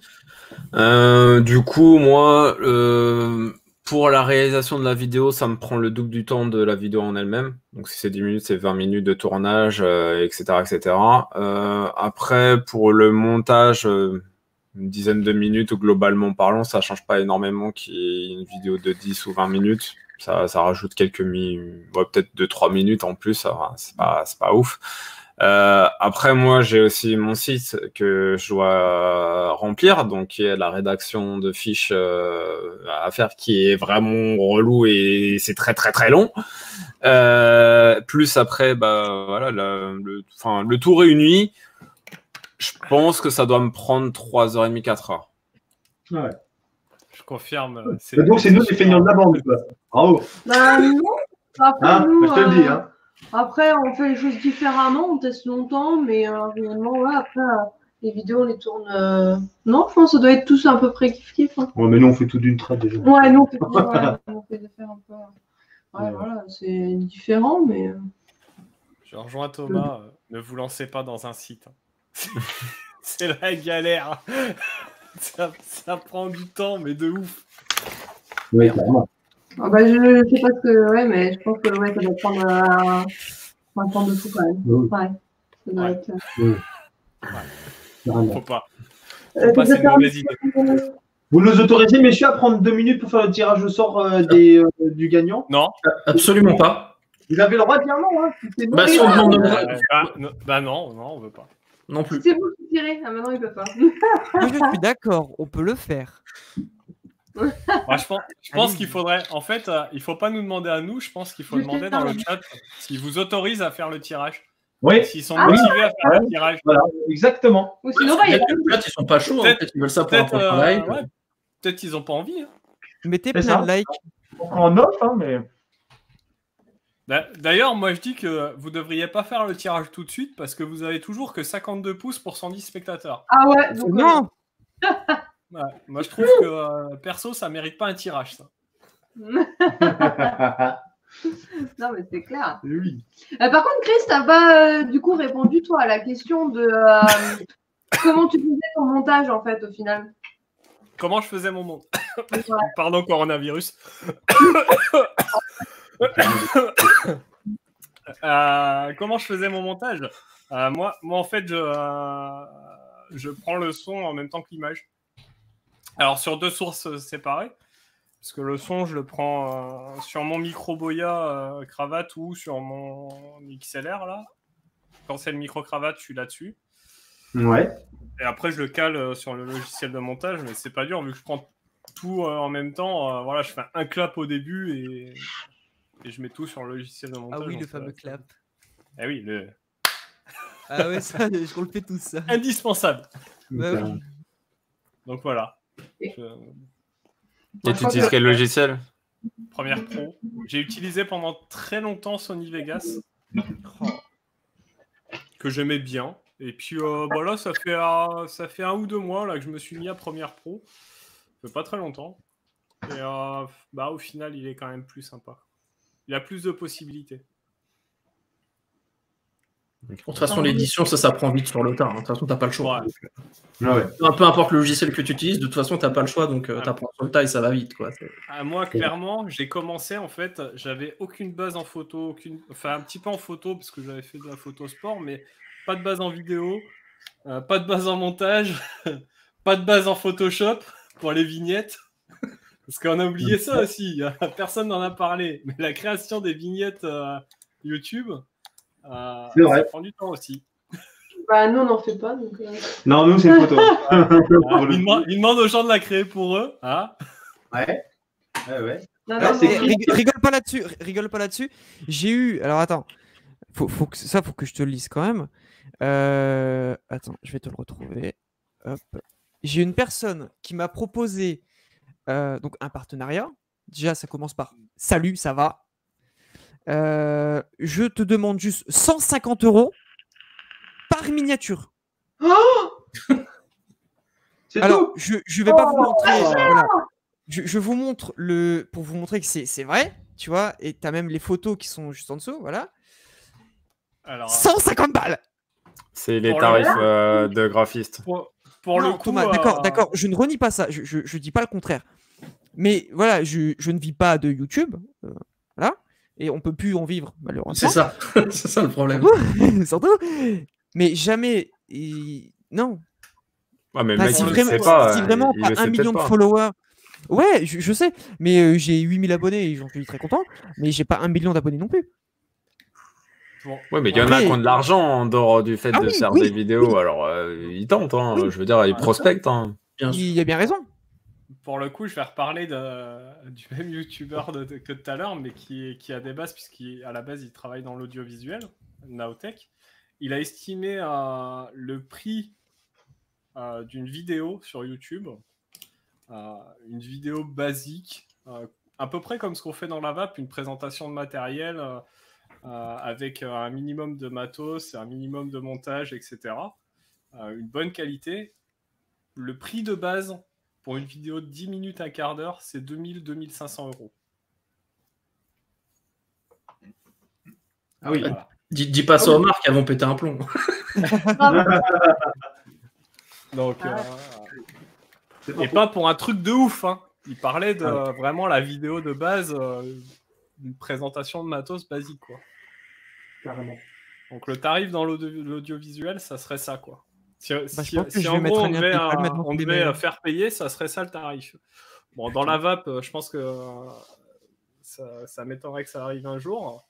Euh, du coup, moi, euh, pour la réalisation de la vidéo, ça me prend le double du temps de la vidéo en elle-même. Donc, si c'est 10 minutes, c'est 20 minutes de tournage, etc., etc. Euh, après, pour le montage, une dizaine de minutes, globalement parlant, ça change pas énormément qu'il y ait une vidéo de 10 ou 20 minutes. Ça, rajoute quelques mi, ouais, peut-être 2-3 minutes en plus. C'est pas, pas ouf. Euh, après, moi, j'ai aussi mon site que je dois remplir, donc qui est la rédaction de fiches euh, à faire, qui est vraiment relou et c'est très très très long. Euh, plus après, bah voilà, le, le, enfin, le tout réuni, je pense que ça doit me prendre 3h30, 4h. Ouais. Je confirme. Donc, c'est nous les feignants de la bande, quoi. Bravo. Bah, non. Après, Hein nous, Je te le dis. euh, Hein. Après, on fait les choses différemment, on teste longtemps, mais euh, finalement, ouais, après, euh, les vidéos, on les tourne. euh, Non, je pense que ça doit être tous à peu près kiff-kiff. hein. Ouais, mais nous, on fait tout d'une traite déjà. Ouais, nous, on fait, ouais, on fait des affaires un peu. Ouais, Ouais. voilà, c'est différent, mais. euh, Je rejoins Thomas. euh, ne vous lancez pas dans un site. hein. c'est la galère. ça, ça prend du temps, mais de ouf. Oui, clairement. Ah bah, je sais pas ce que. Ouais, mais je pense que ouais, ça doit prendre euh, un temps de fou quand même. Oui. Ouais. Ça doit Ouais. être. euh, Carrément. Faut pas. Euh, Faut pas, c'est une mauvaise idée. petit- Vous nous autorisez, messieurs, à prendre deux minutes pour faire le tirage au sort euh, des, euh, du gagnant Non. Absolument pas. Vous avez le droit de dire non, hein, si. Bah, si on demande Euh, bah, non, bah non, non, on veut pas. non plus. C'est vous qui tirez. Ah, maintenant, il peut pas. Moi, je suis d'accord, on peut le faire. Moi, je pense, je pense Allez-y. qu'il faudrait. En fait, euh, il faut pas nous demander à nous. Je pense qu'il faut demander dans le chat s'ils vous autorisent à faire le tirage. Oui, S'ils sont Ah, motivés à faire ouais. le tirage. voilà, exactement. Ou sinon, bah, il y a le chat, ils sont pas chauds, hein. Peut-être- peut-être qu'ils veulent ça pour un prochain euh, live. ouais, peut-être qu'ils ont pas envie. hein. Mettez plein ça. de likes. En off, hein, mais. D'a- D'ailleurs, moi je dis que vous devriez pas faire le tirage tout de suite parce que vous avez toujours que 52 pouces pour 110 spectateurs. Ah ouais, donc, Non, Ouais. Moi je trouve que euh, perso ça mérite pas un tirage ça. non, mais c'est clair. oui. Euh, par contre, Chris, t'as pas euh, du coup répondu toi à la question de euh, comment tu faisais ton montage en fait au final? Comment je faisais mon Ouais. Pardon coronavirus. Euh, comment je faisais mon montage? Euh, moi, moi, en fait, je, euh, je prends le son en même temps que l'image. Alors, sur deux sources euh, séparées. Parce que le son, je le prends euh, sur mon micro Boya euh, cravate ou sur mon XLR, là. Quand c'est le micro cravate, je suis là-dessus. Ouais. Et après, je le cale euh, sur le logiciel de montage, mais c'est pas dur vu que je prends tout euh, en même temps. euh, voilà, je fais un clap au début et, et je mets tout sur le logiciel de montage. Ah oui, le fameux clap. Eh oui, le Ah ouais, ça, je on le fait tous ça. indispensable. Bah oui. Donc voilà. Et- Je- Et tu utilises quel logiciel Première pro. J'ai utilisé pendant très longtemps Sony Vegas, Oh. que j'aimais bien. Et puis euh, bah là, ça fait, euh, ça fait un ou deux mois là, que je me suis mis à Première Pro. Ça fait pas très longtemps. Et euh, bah, au final, il est quand même plus sympa. Il a plus de possibilités. De toute façon, l'édition, ça, ça prend vite sur le tas. hein. De toute façon, t'as pas le choix. Ouais. ah ouais. Peu importe le logiciel que tu utilises, de toute façon, t'as pas le choix, donc euh, Ouais. t'apprends sur le tas et ça va vite. Quoi. Ah, moi, clairement, j'ai commencé en fait, j'avais aucune base en photo, aucune... enfin un petit peu en photo parce que j'avais fait de la photo sport, mais pas de base en vidéo, euh, pas de base en montage, pas de base en Photoshop. pour les vignettes. Parce qu'on a oublié ça aussi, personne n'en a parlé. Mais la création des vignettes euh, YouTube, euh, C'est vrai. ça prend du temps aussi. Bah, nous, on n'en fait pas. Donc, euh. Non, nous, c'est une photo. Ah, ils, demandent, ils demandent aux gens de la créer pour eux. hein. Ouais. Ouais, ouais. Non, mais- rigole pas là-dessus, rigole pas là-dessus. J'ai eu, alors attends, faut, faut que, ça faut que je te le lise quand même. Euh, attends, je vais te le retrouver. Hop. J'ai une personne qui m'a proposé euh, donc un partenariat. Déjà, ça commence par salut, ça va. Euh, je te demande juste 150 euros par miniature. C'est Alors, tout. je ne vais pas vous montrer. voilà. Je, je vous montre le pour vous montrer que c'est c'est vrai, tu vois. Et tu as même les photos qui sont juste en dessous, voilà. Alors, 150 balles. C'est les le tarifs euh, de graphiste. pour, pour Non, le coup, Thomas, euh, d'accord, d'accord. Je ne renie pas ça. Je, je, je dis pas le contraire. Mais voilà, je, je ne vis pas de YouTube, euh, voilà. Et on peut plus en vivre malheureusement. C'est ça, c'est ça le problème. Surtout. Mais jamais. il- Non. Ouais, mais le Enfin, mec, si vraiment, sait pas. si vraiment il un million de followers. Ouais, je, je sais, mais euh, j'ai 8000 abonnés et j'en suis très content. Mais j'ai pas un million d'abonnés non plus. bon, Ouais, mais il y en a qui ont de l'argent en dehors du fait Ah de oui, faire oui, des vidéos. Alors, euh, ils tentent, hein. Oui. je veux dire, ils prospectent. Hein. Il y a bien raison. Pour le coup, je vais reparler du même youtubeur que tout à l'heure, mais qui, a des bases, puisqu'à la base, il travaille dans l'audiovisuel, Naotech. Il a estimé euh, le prix euh, d'une vidéo sur YouTube, euh, une vidéo basique, à peu près comme ce qu'on fait dans la VAP, une présentation de matériel avec un minimum de matos, un minimum de montage, etc. Une bonne qualité. Le prix de base pour une vidéo de 10 minutes, un quart d'heure, c'est 2000-2500 euros. Ah oui. Voilà. Dis, dis pas ça aux marques, elles vont péter un plomb. Donc, Ah ouais. euh, et pas pour un truc de ouf. Hein. Il parlait de vraiment la vidéo de base, euh, une présentation de matos basique. Quoi. Carrément. Donc le tarif dans l'audio- l'audiovisuel, ça serait ça. quoi. Si, que si je en gros on devait, euh, on mails. euh, faire payer, ça serait ça le tarif. Bon, dans la VAP, euh, je pense que euh, ça, ça m'étonnerait que ça arrive un jour.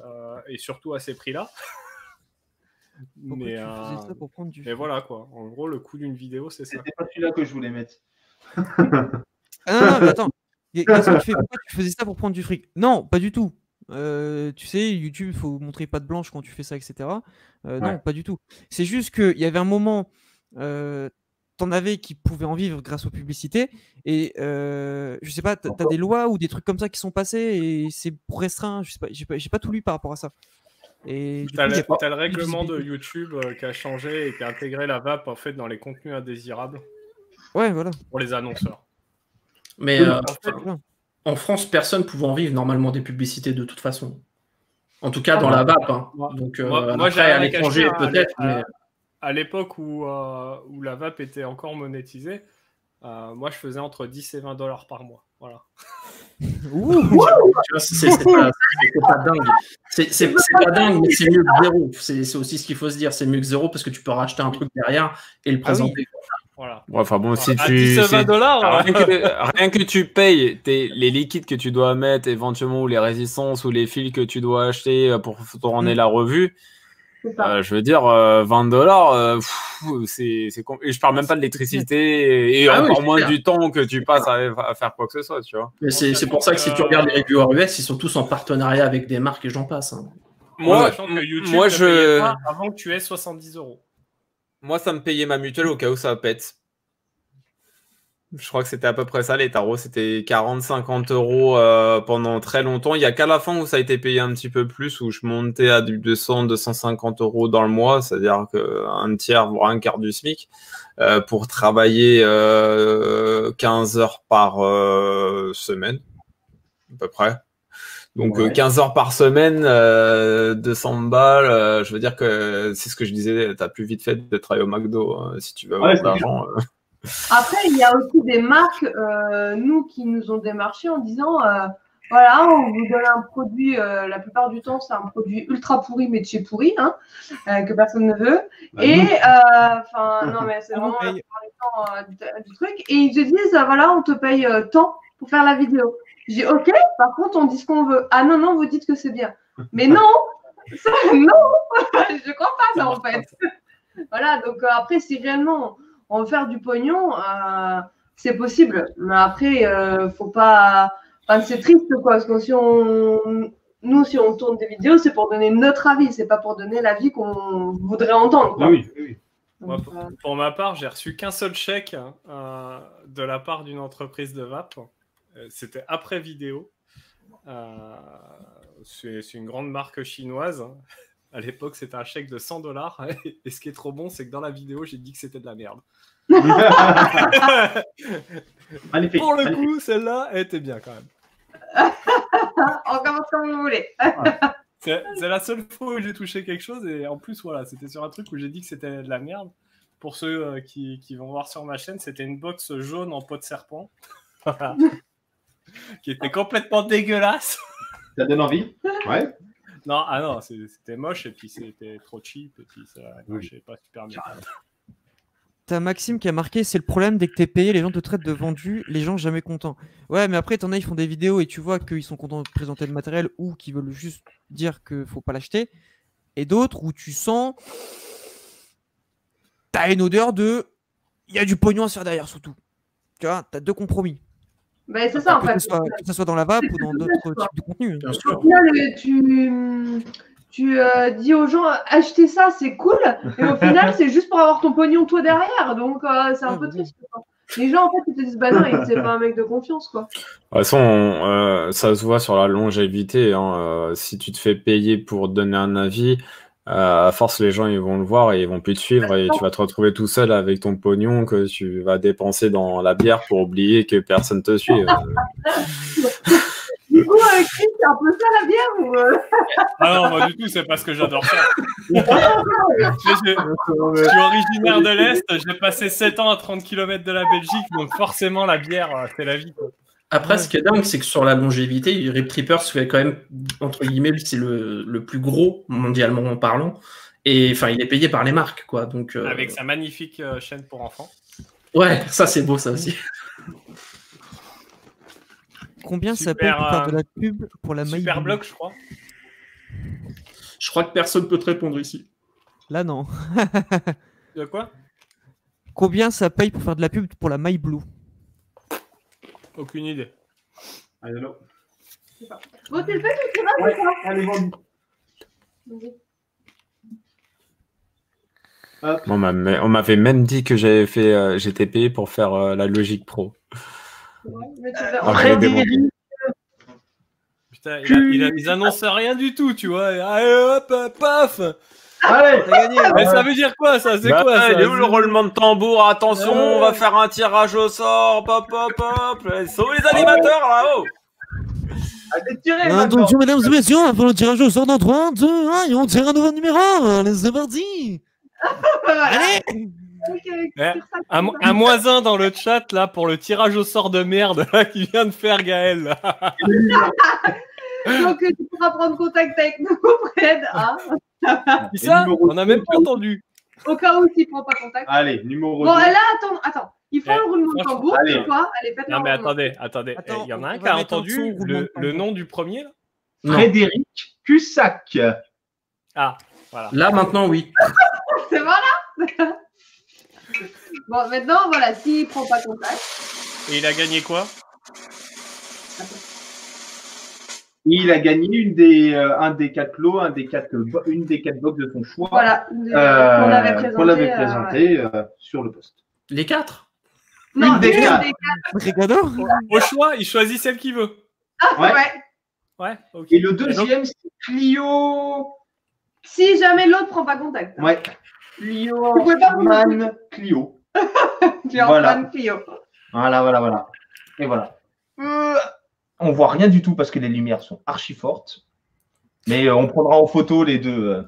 euh, et surtout à ces prix-là. Mais, tu euh, faisais ça pour prendre du mais voilà quoi. En gros, le coût d'une vidéo, c'est ça. C'était pas celui-là que je voulais mettre. Ah non, non, mais attends. Pourquoi tu faisais ça pour prendre du fric? Non, pas du tout. Euh, tu sais, YouTube, il faut montrer patte blanche quand tu fais ça, etc. Euh, Non, pas du tout. C'est juste qu'il y avait un moment, euh, t'en avais qui pouvaient en vivre grâce aux publicités. Et euh, je sais pas, t'as des lois ou des trucs comme ça qui sont passés et c'est pour restreint. Je sais pas, j'ai pas, pas tout lu par rapport à ça. Et T'as le, pas le de règlement de. YouTube qui a changé et qui a intégré la VAP en fait dans les contenus indésirables Ouais, voilà. pour les annonceurs. Mais Oui, euh, En fait, Voilà. En France, personne pouvait en vivre normalement des publicités de toute façon. En tout cas, Ah dans la VAP. hein. Moi- Donc, euh, moi- moi, après, j'ai à l'étranger, hein, peut-être. à- mais- à l'époque où, euh, où la VAP était encore monétisée, euh, moi je faisais entre 10 et 20 dollars par mois. Voilà. C'est pas, dingue. C'est pas dingue, mais c'est mieux que zéro. C'est aussi ce qu'il faut se dire. C'est mieux que zéro parce que tu peux racheter un truc derrière et le Ah oui. Voilà. Ouais, enfin bon, si tu. 10 et si- 20 dollars, rien, que, rien que tu payes tes- les liquides que tu dois mettre, éventuellement, ou les résistances, ou les fils que tu dois acheter euh, pour tourner Mm. la revue, euh, je veux dire, euh, 20 dollars, c'est c'est com- Et je parle même pas de l'électricité et, et Ah encore moins clair. du temps que tu passes à, à faire quoi que ce soit, tu vois. Mais c'est c'est pour ça que si tu regardes les reviewers US, ils sont tous en partenariat avec des marques et j'en passe. hein. Moi, sachant que YouTube moi, je- avant que tu aies 70 euros. Moi, ça me payait ma mutuelle au cas où ça pète. Je crois que c'était à peu près ça, les tarots. C'était 40-50 euros euh, pendant très longtemps. Il n'y a qu'à la fin où ça a été payé un petit peu plus, où je montais à du 200-250 euros dans le mois, c'est-à-dire qu'un tiers, voire un quart du SMIC, euh, pour travailler euh, 15 heures par euh, semaine, à peu près. Donc Ouais. euh, 15 heures par semaine, euh, 200 balles, euh, je veux dire que c'est ce que je disais, t'as plus vite fait de travailler au McDo hein, si tu veux avoir Ouais, de l'argent. euh. Après, il y a aussi des marques, euh, nous, qui nous ont démarché en disant euh, voilà, on vous donne un produit, euh, la plupart du temps, c'est un produit ultra pourri, mais de chez pourri, hein, euh, que personne ne veut. Bah, Et, euh, enfin, non, mais c'est vraiment la plupart du euh, du, du truc et ils te disent euh, voilà, on te paye euh, tant pour faire la vidéo. Je dis ok, par contre, on dit ce qu'on veut. Ah non, non, vous dites que c'est bien. Mais non, ça, non, je crois pas ça en fait. voilà, donc euh, après, si réellement on veut faire du pognon, euh, c'est possible. Mais après, euh, faut pas. Enfin, c'est triste quoi, parce que si on. Nous, si on tourne des vidéos, c'est pour donner notre avis, c'est pas pour donner l'avis qu'on voudrait entendre. quoi. Oui, oui. Moi, pour, euh, pour ma part, j'ai reçu qu'un seul chèque euh, de la part d'une entreprise de vape. Euh, C'était après vidéo. Euh, c'est une grande marque chinoise. À l'époque, c'était un chèque de 100 dollars. Et ce qui est trop bon, c'est que dans la vidéo, j'ai dit que c'était de la merde. Magnifique. Pour le coup, celle-là, elle était bien quand même. on commence comme vous voulez. C'est c'est la seule fois où j'ai touché quelque chose. Et en plus, voilà, c'était sur un truc où j'ai dit que c'était de la merde. Pour ceux euh, qui, qui vont voir sur ma chaîne, c'était une box jaune en peau de serpent. Qui était complètement dégueulasse. Ça donne envie Ouais. Non, ah non, c'était moche et puis c'était trop cheap et puis ça Oui. marchait pas super bien. T'as Maxime qui a marqué c'est le problème dès que t'es payé, les gens te traitent de vendu, les gens jamais contents. Ouais, mais après, t'en as, ils font des vidéos et tu vois qu'ils sont contents de présenter le matériel ou qu'ils veulent juste dire que faut pas l'acheter. Et d'autres où tu sens. T'as une odeur de. Il y a du pognon à se faire derrière, surtout. Tu vois, t'as deux compromis. Ben, c'est ça en que, fait. ce soit, que ce soit dans la vape ou dans d'autres types de contenus. Bien Au sûr. final, euh, tu, tu euh, dis aux gens achetez ça, c'est cool. Et au final, c'est juste pour avoir ton pognon toi derrière. Donc, euh, c'est un Ah, peu triste. quoi. Les gens, en fait, ils te disent bah non, il- c'est pas un mec de confiance, quoi. De toute façon, euh, ça se voit sur la longévité. hein, euh, si tu te fais payer pour donner un avis, euh, à force, les gens ils vont le voir et ils vont plus te suivre et tu vas te retrouver tout seul avec ton pognon que tu vas dépenser dans la bière pour oublier que personne te suit. euh. Du coup, euh, Chris, c'est un peu ça la bière ou euh, Ah non, moi du tout, c'est parce que j'adore ça. Je, je- je suis originaire de l'Est, j'ai passé 7 ans à 30 km de la Belgique, donc forcément la bière, euh, c'est la vie. quoi. Après, ce qui est dingue, c'est que sur la longévité, Rip Trippers fait quand même, entre guillemets, c'est le, le plus gros mondialement parlant. Et enfin, il est payé par les marques, quoi. Donc, euh, Avec sa magnifique euh, chaîne pour enfants. ouais, ça c'est beau, ça aussi. Combien ça paye pour faire euh, de la pub pour la Super bloc, je crois. Je crois que personne peut te répondre ici. Là, non. De quoi? Combien ça paye pour faire de la pub pour la My Blue? Aucune idée. Allez. Bon, tu le fais, tu tires Ouais, allez, vendu. Hop. On m'a- mais on m'avait même dit que j'avais fait, euh, j'étais payé pour faire euh, la Logique Pro. Mais tu fais- Après, on- des bons. Putain, il a- il a- ils annoncent rien du tout, tu vois. Allez hop, paf Allez T'as gagné Mais ça veut dire quoi ça? C'est Bah, quoi ça? il est où le roulement de tambour? Attention, Ouais. on va faire un tirage au sort. Hop, hop, hop. Sauvez les animateurs là-haut. Attention, mesdames et messieurs, on va faire le tirage au sort dans 3, 2, 1, et on tire un nouveau numéro. Allez, c'est parti. Allez Eh, un, un moins un dans le chat là pour le tirage au sort de merde là, qui vient de faire Gaël. Donc, euh, tu pourras prendre contact avec nous, Fred, hein, ça On a même plus entendu. au cas où s'il ne prend pas contact. Allez, numéro Bon, 2. et là, attends, attends. Il faut Eh, un roulement de tambour, allez. c'est quoi Allez, faites Non mais attendez, attendez. Eh, Il y en a un qui a entendu le, nom du premier là. Frédéric Cussac. Ah, voilà. Là, maintenant, oui. C'est voilà Bon, maintenant, voilà, s'il ne prend pas contact, Et il a gagné quoi? Il a gagné une des, euh, un des quatre lots, un des quatre, une des quatre box de son choix voilà, euh, qu'on avait présenté. qu'on euh, présenté euh, sur le poste. Les quatre? Non, Une des une quatre. des quatre. Ricardo Au choix, il choisit celle qu'il veut. Ouais. Ouais. Ouais, ok. Et le deuxième, c'est Clio. Si jamais l'autre prend pas contact. Ouais. Clio Vous pouvez pas vous Man Clio. En Voilà. Clio. Voilà, voilà, voilà. Et voilà. Euh, on voit rien du tout parce que les lumières sont archi fortes. Mais euh, on prendra en photo les deux. euh.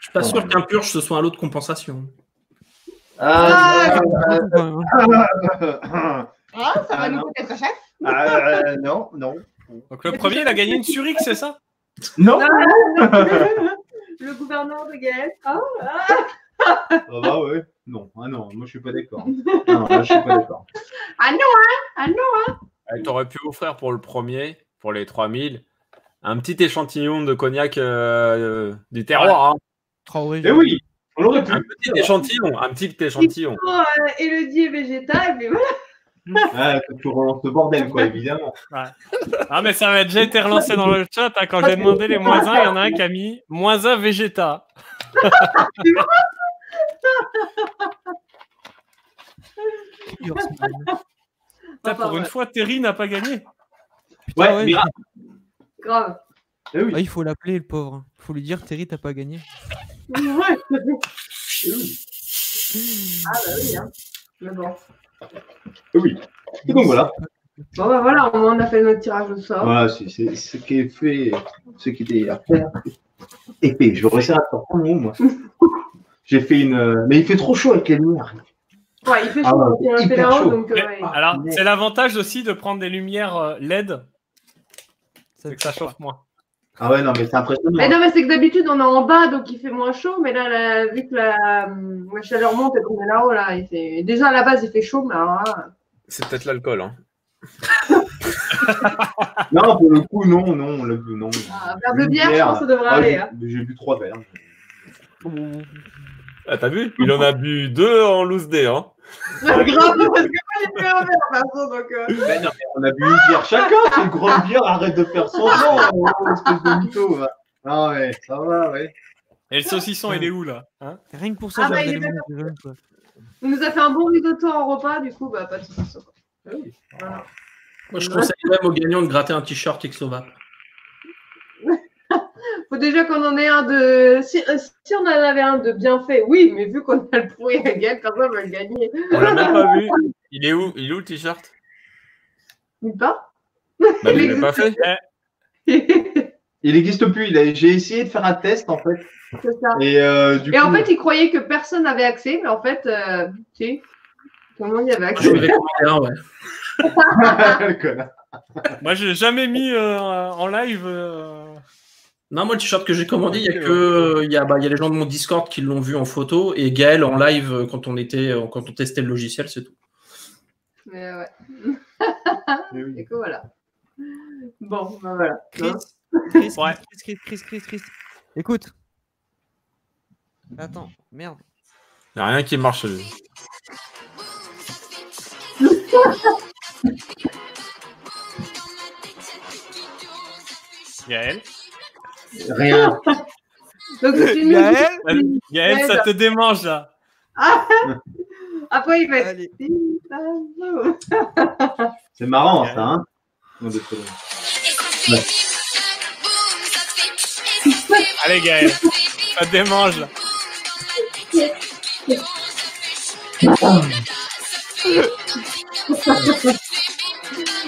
Je suis pas sûr qu'un purge ce soit un lot de compensation. Ah, Ouais, Hein, ça Ah, va nous coûter très cher. euh, non, non. Donc le premier, il a gagné une Zurich, c'est ça? Non Le gouverneur de Gaël. Ah, ah. Ah bah ouais. Non, ah non, moi je suis pas d'accord. Non, là, je suis pas d'accord. Ah non, hein Ah non Eh, T'aurais pu offrir pour le premier, pour les 3000, un petit échantillon de cognac euh, du terroir. hein. Eh oui, on l'aurait pu. Un petit échantillon, un petit échantillon. Euh, Elodie est végétal, mais voilà. Ah, tu relances le bordel, quoi, évidemment. Ah, mais ça avait déjà été relancé dans le chat. hein, quand j'ai demandé les moins 1, il y en a un qui a mis moins 1 Vegeta. Putain, pour une fois, Terry n'a pas gagné. Putain, Ouais, ouais, mais- Grave. Eh oui. Ah, il faut l'appeler, le pauvre. Il faut lui dire, Terry, t'as pas gagné. Ouais. Oui. Ah bah oui, hein. Mais bon. Eh oui. Et donc voilà. Bon bah voilà, on a fait notre tirage au sort. Voilà, c'est ce qui est fait, ce qui était à faire. Épais, je vais réussir à te mot, moi. J'ai fait une. euh, Mais il fait trop chaud avec les lumières. Ouais, il fait Ah chaud, ouais, donc on a fait hyper là-haut, chaud. donc euh, ouais. Alors, c'est l'avantage aussi de prendre des lumières euh, LED, Ça c'est que ça chauffe moins. Ah ouais, non, mais c'est impressionnant. Mais non, mais c'est que d'habitude on est en bas donc il fait moins chaud, mais là, la- vu que la, la chaleur monte et qu'on est là-haut, là, il fait... déjà à la base il fait chaud, mais alors là, C'est peut-être l'alcool. Hein. Non, pour le coup, non, non, le, non. un verre de bière, je pense que ça devrait Ah, aller. j'ai- Hein. J'ai bu trois verres. Ah, t'as vu? Il en a bu deux en loose day. Hein. Grave, parce que moi j'ai fait un verre, de toute façon, donc. euh, Mais non, mais on a bu une bière chacun, c'est une grande bière, arrête de faire semblant, oh, espèce de mytho. va. Ah ouais, ça va, ouais. Et le saucisson, il est où là hein? Rien que pour ça, Ah, bah, il est. Il nous a fait un bon risotto en repas, du coup, bah pas de soucis. Ah oui. Voilà. Moi, je conseille même aux gagnants de gratter un t-shirt Exova. Faut déjà qu'on en ait un de. Si, euh, si on en avait un de bien fait, oui, mais vu qu'on a le pourri à gagner, quand même, on va le gagner. On l'a même pas vu. Il est où Il est où le t-shirt? Nulle part. Bah, il l'a pas fait. c'est Il n'existe plus. il a- J'ai essayé de faire un test, en fait. ça. Et euh, du Et coup. en fait, il croyait que personne n'avait accès, mais en fait, euh, si, tout le monde y avait accès. un, ouais. Le connard. Moi, j'ai jamais mis euh, en live. Euh, Non, moi, le t-shirt que j'ai commandé, il y a que il y a, bah, il y a les gens de mon Discord qui l'ont vu en photo et Gaël en live euh, quand on était euh, quand on testait le logiciel, c'est tout. Mais ouais. Oui. Et que voilà. Bon, bah voilà. Chris, Hein Chris, Ouais. Chris, Chris, Chris, Chris, Chris. Écoute. Attends, merde. Il n'y a rien qui marche. lui. Gaël? Rien. Donc, c'est une Gaël ça te démange là. Ah Après, il va être. C'est marrant, ça, hein. Allez, Gaël, ça te démange là.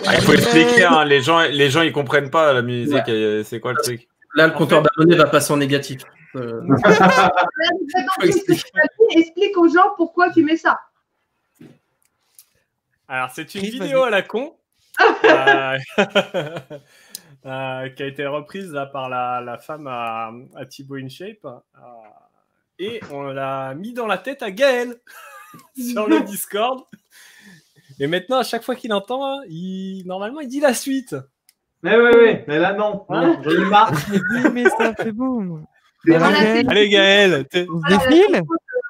Ah, il faut expliquer, hein, les, gens, les gens ils comprennent pas la musique. C'est quoi le truc? Là, le compteur d'abonnés va passer en négatif. Euh, Explique aux gens pourquoi tu mets ça. Alors, c'est une Chris, vidéo à la con euh, euh, qui a été reprise là, par la, la femme à, à Thibaut InShape. euh, et on l'a mis dans la tête à Gaël sur le Discord. Et maintenant, à chaque fois qu'il entend, il, normalement, il dit la suite. Mais oui, oui, mais là, non. non J'en ai marre. Mais ça fait vrai. c'est- Allez, Gaël, t'es- On se Voilà, défile chanson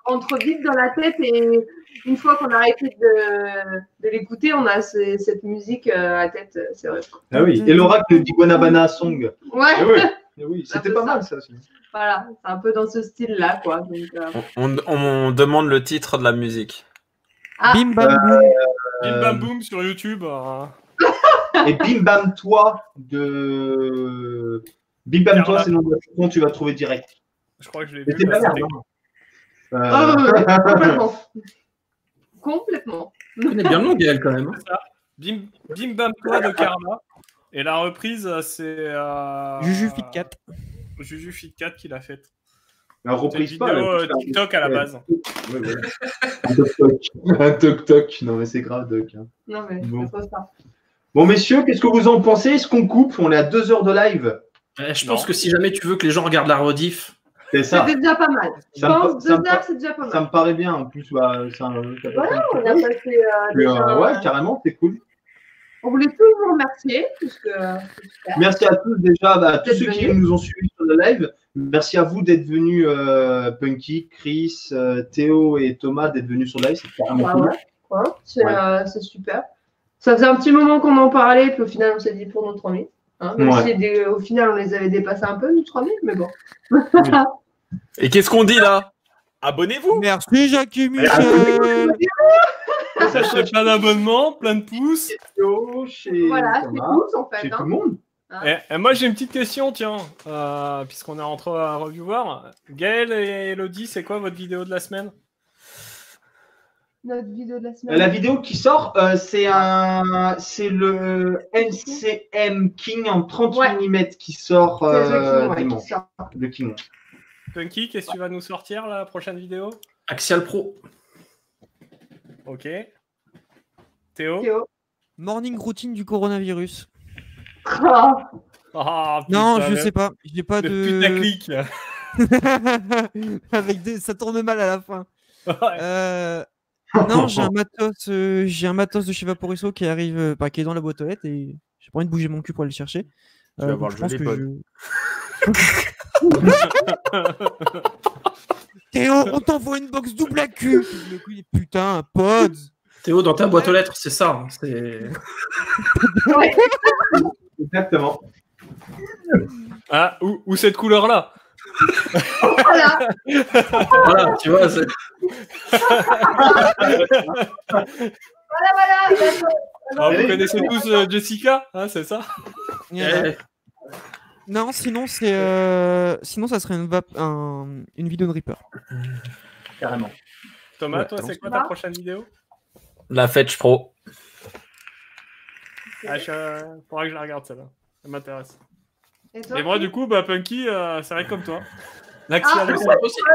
entre vite dans la tête et une fois qu'on a arrêté de, de l'écouter, on a ce- cette musique euh, à la tête, euh, c'est vrai. Ah oui, et l'oracle du Guanabana Song. Ouais, Eh oui, eh oui c'était pas ça. mal ça aussi. voilà, c'est un peu dans ce style-là, quoi. Donc, euh, on, on- on demande le titre de la musique. Ah. Bim bam boum. Bim Euh, Bam Boom sur YouTube. euh, Et Bim Bam Toi de. Bim Bam Toi, c'est le nom de la chanson, tu vas trouver direct. je crois que je l'ai vu. pas merde. hein. ah, Euh, ouais, ouais, complètement. Complètement. Tu connais bien le nom, Gaël, quand même. hein. Bim, Bim Bam Toi de Karma. Et la reprise, c'est. euh, Juju Fit Cat. Juju Fit Cat qui l'a faite. la reprise vidéo pas. euh, TikTok à la base. Ouais, ouais. Un toc-toc. Un toc-toc. Non, mais c'est grave, Doc. hein. Non, mais Bon. c'est ça. Bon, messieurs, qu'est-ce que vous en pensez? Est-ce qu'on coupe? On est à deux heures de live. Euh, Je Non. pense que si jamais tu veux que les gens regardent la rediff, C'est ça. C'était déjà pas mal. Je Ça me pense deux ça heures, c'est déjà pas Ça mal. me paraît bien. En plus, bah, c'est un- t'as Voilà, on a passé. euh, déjà, euh, ouais, carrément, c'est cool. On voulait tous vous remercier. Puisque, c'est. Merci à tous déjà, bah, à tous ceux qui nous ont suivis sur le live. Merci à vous d'être venus, euh, Punky, Chris, euh, Théo et Thomas, d'être venus sur le live. C'est carrément Bah cool. ouais. C'est Ouais. euh, c'est super. Ça faisait un petit moment qu'on en parlait, puis au final, on s'est dit pour nos 3000. Hein, Ouais. des- au final, on les avait dépassés un peu, nous 3000, mais bon. Et qu'est-ce qu'on dit là? Abonnez-vous Merci Jackie Ah, Michel. Lâchez plein d'abonnements, plein de pouces. Chez Voilà, c'est tous en fait. chez tout hein. le monde. Et, et moi j'ai une petite question, tiens, euh, puisqu'on est entre à reviewer. Gaël et Elodie, c'est quoi votre vidéo de la semaine? Notre vidéo de la semaine. Euh, La vidéo qui sort, euh, c'est un, c'est le NCM King en 30 Ouais. mm qui sort C'est le euh, King, ouais, qui dimanche. sort. Le King. Punky, qu'est-ce que tu vas nous sortir la prochaine vidéo? Axial Pro. Ok. Théo? Théo. Morning routine du coronavirus. Ah, Ah, Non, je le- sais pas. J'ai pas Le de. putaclic. Avec des... Ça tourne mal à la fin. Ouais. Euh, Non, j'ai un matos, euh, j'ai un matos de chez Vaporiso qui arrive, euh, bah, qui est dans la boîte aux lettres et j'ai pas envie de bouger mon cul pour aller le chercher. Tu vas donc avoir je le pense joli que pod. je- Théo, on t'envoie une box double à cul. Le coup, il est, Putain, un pod. Théo, dans ta boîte aux lettres, c'est ça. hein, C'est... ouais. Exactement. Ah, ou, ou cette couleur-là? Voilà. Voilà, tu vois. c'est- Voilà, voilà. Ah, Vous connaissez tous euh, Jessica hein, C'est ça? Eh, Non, sinon, c'est, euh, sinon, ça serait une, vap- un- une vidéo de Reaper. Carrément. Thomas, Ouais, toi, c'est quoi ta prochaine vidéo? La Fetch Pro. Ah, je euh, faudra que je la regarde celle-là. Ça m'intéresse. Et toi Et moi, du coup, bah, Punky, euh, c'est vrai comme toi. L'axial Ah, aussi. c'est possible.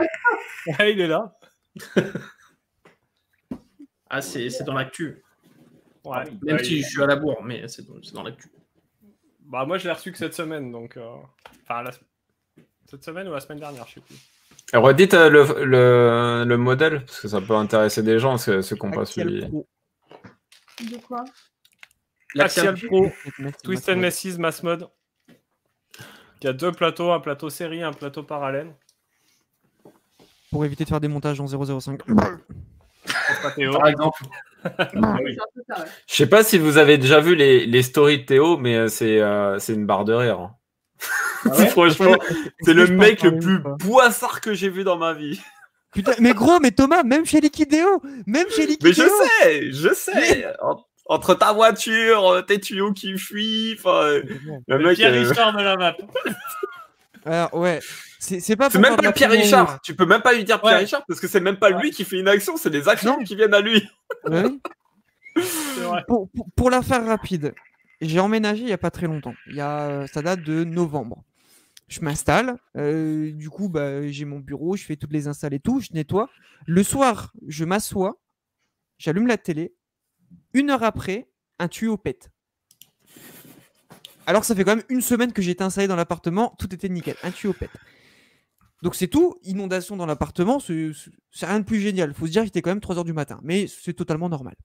Ouais, il est là. Ah, c'est, c'est dans l'actu. Ouais. Même Bah, si je suis à la bourre, mais c'est dans, c'est dans l'actu. Bah, moi, je l'ai reçu que cette semaine, donc. euh, Enfin, la... cette semaine ou la semaine dernière, je sais plus. Redites euh, le, le, le modèle, parce que ça peut intéresser des gens, ceux, qui n'ont pas suivi. De quoi? Axial Pro, Twist and merci. Messies Mass Mode. Il y a deux plateaux, un plateau série, un plateau parallèle. Pour éviter de faire des montages en 005. C'est pas Théo. Par exemple. Ça, ouais. Je sais pas si vous avez déjà vu les, les stories de Théo, mais euh, c'est euh, c'est une barre de rire. hein. Franchement, c'est le mec le plus boissard que j'ai vu dans ma vie. Putain, mais gros, mais Thomas, même chez Liquideo, même chez Mais je sais, je sais. Entre ta voiture, euh, tes tuyaux qui fuient, enfin, euh, le Le mec. Pierre euh, Richard de la map. Alors, ouais, c'est c'est pas C'est même pas Pierre. Richard. Tu peux même pas lui dire Pierre Ouais. Richard parce que c'est même pas lui qui fait une action, c'est les actions Non. qui viennent à lui. Oui. Vrai. pour, pour- pour la faire rapide, j'ai emménagé il n'y a pas très longtemps. Il y a, ça date de novembre. Je m'installe. euh, du coup, bah, j'ai mon bureau, je fais toutes les installs et tout, je nettoie. Le soir, je m'assois, j'allume la télé. Une heure après, un tuyau pète. Alors ça fait quand même une semaine que j'étais installé dans l'appartement, tout était nickel. Un tuyau pète. Donc c'est tout, inondation dans l'appartement, c'est rien de plus génial. Faut se dire qu'il était quand même 3 heures du matin, mais c'est totalement normal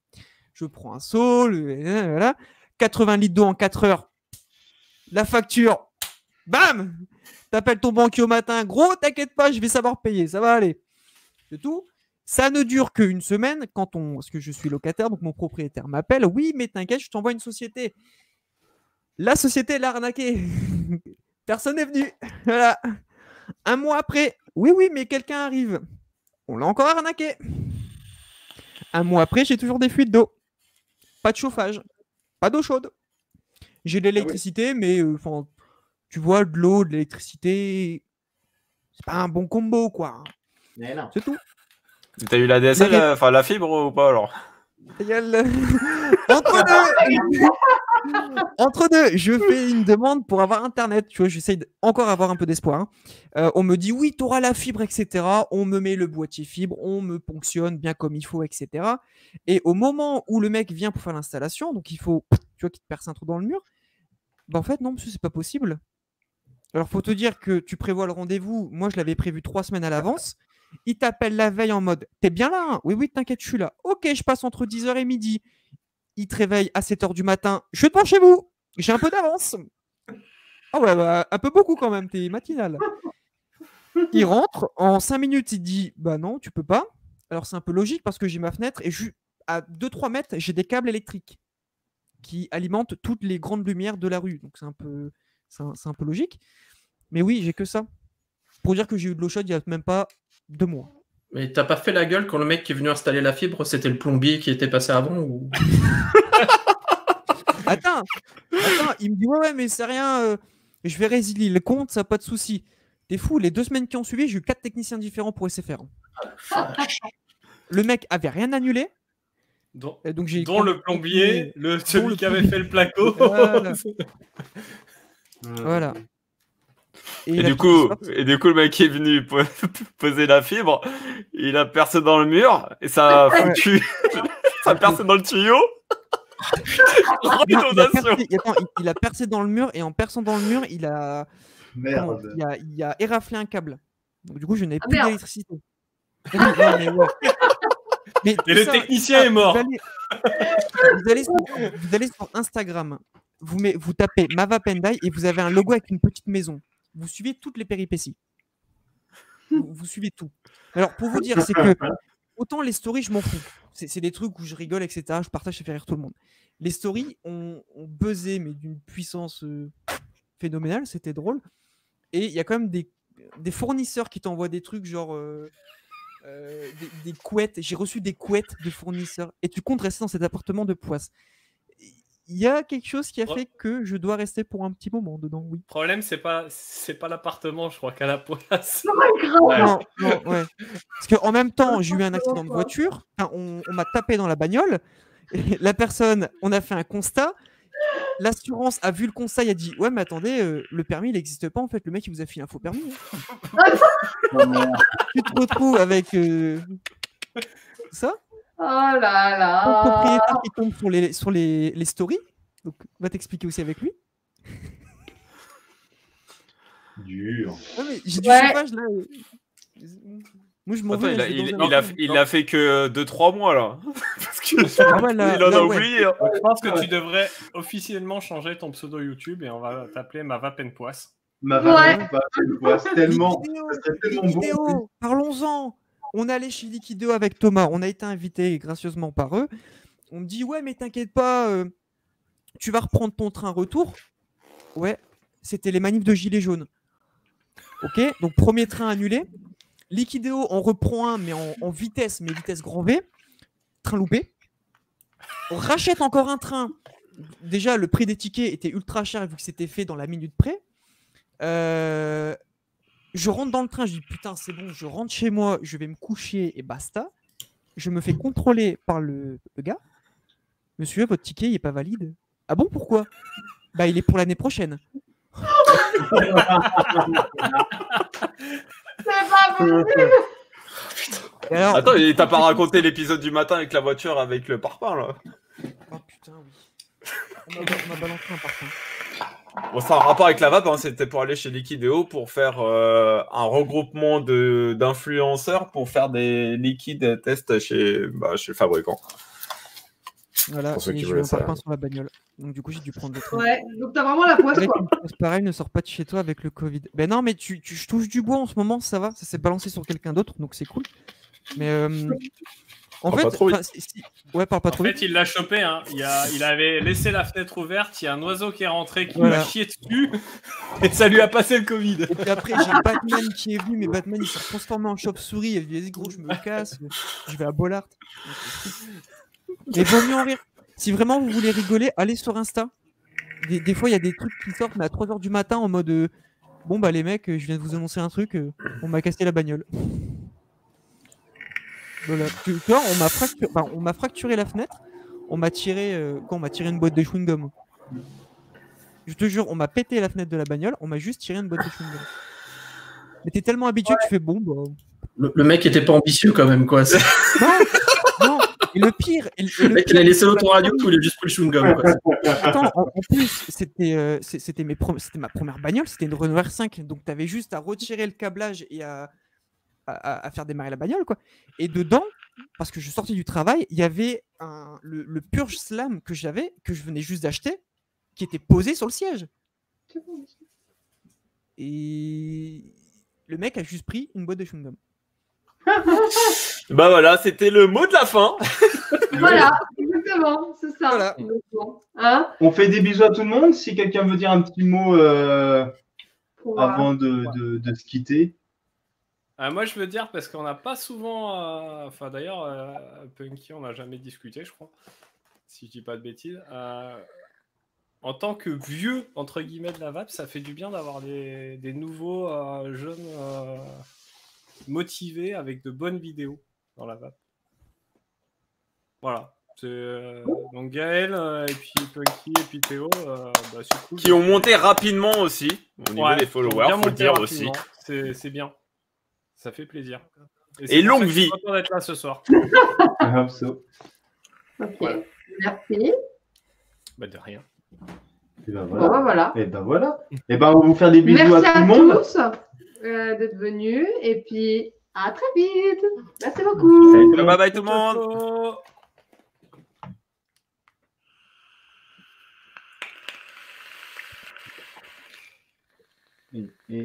je prends un seau, voilà, 80 litres d'eau en 4 heures. La facture, bam T'appelles ton banquier au matin, gros, t'inquiète pas, je vais savoir payer, ça va aller. C'est tout. Ça ne dure qu'une semaine quand on, parce que je suis locataire, donc mon propriétaire m'appelle. Oui, mais t'inquiète, je t'envoie une société. La société l'a arnaqué. Personne n'est venu. Voilà. Un mois après, oui, oui, mais quelqu'un arrive. On l'a encore arnaqué. Un mois après, j'ai toujours des fuites d'eau. Pas de chauffage. Pas d'eau chaude. J'ai de l'électricité, mais euh, tu vois, de l'eau, de l'électricité, c'est pas un bon combo, quoi. C'est tout. T'as eu la DSL, Mais- euh, enfin la fibre ou pas alors. Entre deux, entre deux, je fais une demande pour avoir Internet. Tu vois, j'essaye encore avoir un peu d'espoir. hein. Euh, on me dit oui, tu auras la fibre, etc. On me met le boîtier fibre, on me ponctionne bien comme il faut, etc. Et au moment où le mec vient pour faire l'installation, donc il faut, tu vois, qu'il te perce un trou dans le mur. Bah en fait, non, monsieur, c'est pas possible. Alors, faut te dire que tu prévois le rendez-vous. Moi, je l'avais prévu trois semaines à l'avance. Il t'appelle la veille en mode T'es bien là hein? Oui, oui, t'inquiète, je suis là. Ok, je passe entre 10h et midi. Il te réveille à 7h du matin. Je suis devant chez vous. J'ai un peu d'avance. Ah ouais, bah, un peu beaucoup quand même. T'es matinal. Il rentre. En 5 minutes, il dit Bah non, tu peux pas. Alors, c'est un peu logique parce que j'ai ma fenêtre et à 2-3 mètres, j'ai des câbles électriques qui alimentent toutes les grandes lumières de la rue. Donc, c'est un peu, c'est un, un peu logique. Mais oui, j'ai que ça. Pour dire que j'ai eu de l'eau chaude il n'y a même pas deux mois. Mais t'as pas fait la gueule quand le mec qui est venu installer la fibre, c'était le plombier qui était passé avant ou... Attends, attends, il me dit ouais, ouais, mais c'est rien, euh, je vais résilier le compte, ça pas de souci. T'es fou, les deux semaines qui ont suivi, j'ai eu quatre techniciens différents pour SFR. Le mec avait rien annulé, Dont, donc j'ai dont le plombier, le, celui le qui avait fait le placo. Voilà. Voilà. Et, du coup, et du coup, le mec qui est venu po- poser la fibre, il a percé dans le mur et ça a foutu, ça a percé dans le tuyau. Il, a percé, attends, il- il a percé dans le mur et en perçant dans le mur, il a, Merde. il a, il a éraflé un câble. Donc du coup, je n'ai Ah, plus d'électricité. Mais ouais. Mais Et le ça- technicien est mort. Vous allez, vous allez sur, vous allez sur Instagram, vous, met- vous tapez Mava Pendai et vous avez un logo avec une petite maison. Vous suivez toutes les péripéties. Vous, suivez tout. Alors, pour vous dire, c'est que autant les stories, je m'en fous. C'est des trucs où je rigole, etc. Je partage, ça fait rire tout le monde. Les stories ont, buzzé, mais d'une puissance euh, phénoménale. C'était drôle. Et il y a quand même des, des fournisseurs qui t'envoient des trucs genre. euh, euh, des, des couettes. J'ai reçu des couettes de fournisseurs. Et tu comptes rester dans cet appartement de poisse. Il y a quelque chose qui a Ouais. fait que je dois rester pour un petit moment dedans, oui. Le problème, c'est pas, c'est pas l'appartement, je crois, qu'à la poisse. Grave. Non, non, ouais. Parce qu'en même temps, j'ai eu un accident de voiture. Enfin, on on m'a tapé dans la bagnole. Et la personne, on a fait un constat. L'assurance a vu le constat, il a dit Ouais, mais attendez, euh, le permis, il n'existe pas en fait. Le mec, il vous a filé un faux permis. hein. Oh. Tu te retrouves avec euh, ça? Oh là Ton là. propriétaire qui tombe sur les, sur les, les stories. Donc, va t'expliquer aussi avec lui. Dur. Ouais, mais j'ai du Ouais. chauffage là. euh, Moi, je m'en Attends, veux. il, a, vais il, il a, il a fait que 2-3 mois là. Parce que Ah ouais, là- il en là, a ouais. oublié. hein. Je pense que tu devrais officiellement changer ton pseudo YouTube et on va t'appeler ma Vapenpoisse. Ma Ouais. femme, pas une fois, c'est tellement, serait tellement bon. Parlons-en. On allé chez Liquideo avec Thomas. On a été invité gracieusement par eux. On me dit ouais, mais t'inquiète pas, euh, tu vas reprendre ton train retour. Ouais, c'était les manifs de gilets jaunes. Ok, donc premier train annulé. Liquideo en reprend un, mais en, en vitesse, mais vitesse grand V. Train loupé. On rachète encore un train. Déjà, le prix des tickets était ultra cher vu que c'était fait dans la minute près. Euh, je rentre dans le train, je dis putain, c'est bon, je rentre chez moi, je vais me coucher et basta. Je me fais contrôler par le, le gars. Monsieur, votre ticket, il n'est pas valide. Ah bon, pourquoi? Bah, il est pour l'année prochaine. C'est pas possible. Alors, Attends, il t'a pas raconté l'épisode du matin avec la voiture avec le parpaing là? Oh putain, oui. On m'a balancé un parfum. Bon, c'est un rapport avec la vape, hein, c'était pour aller chez Liquideo pour faire euh, un regroupement de- d'influenceurs pour faire des liquides tests chez, bah, chez le fabricant. Voilà, Pour ceux qui un ça. sur la bagnole. Donc du coup, j'ai dû prendre le train. Ouais, donc t'as vraiment la poisse quoi. pareille, ne sort pas de chez toi avec le Covid. Ben non, mais tu, tu- je touche du bois en ce moment, ça va. Ça s'est balancé sur quelqu'un d'autre, donc c'est cool. Mais euh, en Parle fait, pas trop vite. enfin, si- si- ouais, parle pas En trop fait, vite. il l'a chopé. Hein. Il, a, il avait laissé la fenêtre ouverte. Il y a un oiseau qui est rentré qui Voilà. lui a chié dessus. Et ça lui a passé le Covid. Et puis après, j'ai Batman qui est venu, mais Batman il s'est transformé en chauve-souris. Il a dit Vas-y, gros, je me casse, je vais à Bollard. Mais vaut mieux en rire. Si vraiment vous voulez rigoler, allez sur Insta. Des, des fois, il y a des trucs qui sortent, mais à 3h du matin, en mode euh, Bon, bah, les mecs, euh, je viens de vous annoncer un truc, euh, on m'a cassé la bagnole. Voilà. Tu, tu vois, on m'a fracturé, enfin, on m'a fracturé la fenêtre, on m'a tiré, euh, on m'a tiré une boîte de chewing-gum. Je te jure, on m'a pété la fenêtre de la bagnole, on m'a juste tiré une boîte de chewing-gum. Mais t'es tellement habitué que tu fais bon, bah. Le, le mec était pas ambitieux quand même, quoi. Non, non, Et le pire. Et, le- et Le mec, il a laissé l'autoradio, la il voulait juste plus le chewing-gum. quoi. Attends, en, en plus, c'était euh, c'était mes prom- c'était ma première bagnole, c'était une Renault R5, donc tu avais juste à retirer le câblage et à, à- faire démarrer la bagnole, quoi. Et dedans, parce que je sortais du travail, il y avait un, le, le Purge Slam que j'avais, que je venais juste d'acheter, qui était posé sur le siège. Et le mec a juste pris une boîte de chewing-gum. Bah voilà, c'était le mot de la fin. Voilà, exactement, c'est ça. Voilà. Hein, On fait des bisous à tout le monde. Si quelqu'un veut dire un petit mot euh, euh, avant de, de- de se quitter. Euh, moi, je veux dire, parce qu'on n'a pas souvent. euh, Enfin, d'ailleurs, euh, Punky, on n'a jamais discuté, je crois. Si je dis pas de bêtises. Euh, en tant que vieux, entre guillemets, de la VAP, ça fait du bien d'avoir des, des nouveaux jeunes motivés avec de bonnes vidéos dans la VAP. Voilà. Donc Gaël, et puis Punky, et puis Théo, bah, cool. Qui ont monté rapidement aussi, au niveau Ouais, des followers, faut le dire aussi. rapidement. C'est bien. Ça fait plaisir. Et pour longue que je suis vie. content d'être là ce soir. I hope so. Ok, Voilà. merci. Bah, de rien. Et ben Bon, voilà. bah, voilà. Et ben voilà. Et ben on va vous faire des bisous Merci à tout à le monde. tous euh, d'être venus et puis à très vite. Merci beaucoup. Bye bye tout le monde. Et- et-